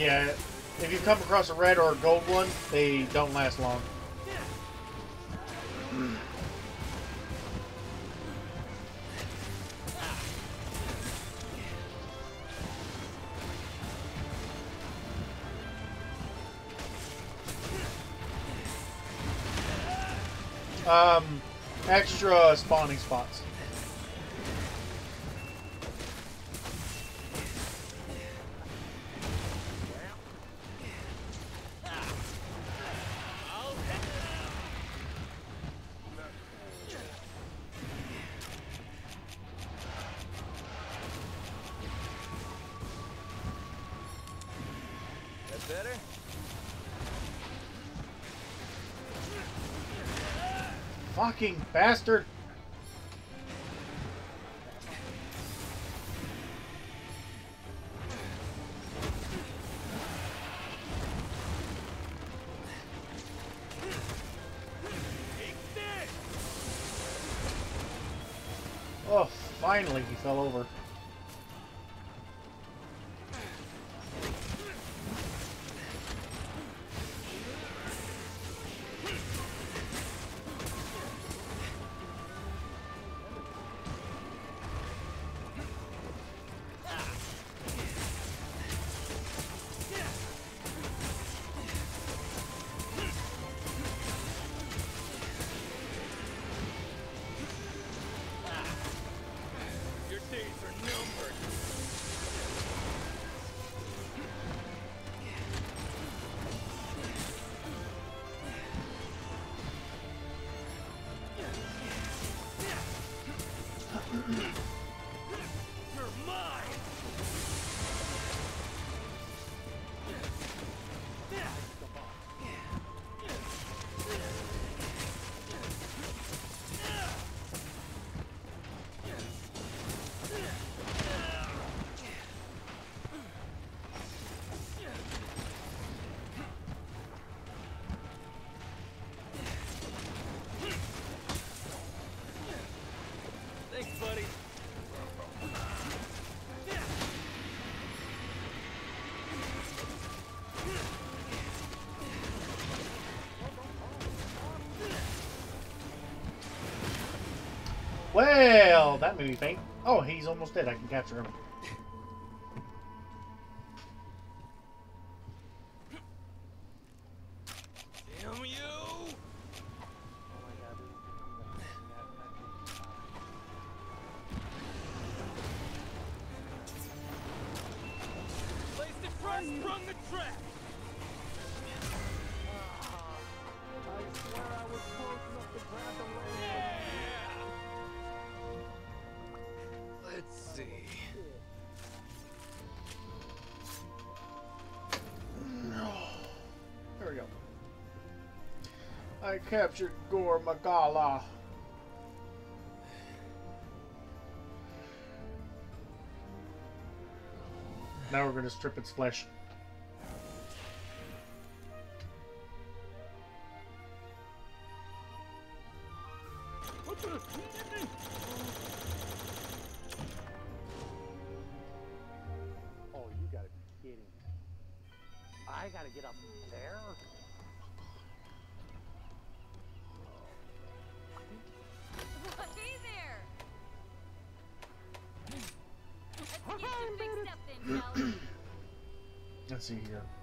Yeah, if you come across a red or a gold one, they don't last long. Um, extra spawning spots. Bastard! Faint. Oh, he's almost dead. I can capture him. Captured Gore Magala. Now we're going to strip its flesh. See here.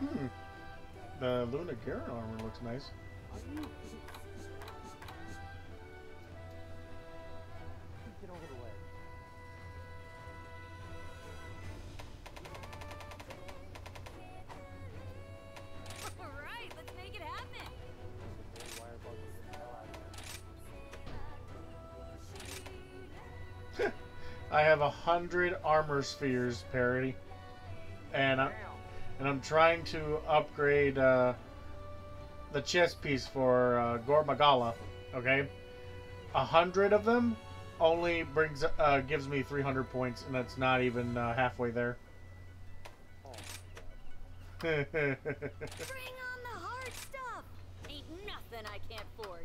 Hmm. The Luna Garen armor looks nice. 100 armor spheres, parity, And I'm, and I'm trying to upgrade uh, the chest piece for uh, Gore Magala, okay? 100 of them only brings uh, gives me 300 points, and that's not even uh, halfway there. Bring on the hard stuff! Ain't nothing I can't forge.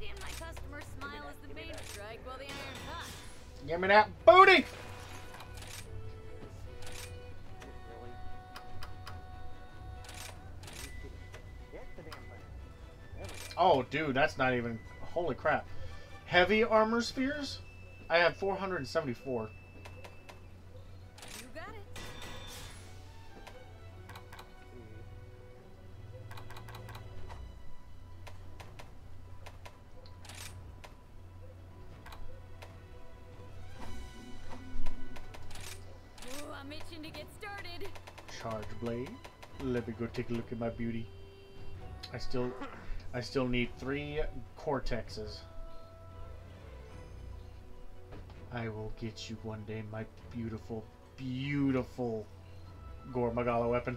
Seeing my smile is the main strike while the iron's hot. Give me that Oh, dude, that's not even. Holy crap! Heavy armor spheres? I have 474. You got it. Ooh, I'm itching to get started. Charge blade. Let me go take a look at my beauty. I still, I still need three cortexes. I will get you one day, my beautiful, beautiful Gore Magala weapon.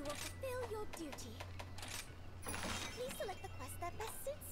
You will fulfill your duty. Please select the quest that best suits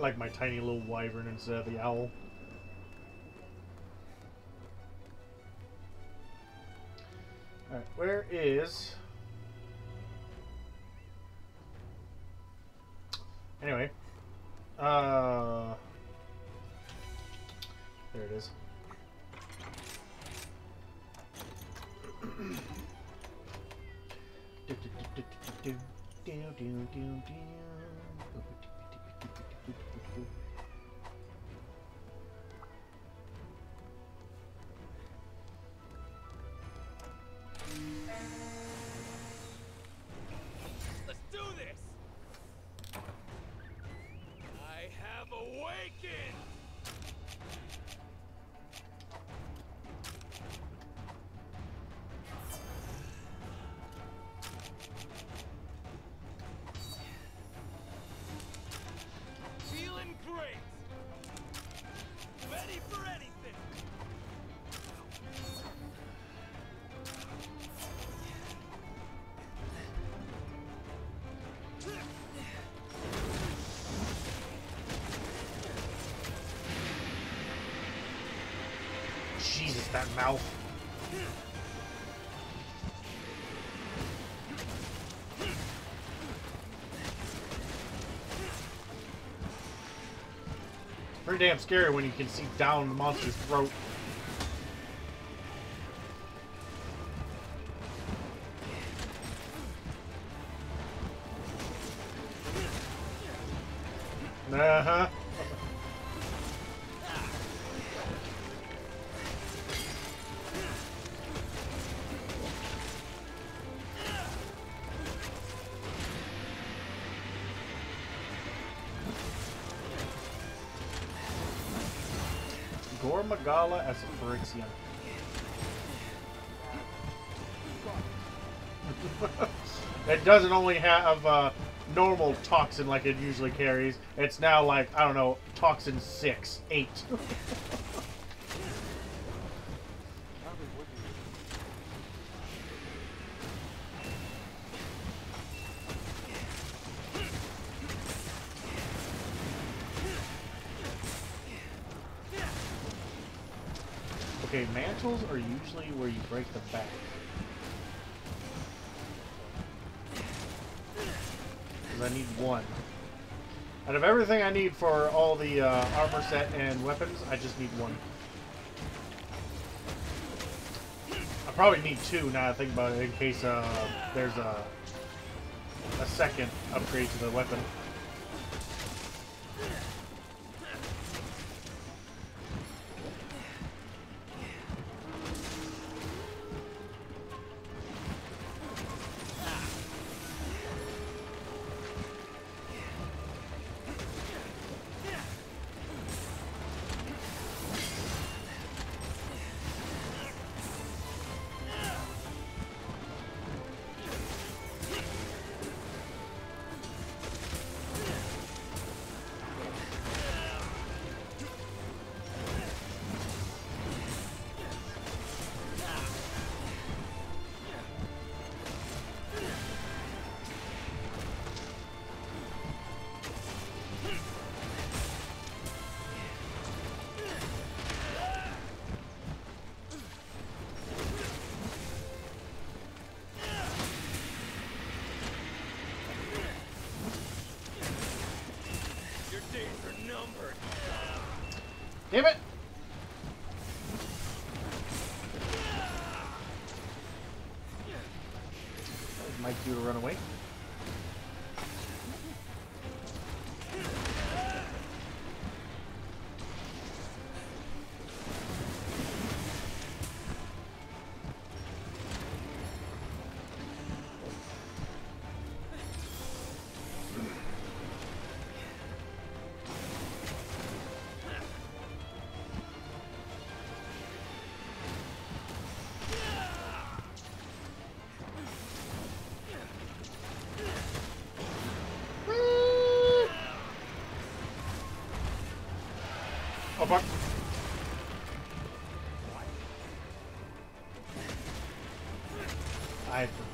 like my tiny little wyvern instead of the owl. That mouth. Pretty damn scary when you can see down the monster's throat. Gore Magala as a Phyrexian. it doesn't only have uh, normal toxin like it usually carries. It's now like, I don't know, toxin 6, 8. break the back. I need one. Out of everything I need for all the uh, armor set and weapons, I just need one. I probably need two now I think about it, in case uh, there's a, a second upgrade to the weapon.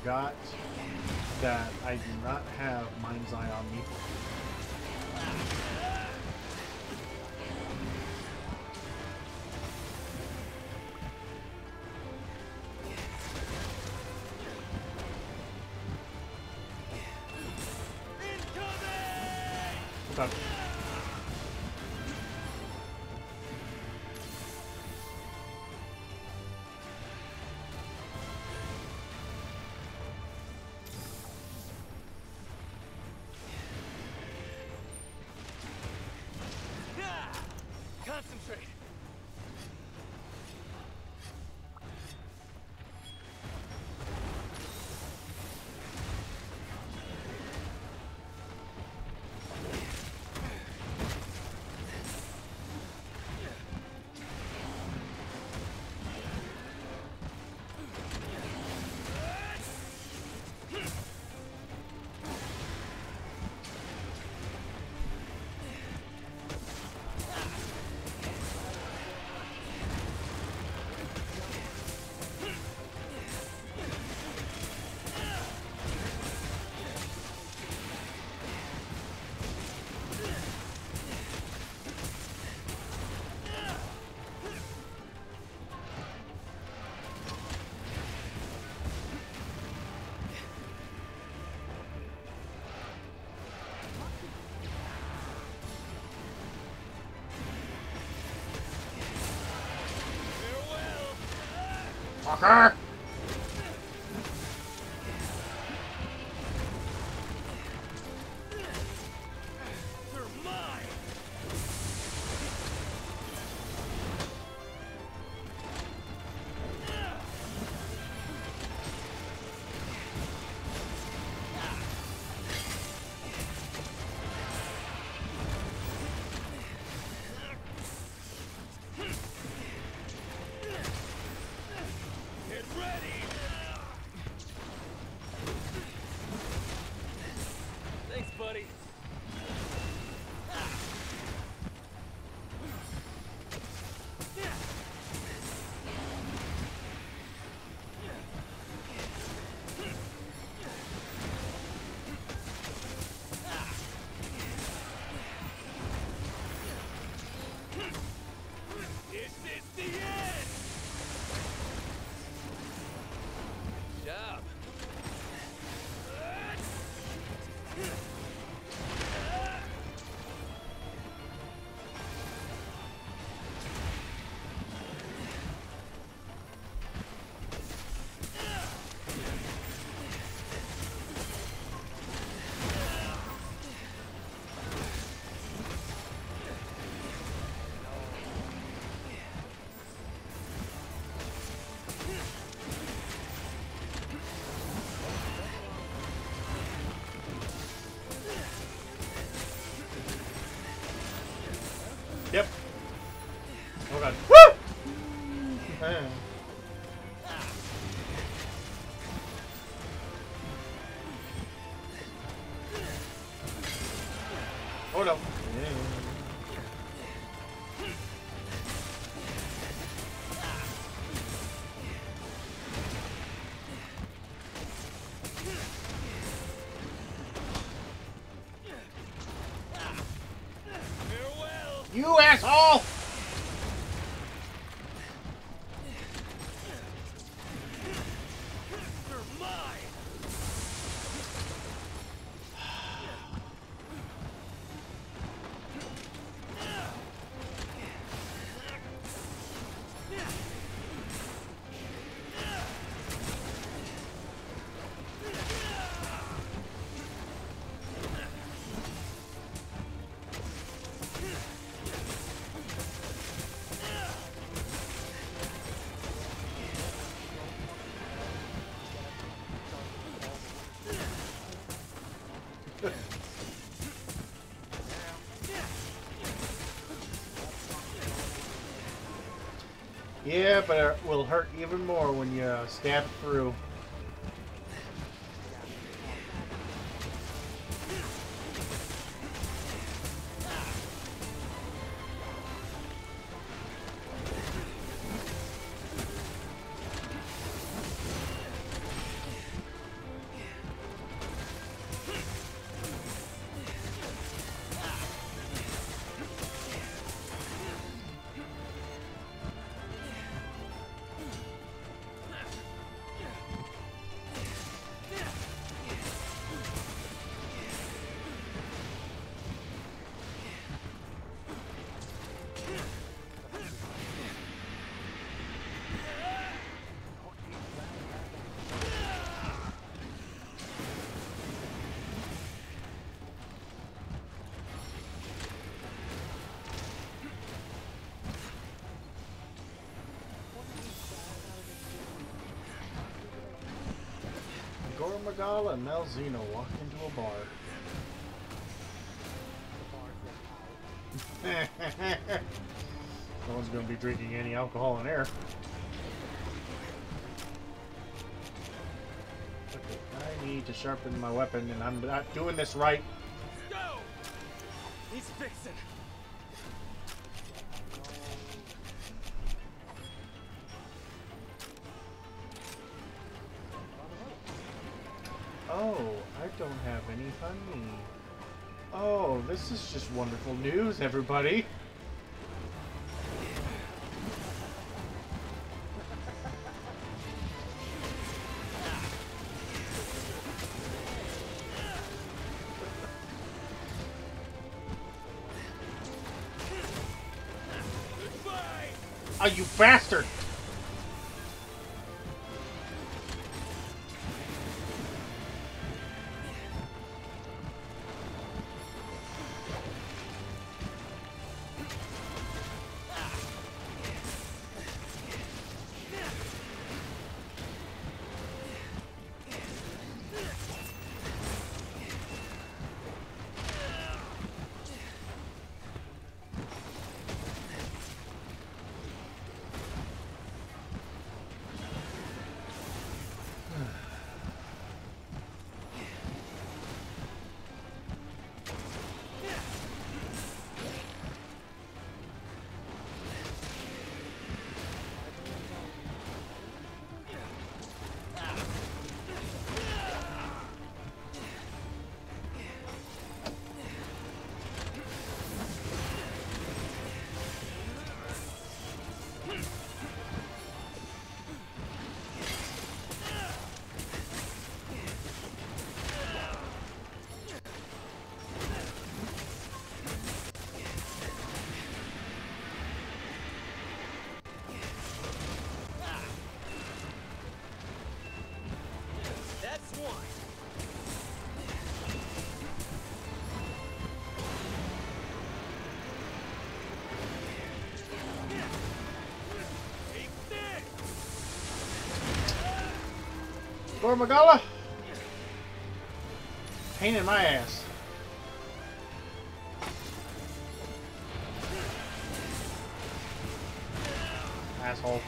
forgot that I do not have Mind's Eye on me. Stop. motherfucker! thing. But it will hurt even more when you stab through. Magala and Malzeno walk into a bar. no one's going to be drinking any alcohol in there. I need to sharpen my weapon, and I'm not doing this right. Go! He's fixing. Wonderful news, everybody. Oh, you bastard! Gore Magala! Pain in my ass. Asshole.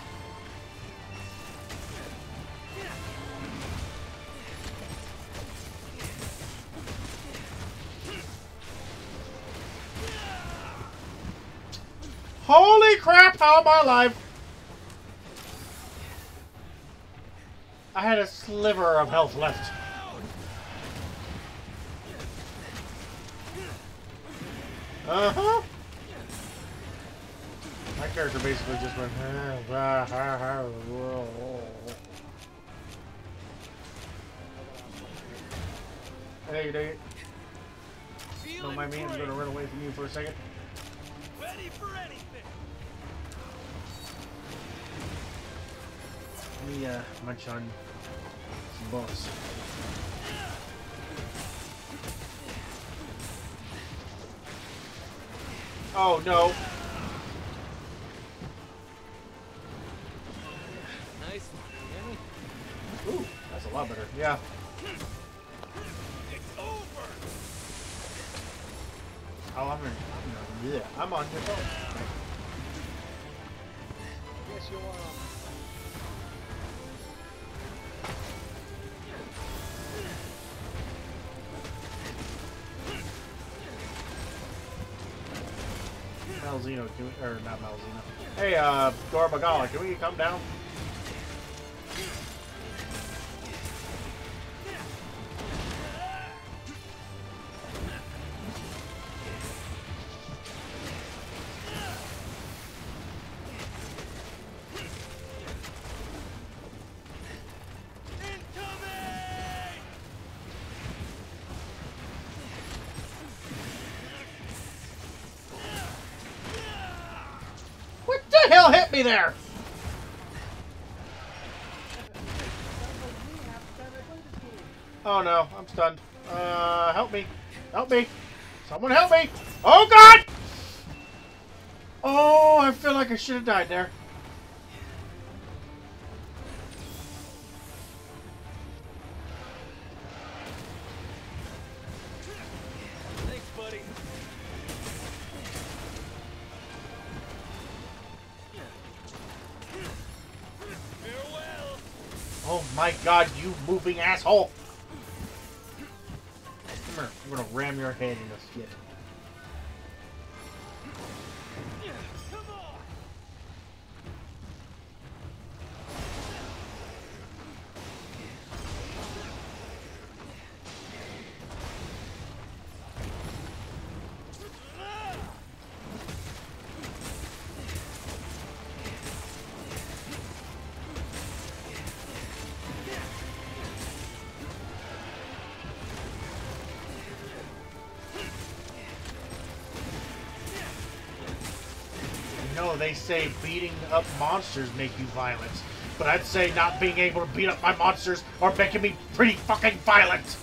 Holy crap, how am I alive? I had a sliver of health left. Uh-huh. My character basically just went, "Ah, whoa." Hey, dude. Don't mind me, I'm gonna run away from you for a second. Ready for anything. Let me, uh, munch on buffs. Oh, no. Malzeno, can we, or not Malzeno. Hey, uh, Gore Magala, can we come down? Should have died there. Thanks, buddy. Farewell. Oh my god, you moving asshole! Come here, I'm gonna ram your head in this shit. Say beating up monsters make you violent. But I'd say not being able to beat up my monsters are making me pretty fucking violent.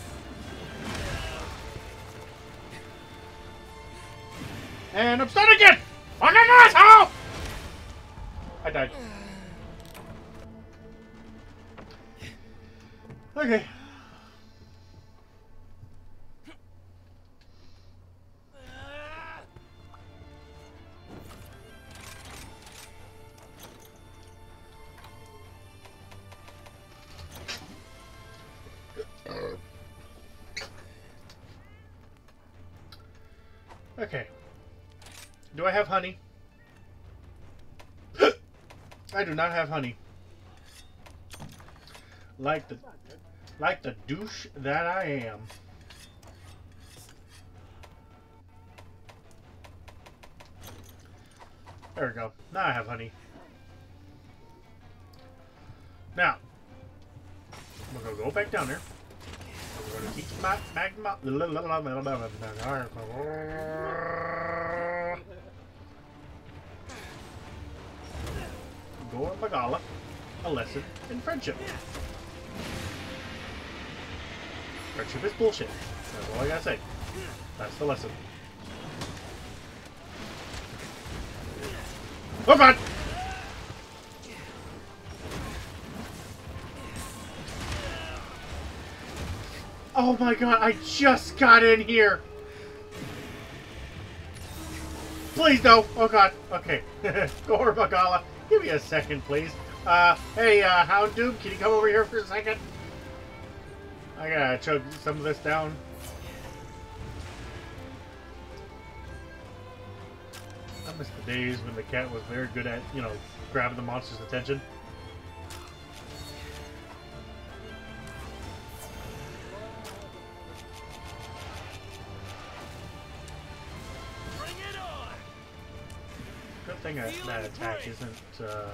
I have honey? I do not have honey. Like the like the douche that I am. There we go. Now I have honey. Now, we're gonna go back down there. Gonna teach my magma. Gore Magala a lesson in friendship. Friendship is bullshit. That's all I gotta say. That's the lesson. Oh god! Oh my god, I just got in here! Please no! Oh god, okay. Gore Magala, give me a second, please. Uh, hey, uh, Houndoom, can you come over here for a second? I gotta chug some of this down. I miss the days when the cat was very good at, you know, grabbing the monster's attention. That, attack isn't uh,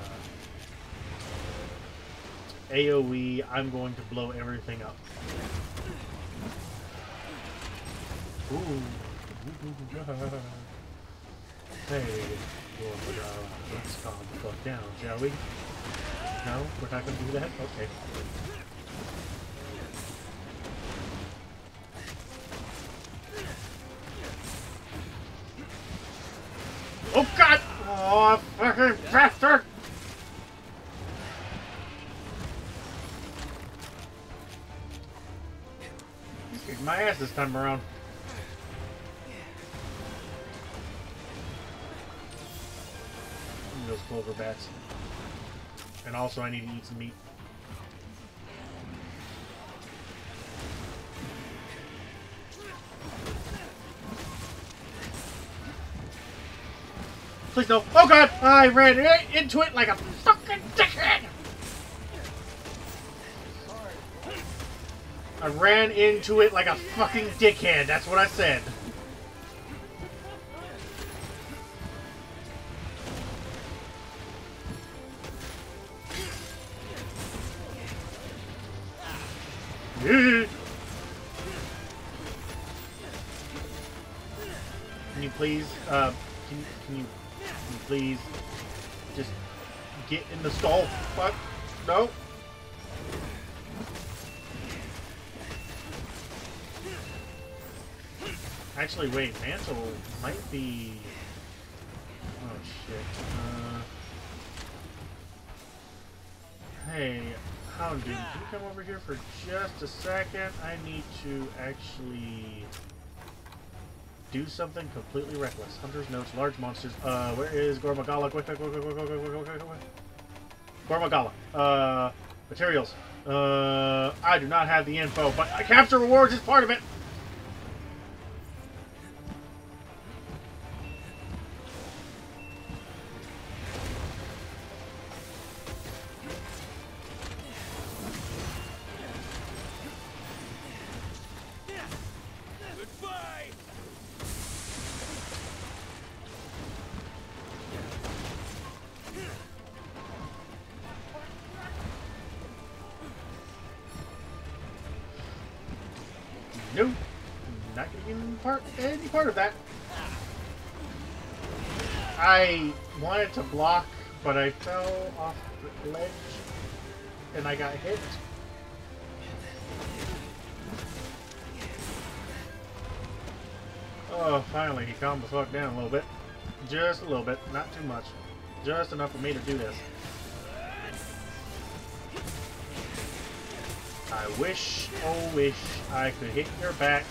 AoE. I'm going to blow everything up. Ooh. Hey, Lord, uh, let's calm the fuck down, shall we? No, we're not to do that? Okay. Ass this time around. Those clover bats. And also, I need to eat some meat. Please no. Oh god! I ran into it like a I ran into it like a fucking dickhead. That's what I said. Can you please, uh, can, can you, can you please just get in the stall? What? No? Actually, wait, Mantle might be... Oh, shit. Uh... Hey, Houndoom, can you come over here for just a second? I need to actually do something completely reckless. Hunter's notes, large monsters. Uh, where is Gore Magala? Quick, quick, quick, quick, quick, quick, quick, quick, quick. Gore Magala. Uh, materials. Uh, I do not have the info, but capture rewards is part of it. Part of that. I wanted to block, but I fell off the ledge and I got hit. Oh, finally, he calmed the fuck down a little bit. Just a little bit, not too much. Just enough for me to do this. I wish, oh wish, I could hit your back,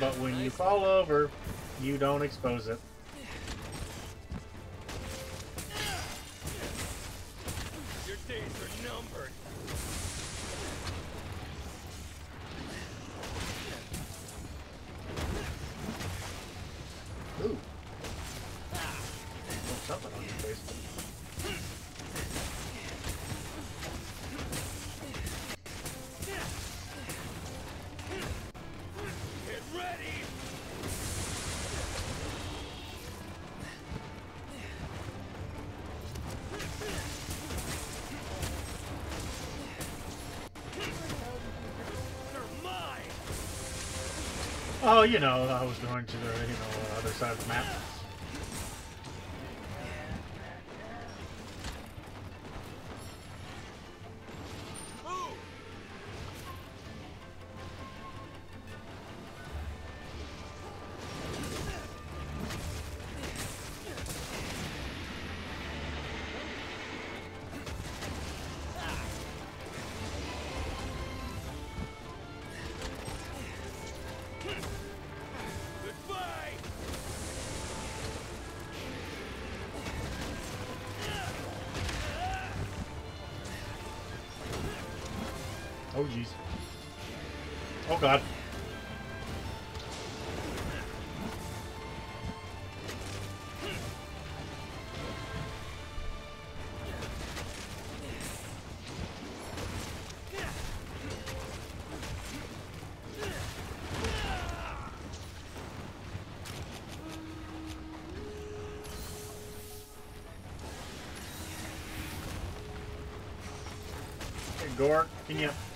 but when you fall over, you don't expose it. You know, I was going to the, you know, other side of the map.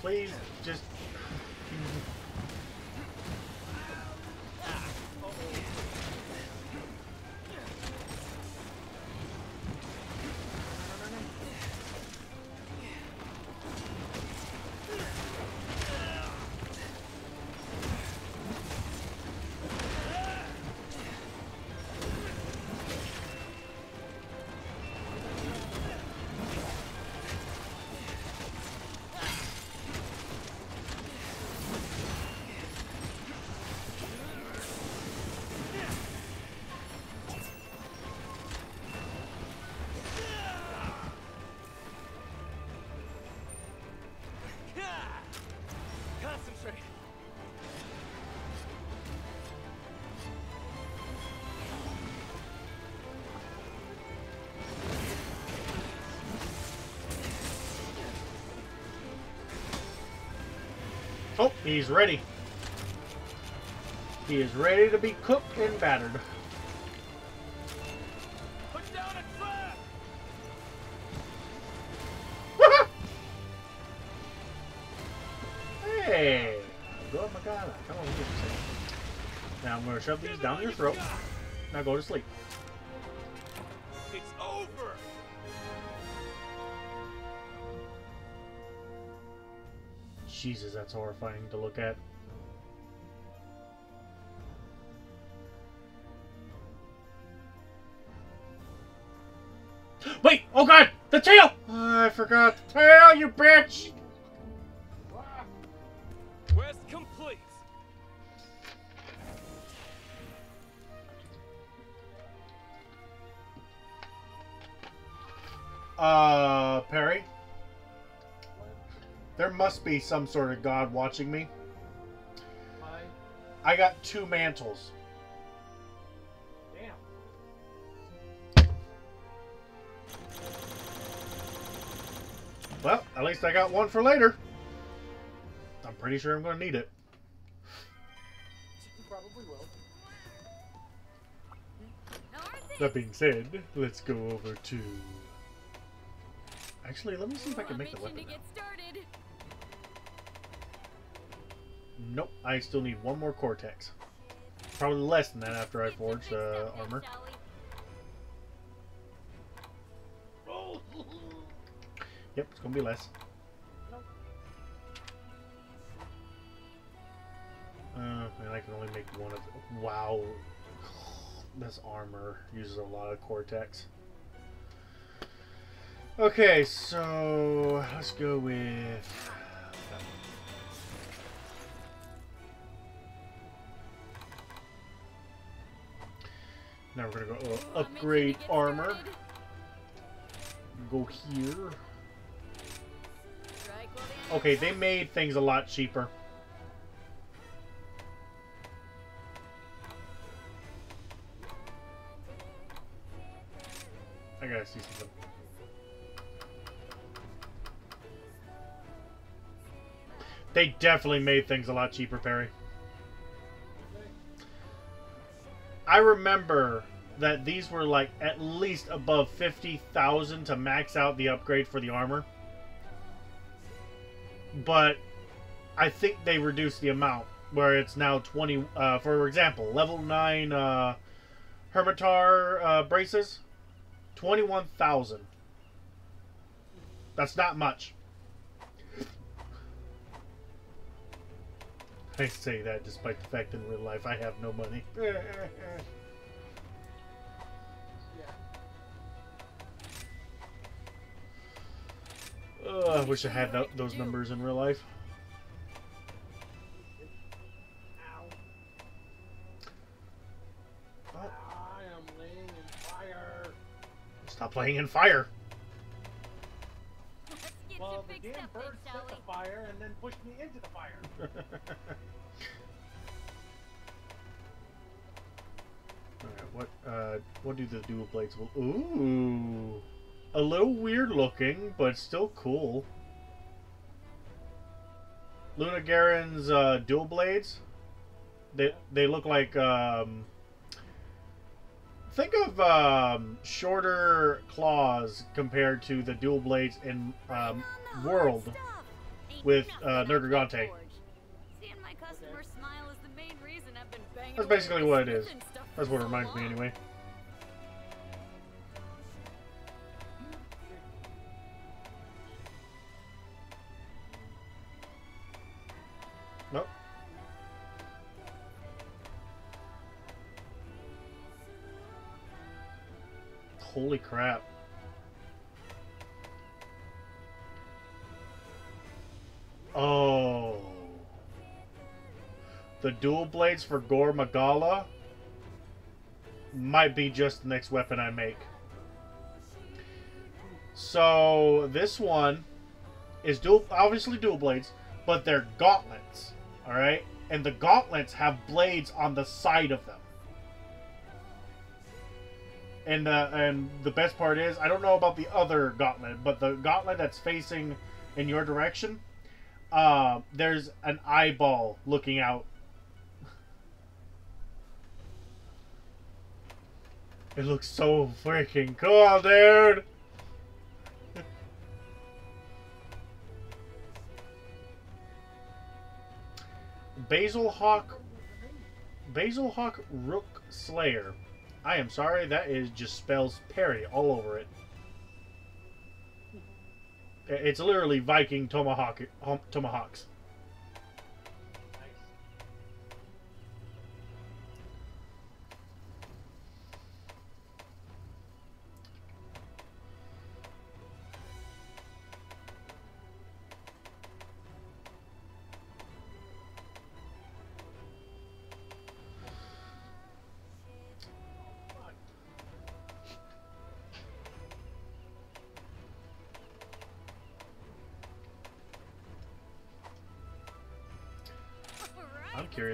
Please Oh, he's ready. He is ready to be cooked and battered. Put down a trap! hey! Go, God. Come on, Now I'm going to shove these down your throat. Now go to sleep. Jesus, that's horrifying to look at. Must be some sort of god watching me. I got two mantles. Damn. Well, at least I got one for later. I'm pretty sure I'm going to need it. You probably will. That being said, let's go over to... Actually, let me see if I can make the weapon now. Nope, I still need one more Cortex. Probably less than that after I forge uh, armor. Yep, it's gonna be less. Uh, and I can only make one of. Wow, this armor uses a lot of Cortex. Okay, so let's go with. Now we're gonna go uh, upgrade armor. Go here. Okay, they made things a lot cheaper. I gotta see something. They definitely made things a lot cheaper, Perry. I remember that these were like at least above 50,000 to max out the upgrade for the armor. But I think they reduced the amount where it's now 20 uh, for example level 9 uh, Hermitaur uh, braces 21,000 that's not much. I say that despite the fact in real life I have no money Ugh, I wish I had tho- those numbers in real life. I am laying in fire. Stop playing in fire. Well, the damn bird set the fire and then pushed me into the fire. Alright, what uh what do the dual blades will Ooh. A little weird looking, but still cool. Lunagaron's uh dual blades. They they look like um think of um shorter claws compared to the dual blades in um World with, uh, Nergigante. That's basically what it is. That's what it reminds me anyway. Holy crap. Oh. The dual blades for Gore Magala might be just the next weapon I make. So this one is dual, obviously dual blades, but they're gauntlets. All right, and the gauntlets have blades on the side of them. And uh, and the best part is, I don't know about the other gauntlet, but the gauntlet that's facing in your direction, uh, there's an eyeball looking out. It looks so freaking cool, dude. Basil Hawk Basil Hawk Rook Slayer. I am sorry, that is just spells parry all over it. It's literally Viking tomahawk tomahawks.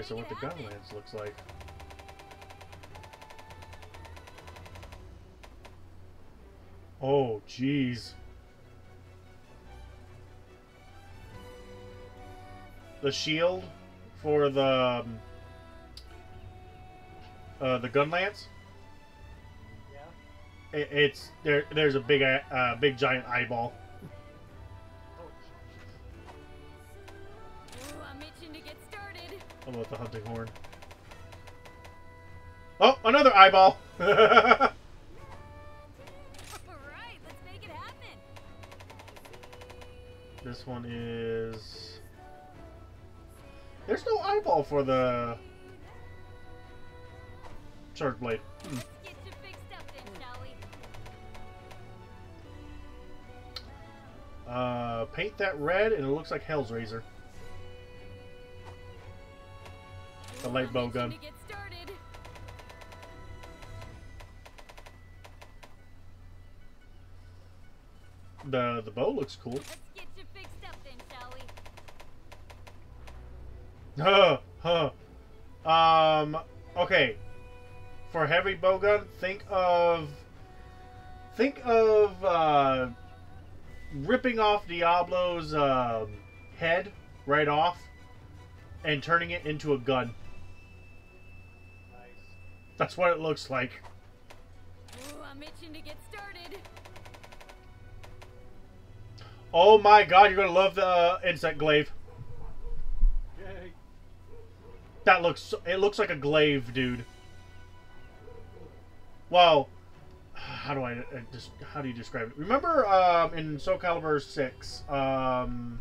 Curious on what the gun lance looks like. Oh, jeez. The shield for the um, uh, the gun lance. Yeah. It, it's there. There's a big, uh, big giant eyeball. About the hunting horn? Oh, another eyeball. All right, let's make it happen. this one is. There's no eyeball for the charge blade. Hmm. Let's get you fixed up then. Uh, paint that red, and it looks like Hell's Razor. The light bow gun. to get started. The the bow looks cool. Let's get you fixed up then, shall we? Huh, huh. Um, okay. For heavy bowgun, think of think of uh, ripping off Diablo's um, head right off and turning it into a gun. Nice. That's what it looks like. Ooh, I'm itching to get started. Oh my god, you're gonna love the uh, insect glaive. Yay. That looks, it looks like a glaive, dude. Well, how do I uh, just how do you describe it? Remember um, in Soul Calibur six, um,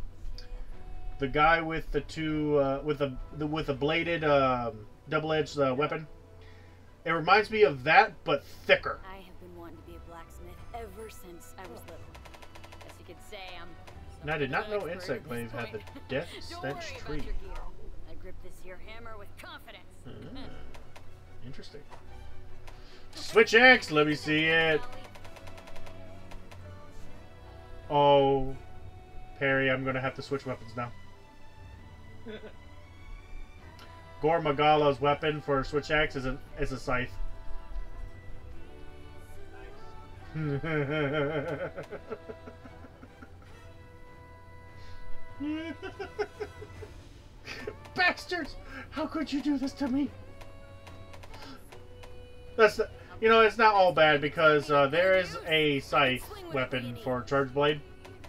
the guy with the two uh, with the, the with a bladed um, double-edged uh, weapon. It reminds me of that, but thicker. I have been wanting to be a blacksmith ever since I was little. Guess you could say I'm. And I did not know Insect at Glaive had the. Death Stench Tree. I grip this here hammer with confidence. Ah, interesting. Switch Axe, let me see it. Oh, Perry, I'm gonna have to switch weapons now. Gore Magala's weapon for Switch Axe is a is a scythe. Bastards! How could you do this to me? That's the, you know it's not all bad because uh, there is a scythe weapon for Charge Blade,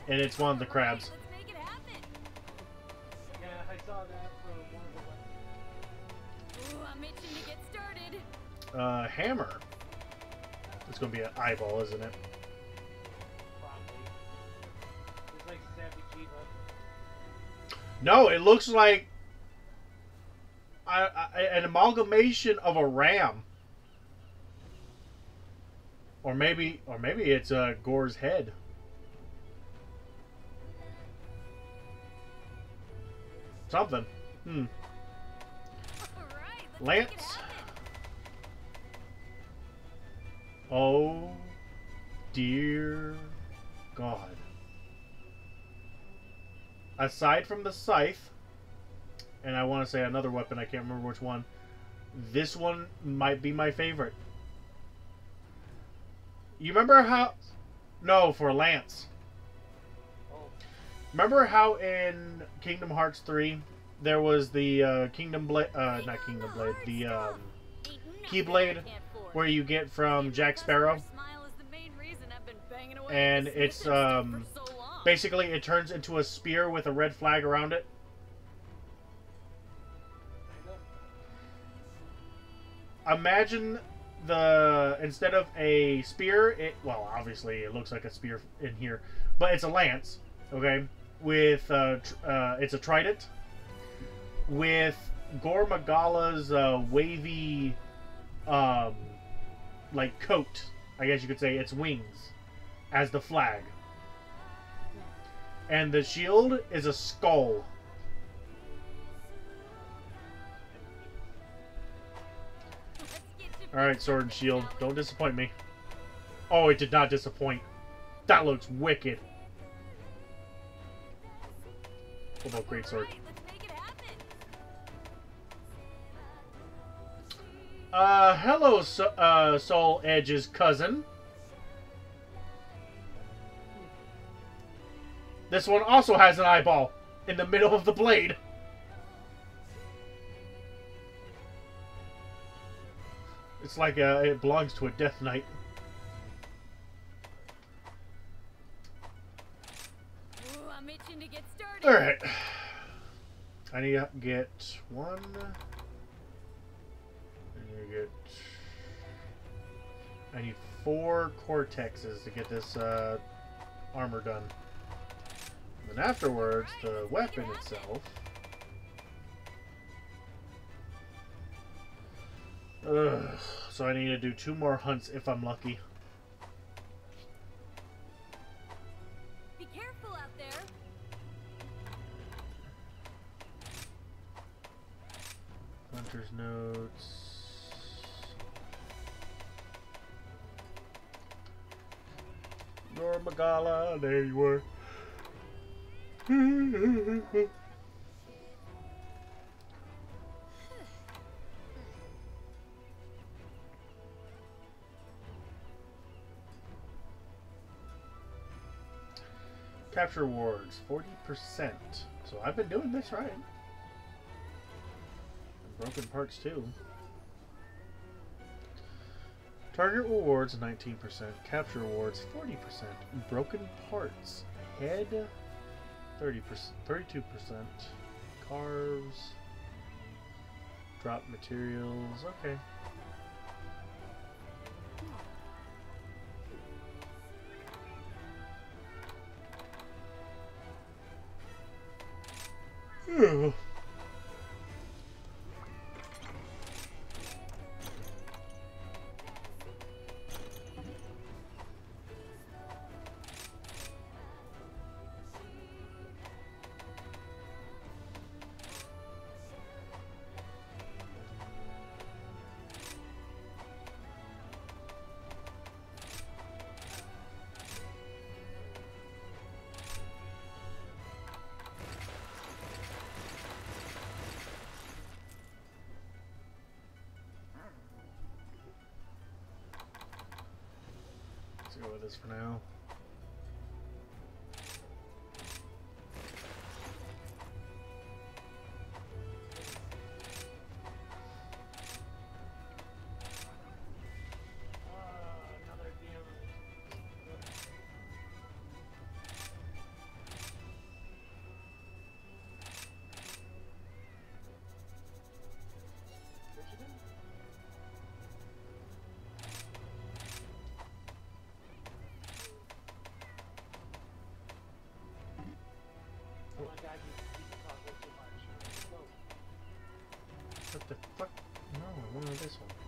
and it's one of the crabs. Uh, hammer. It's gonna be an eyeball, isn't it? Like No, it looks like I, I, an amalgamation of a ram, or maybe, or maybe it's uh, Gore's head. Something. Hmm. All right, let's make it Lance. Oh, dear God. Aside from the scythe, and I want to say another weapon, I can't remember which one, this one might be my favorite. You remember how. No, for Lance. Remember how in Kingdom Hearts 3 there was the uh, Kingdom Blade, uh, not Kingdom Blade, the um, Keyblade. Where you get from Jack Sparrow, and it's um, basically it turns into a spear with a red flag around it. Imagine the instead of a spear, it well obviously it looks like a spear in here, but it's a lance, okay? With uh, uh it's a trident with Gore Magala's uh, wavy, um, like coat. I guess you could say its wings as the flag, and the shield is a skull. Let's get you All right, sword and shield, don't disappoint me. Oh, it did not disappoint. That looks wicked. What about great Uh, hello, so, uh, Soul Edge's cousin. This one also has an eyeball in the middle of the blade. It's like uh, it belongs to a Death Knight. Ooh, I'm itching to get started. All right. I need to get one. I need to get. I need four cortexes to get this uh, armor done. And then afterwards, the weapon itself. Ugh. So I need to do two more hunts if I'm lucky. Be careful out there. Hunter's notes. Gore Magala, there you were. Capture wards, 40%. So I've been doing this right. And broken parts too. Target rewards 19%, capture rewards 40%, broken parts, head 30%, 32%, carves, drop materials, okay. This for now. The fuck? No, I wanted this one.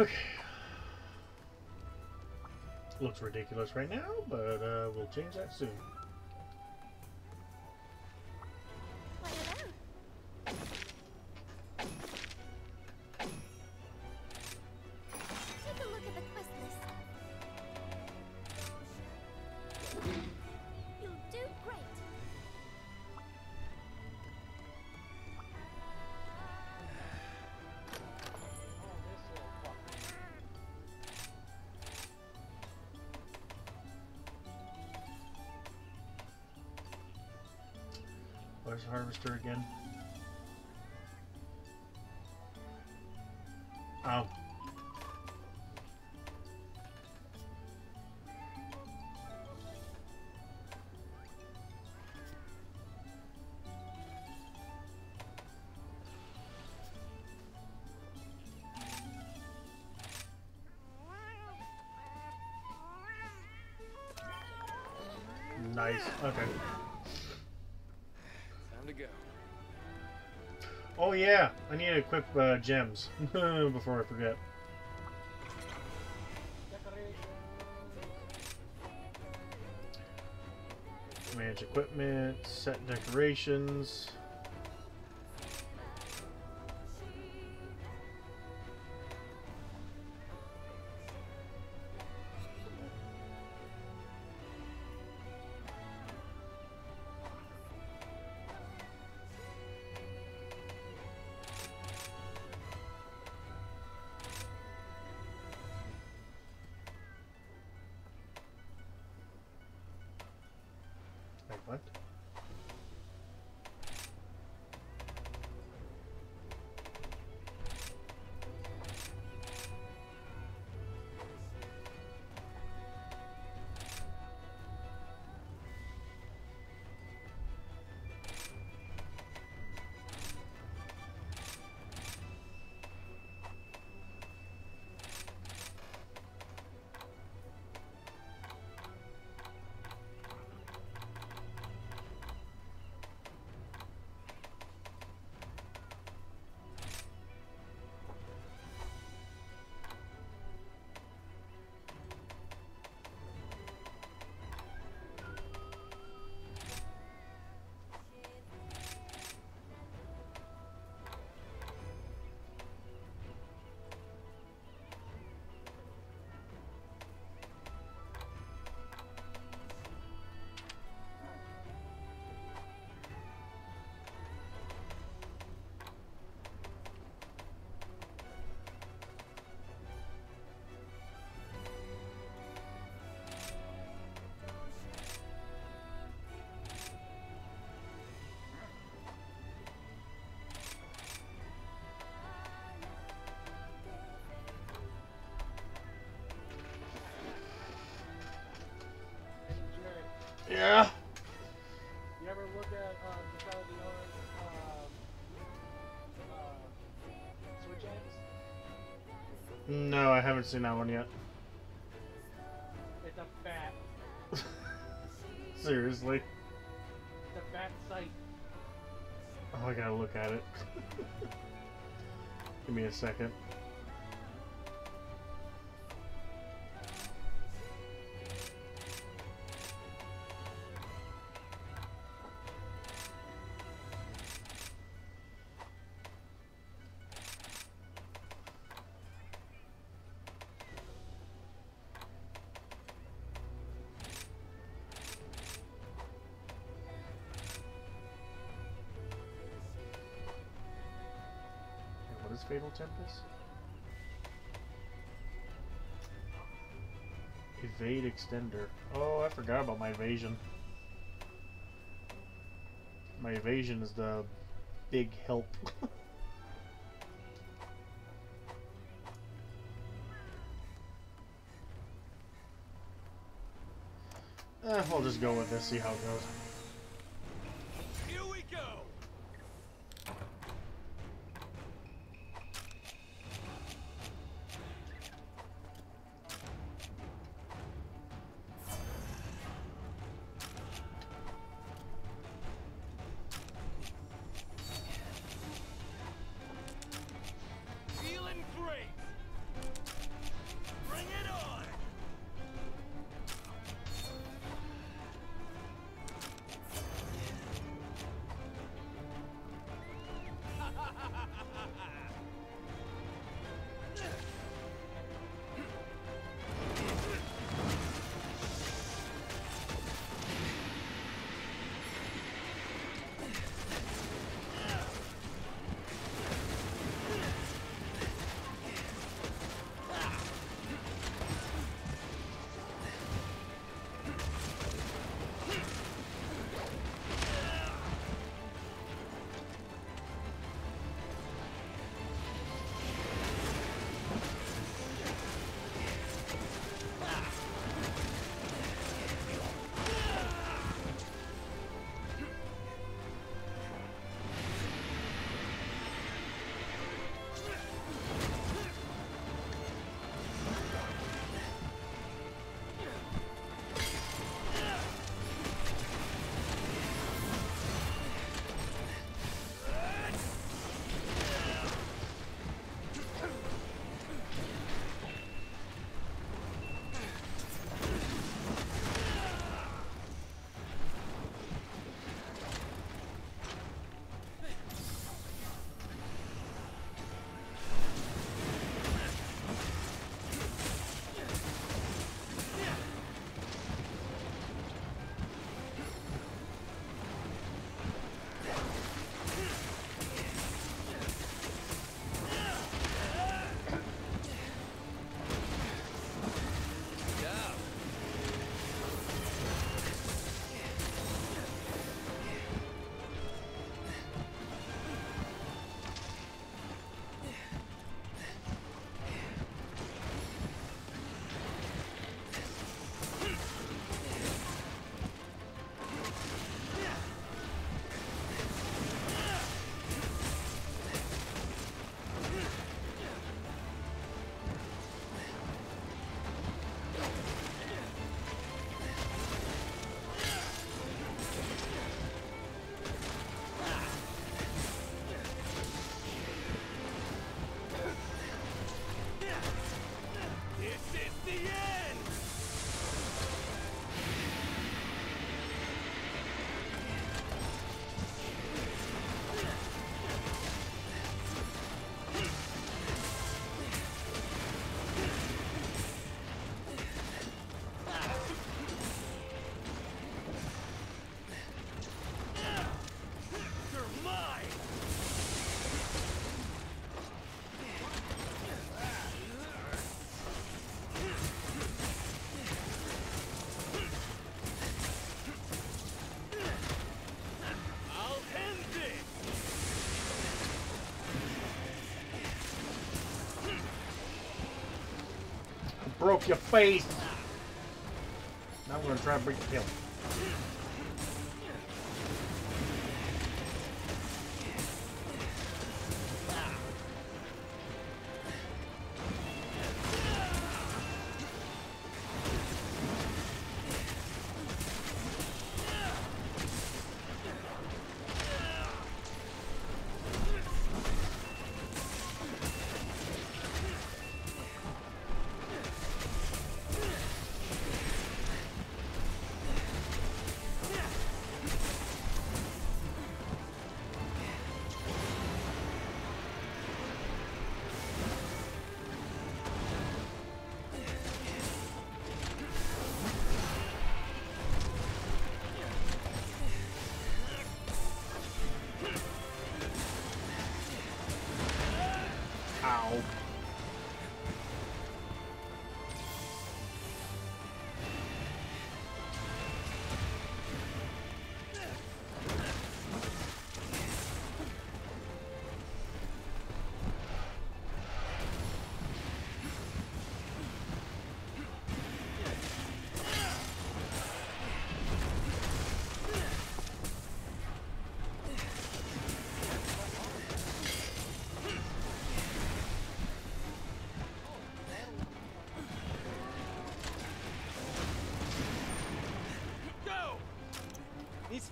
Okay. Looks ridiculous right now, but uh, we'll change that soon. Harvester again? Oh. Nice. Okay. Time to go. Oh yeah, I need to equip uh, gems before I forget. Manage equipment, set decorations. Haven't seen that one yet. It's a fat, Seriously. it's a fat site. Oh, I gotta look at it. Give me a second. Fatal Tempest? Evade extender. Oh, I forgot about my evasion. My evasion is the big help. eh, we'll just go with this, see how it goes. Broke your face. Now I'm gonna try to break your tail.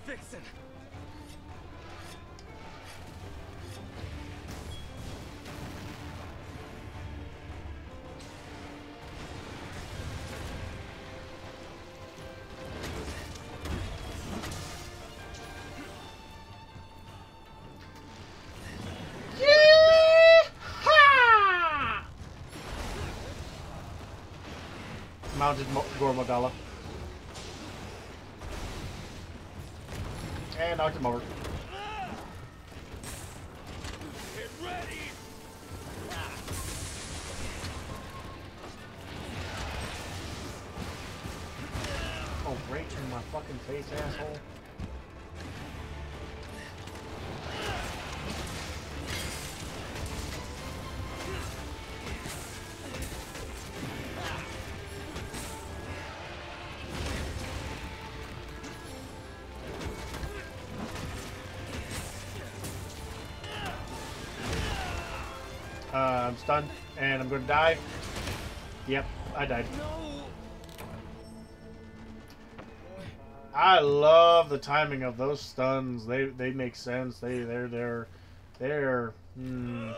Fixing. Mounted Mo- knocked him over. I'm gonna die. Yep, I died. I love the timing of those stuns. They they make sense. They they're they're they're. Hmm.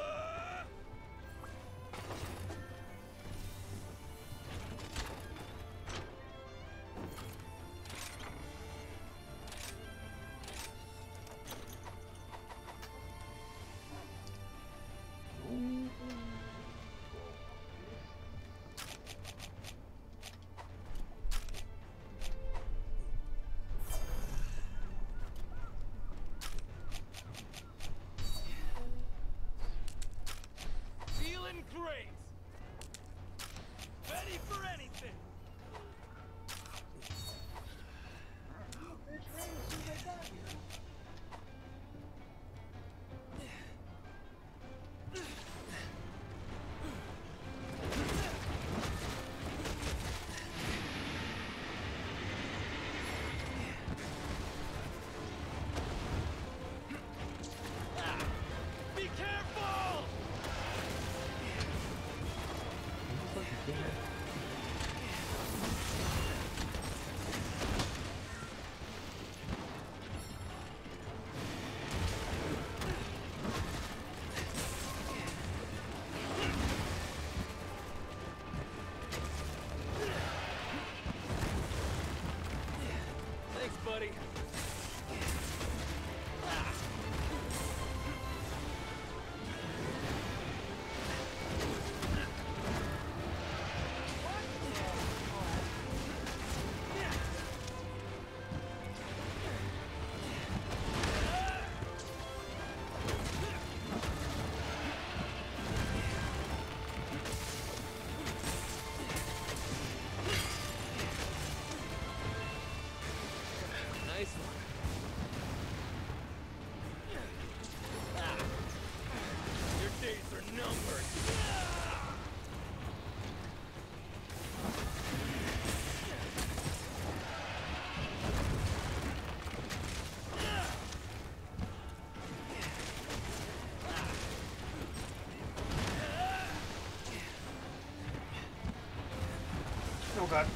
Oh god.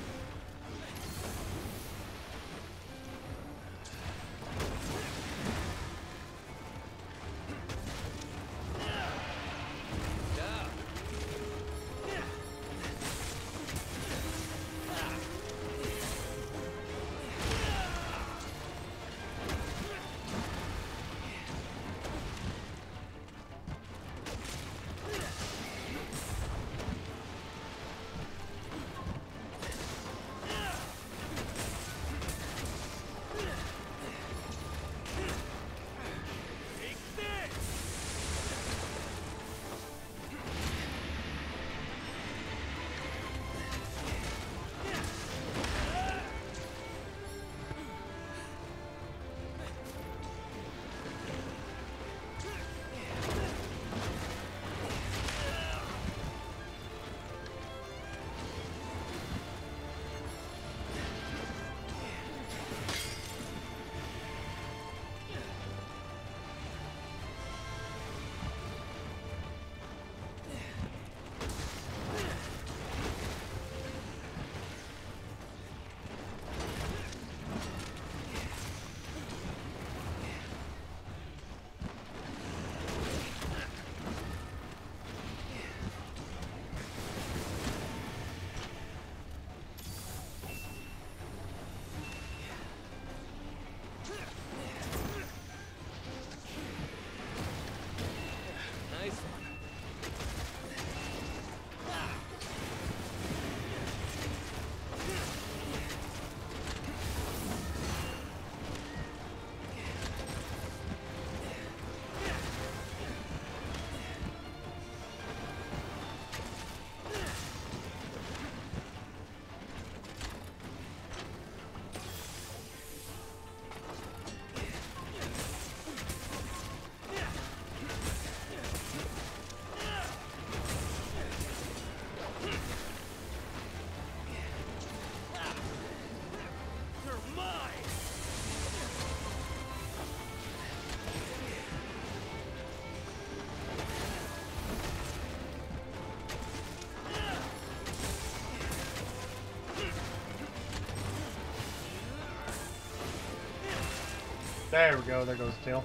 There we go. There goes the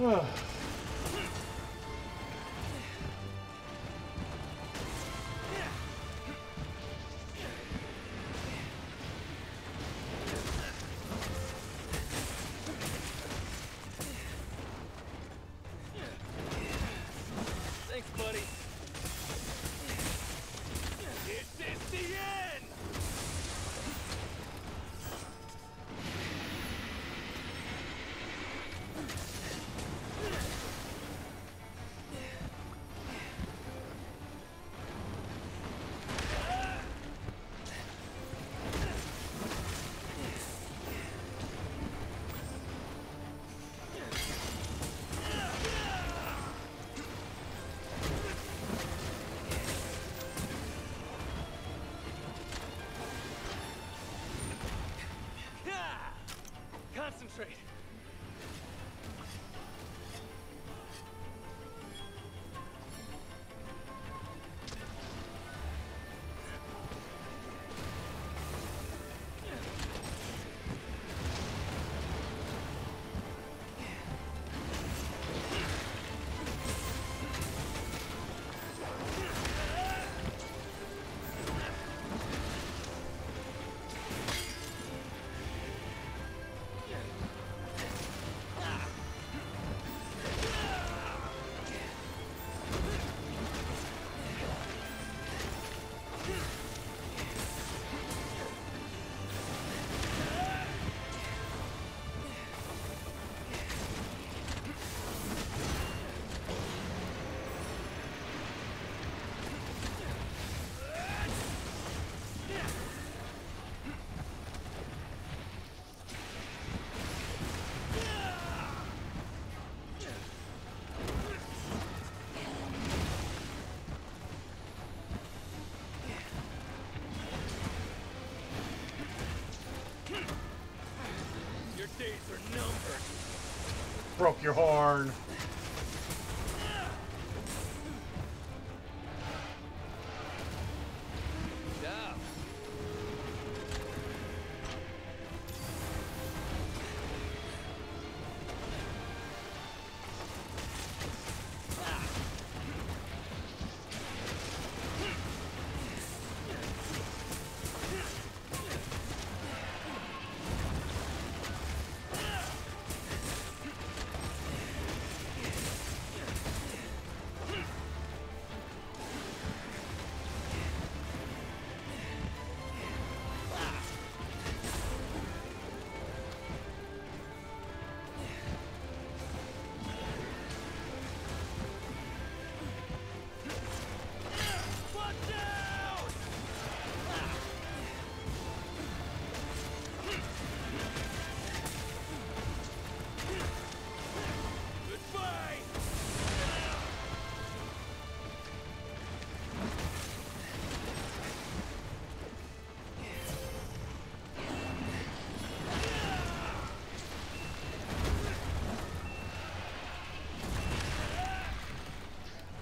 tail. Broke your horn.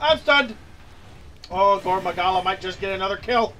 I'm stunned. Oh, Gore Magala might just get another kill.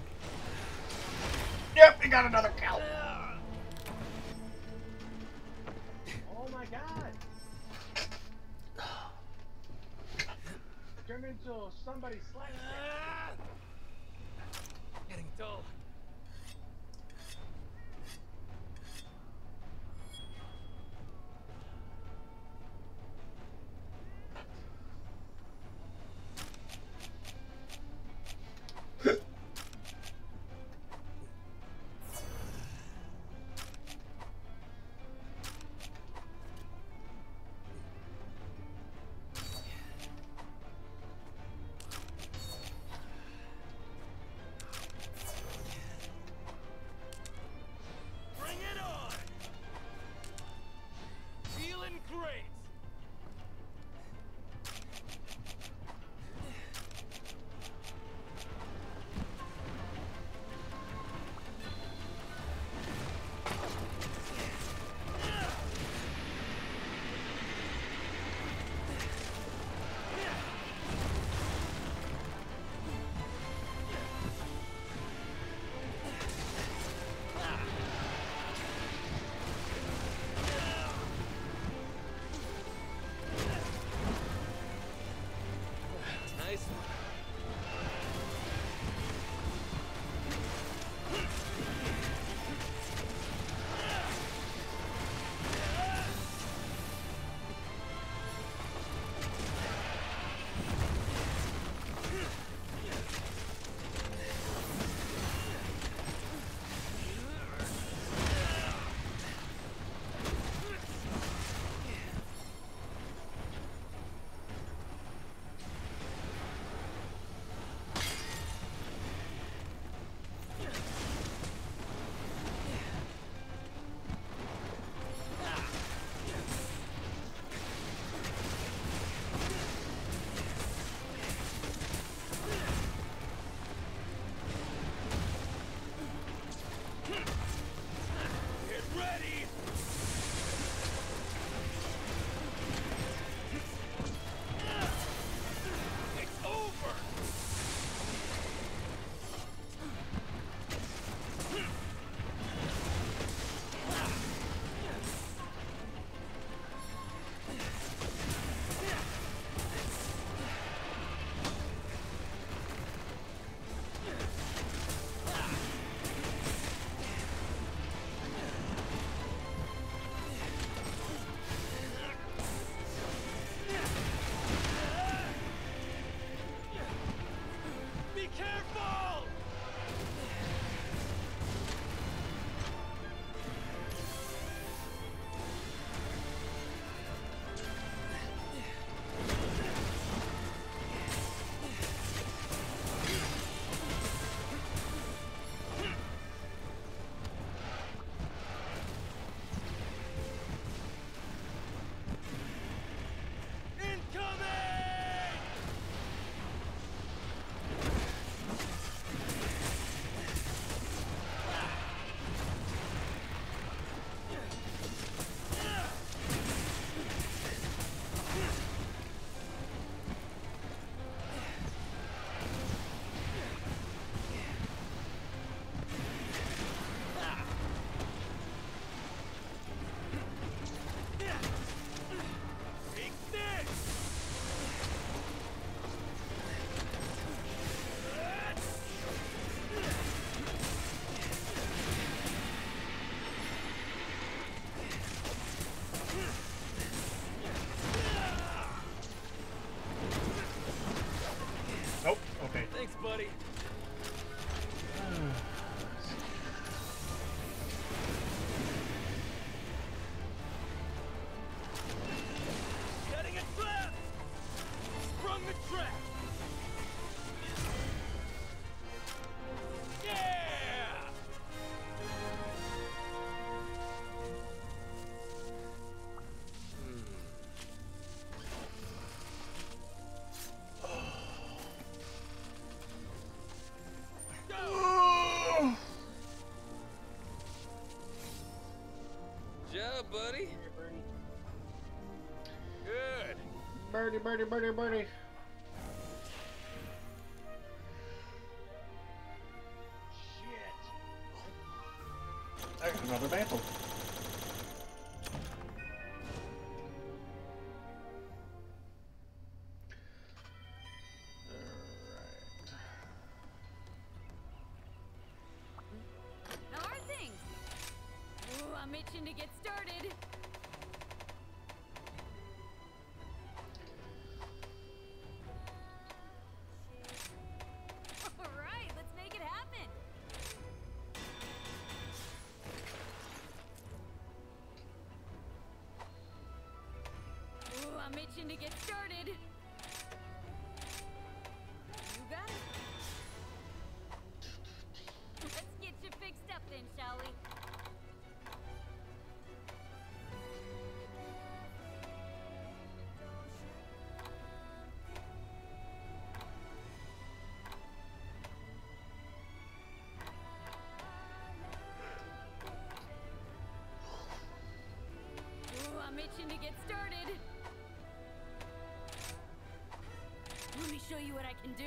birdie, birdie, birdie, birdie. I'm itching to get started. You got it. Let's get you fixed up then, shall we? I'm itching to get started. Show you what I can do.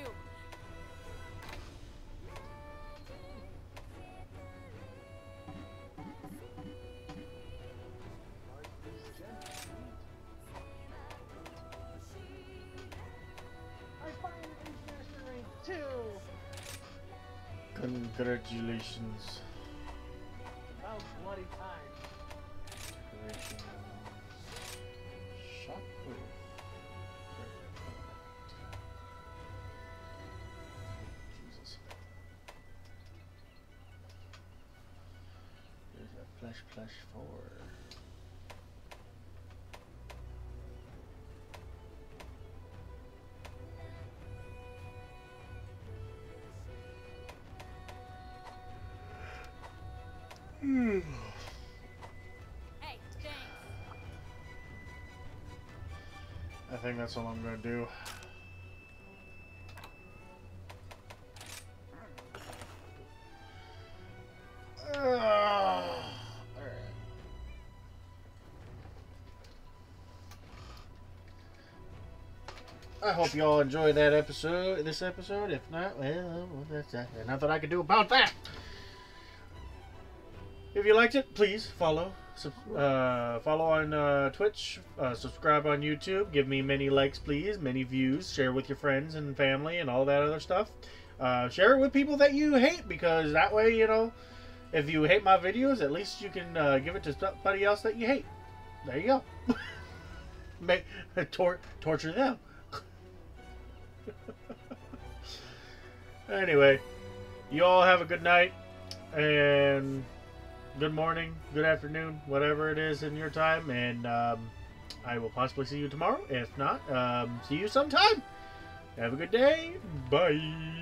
I finally reached Master Rank 2! Congratulations. Flash four. Hey, thanks. I think that's all I'm gonna do. I hope you all enjoyed that episode, this episode. If not, well, that's that. There's nothing I can do about that. If you liked it, please follow. Sub- uh, follow on uh, Twitch. Uh, subscribe on YouTube. Give me many likes, please. Many views. Share with your friends and family and all that other stuff. Uh, share it with people that you hate because that way, you know, if you hate my videos, at least you can uh, give it to somebody else that you hate. There you go. Make, tor- torture them. Anyway, you all have a good night and good morning, good afternoon, whatever it is in your time, and um, I will possibly see you tomorrow. If not, um, see you sometime. Have a good day. Bye.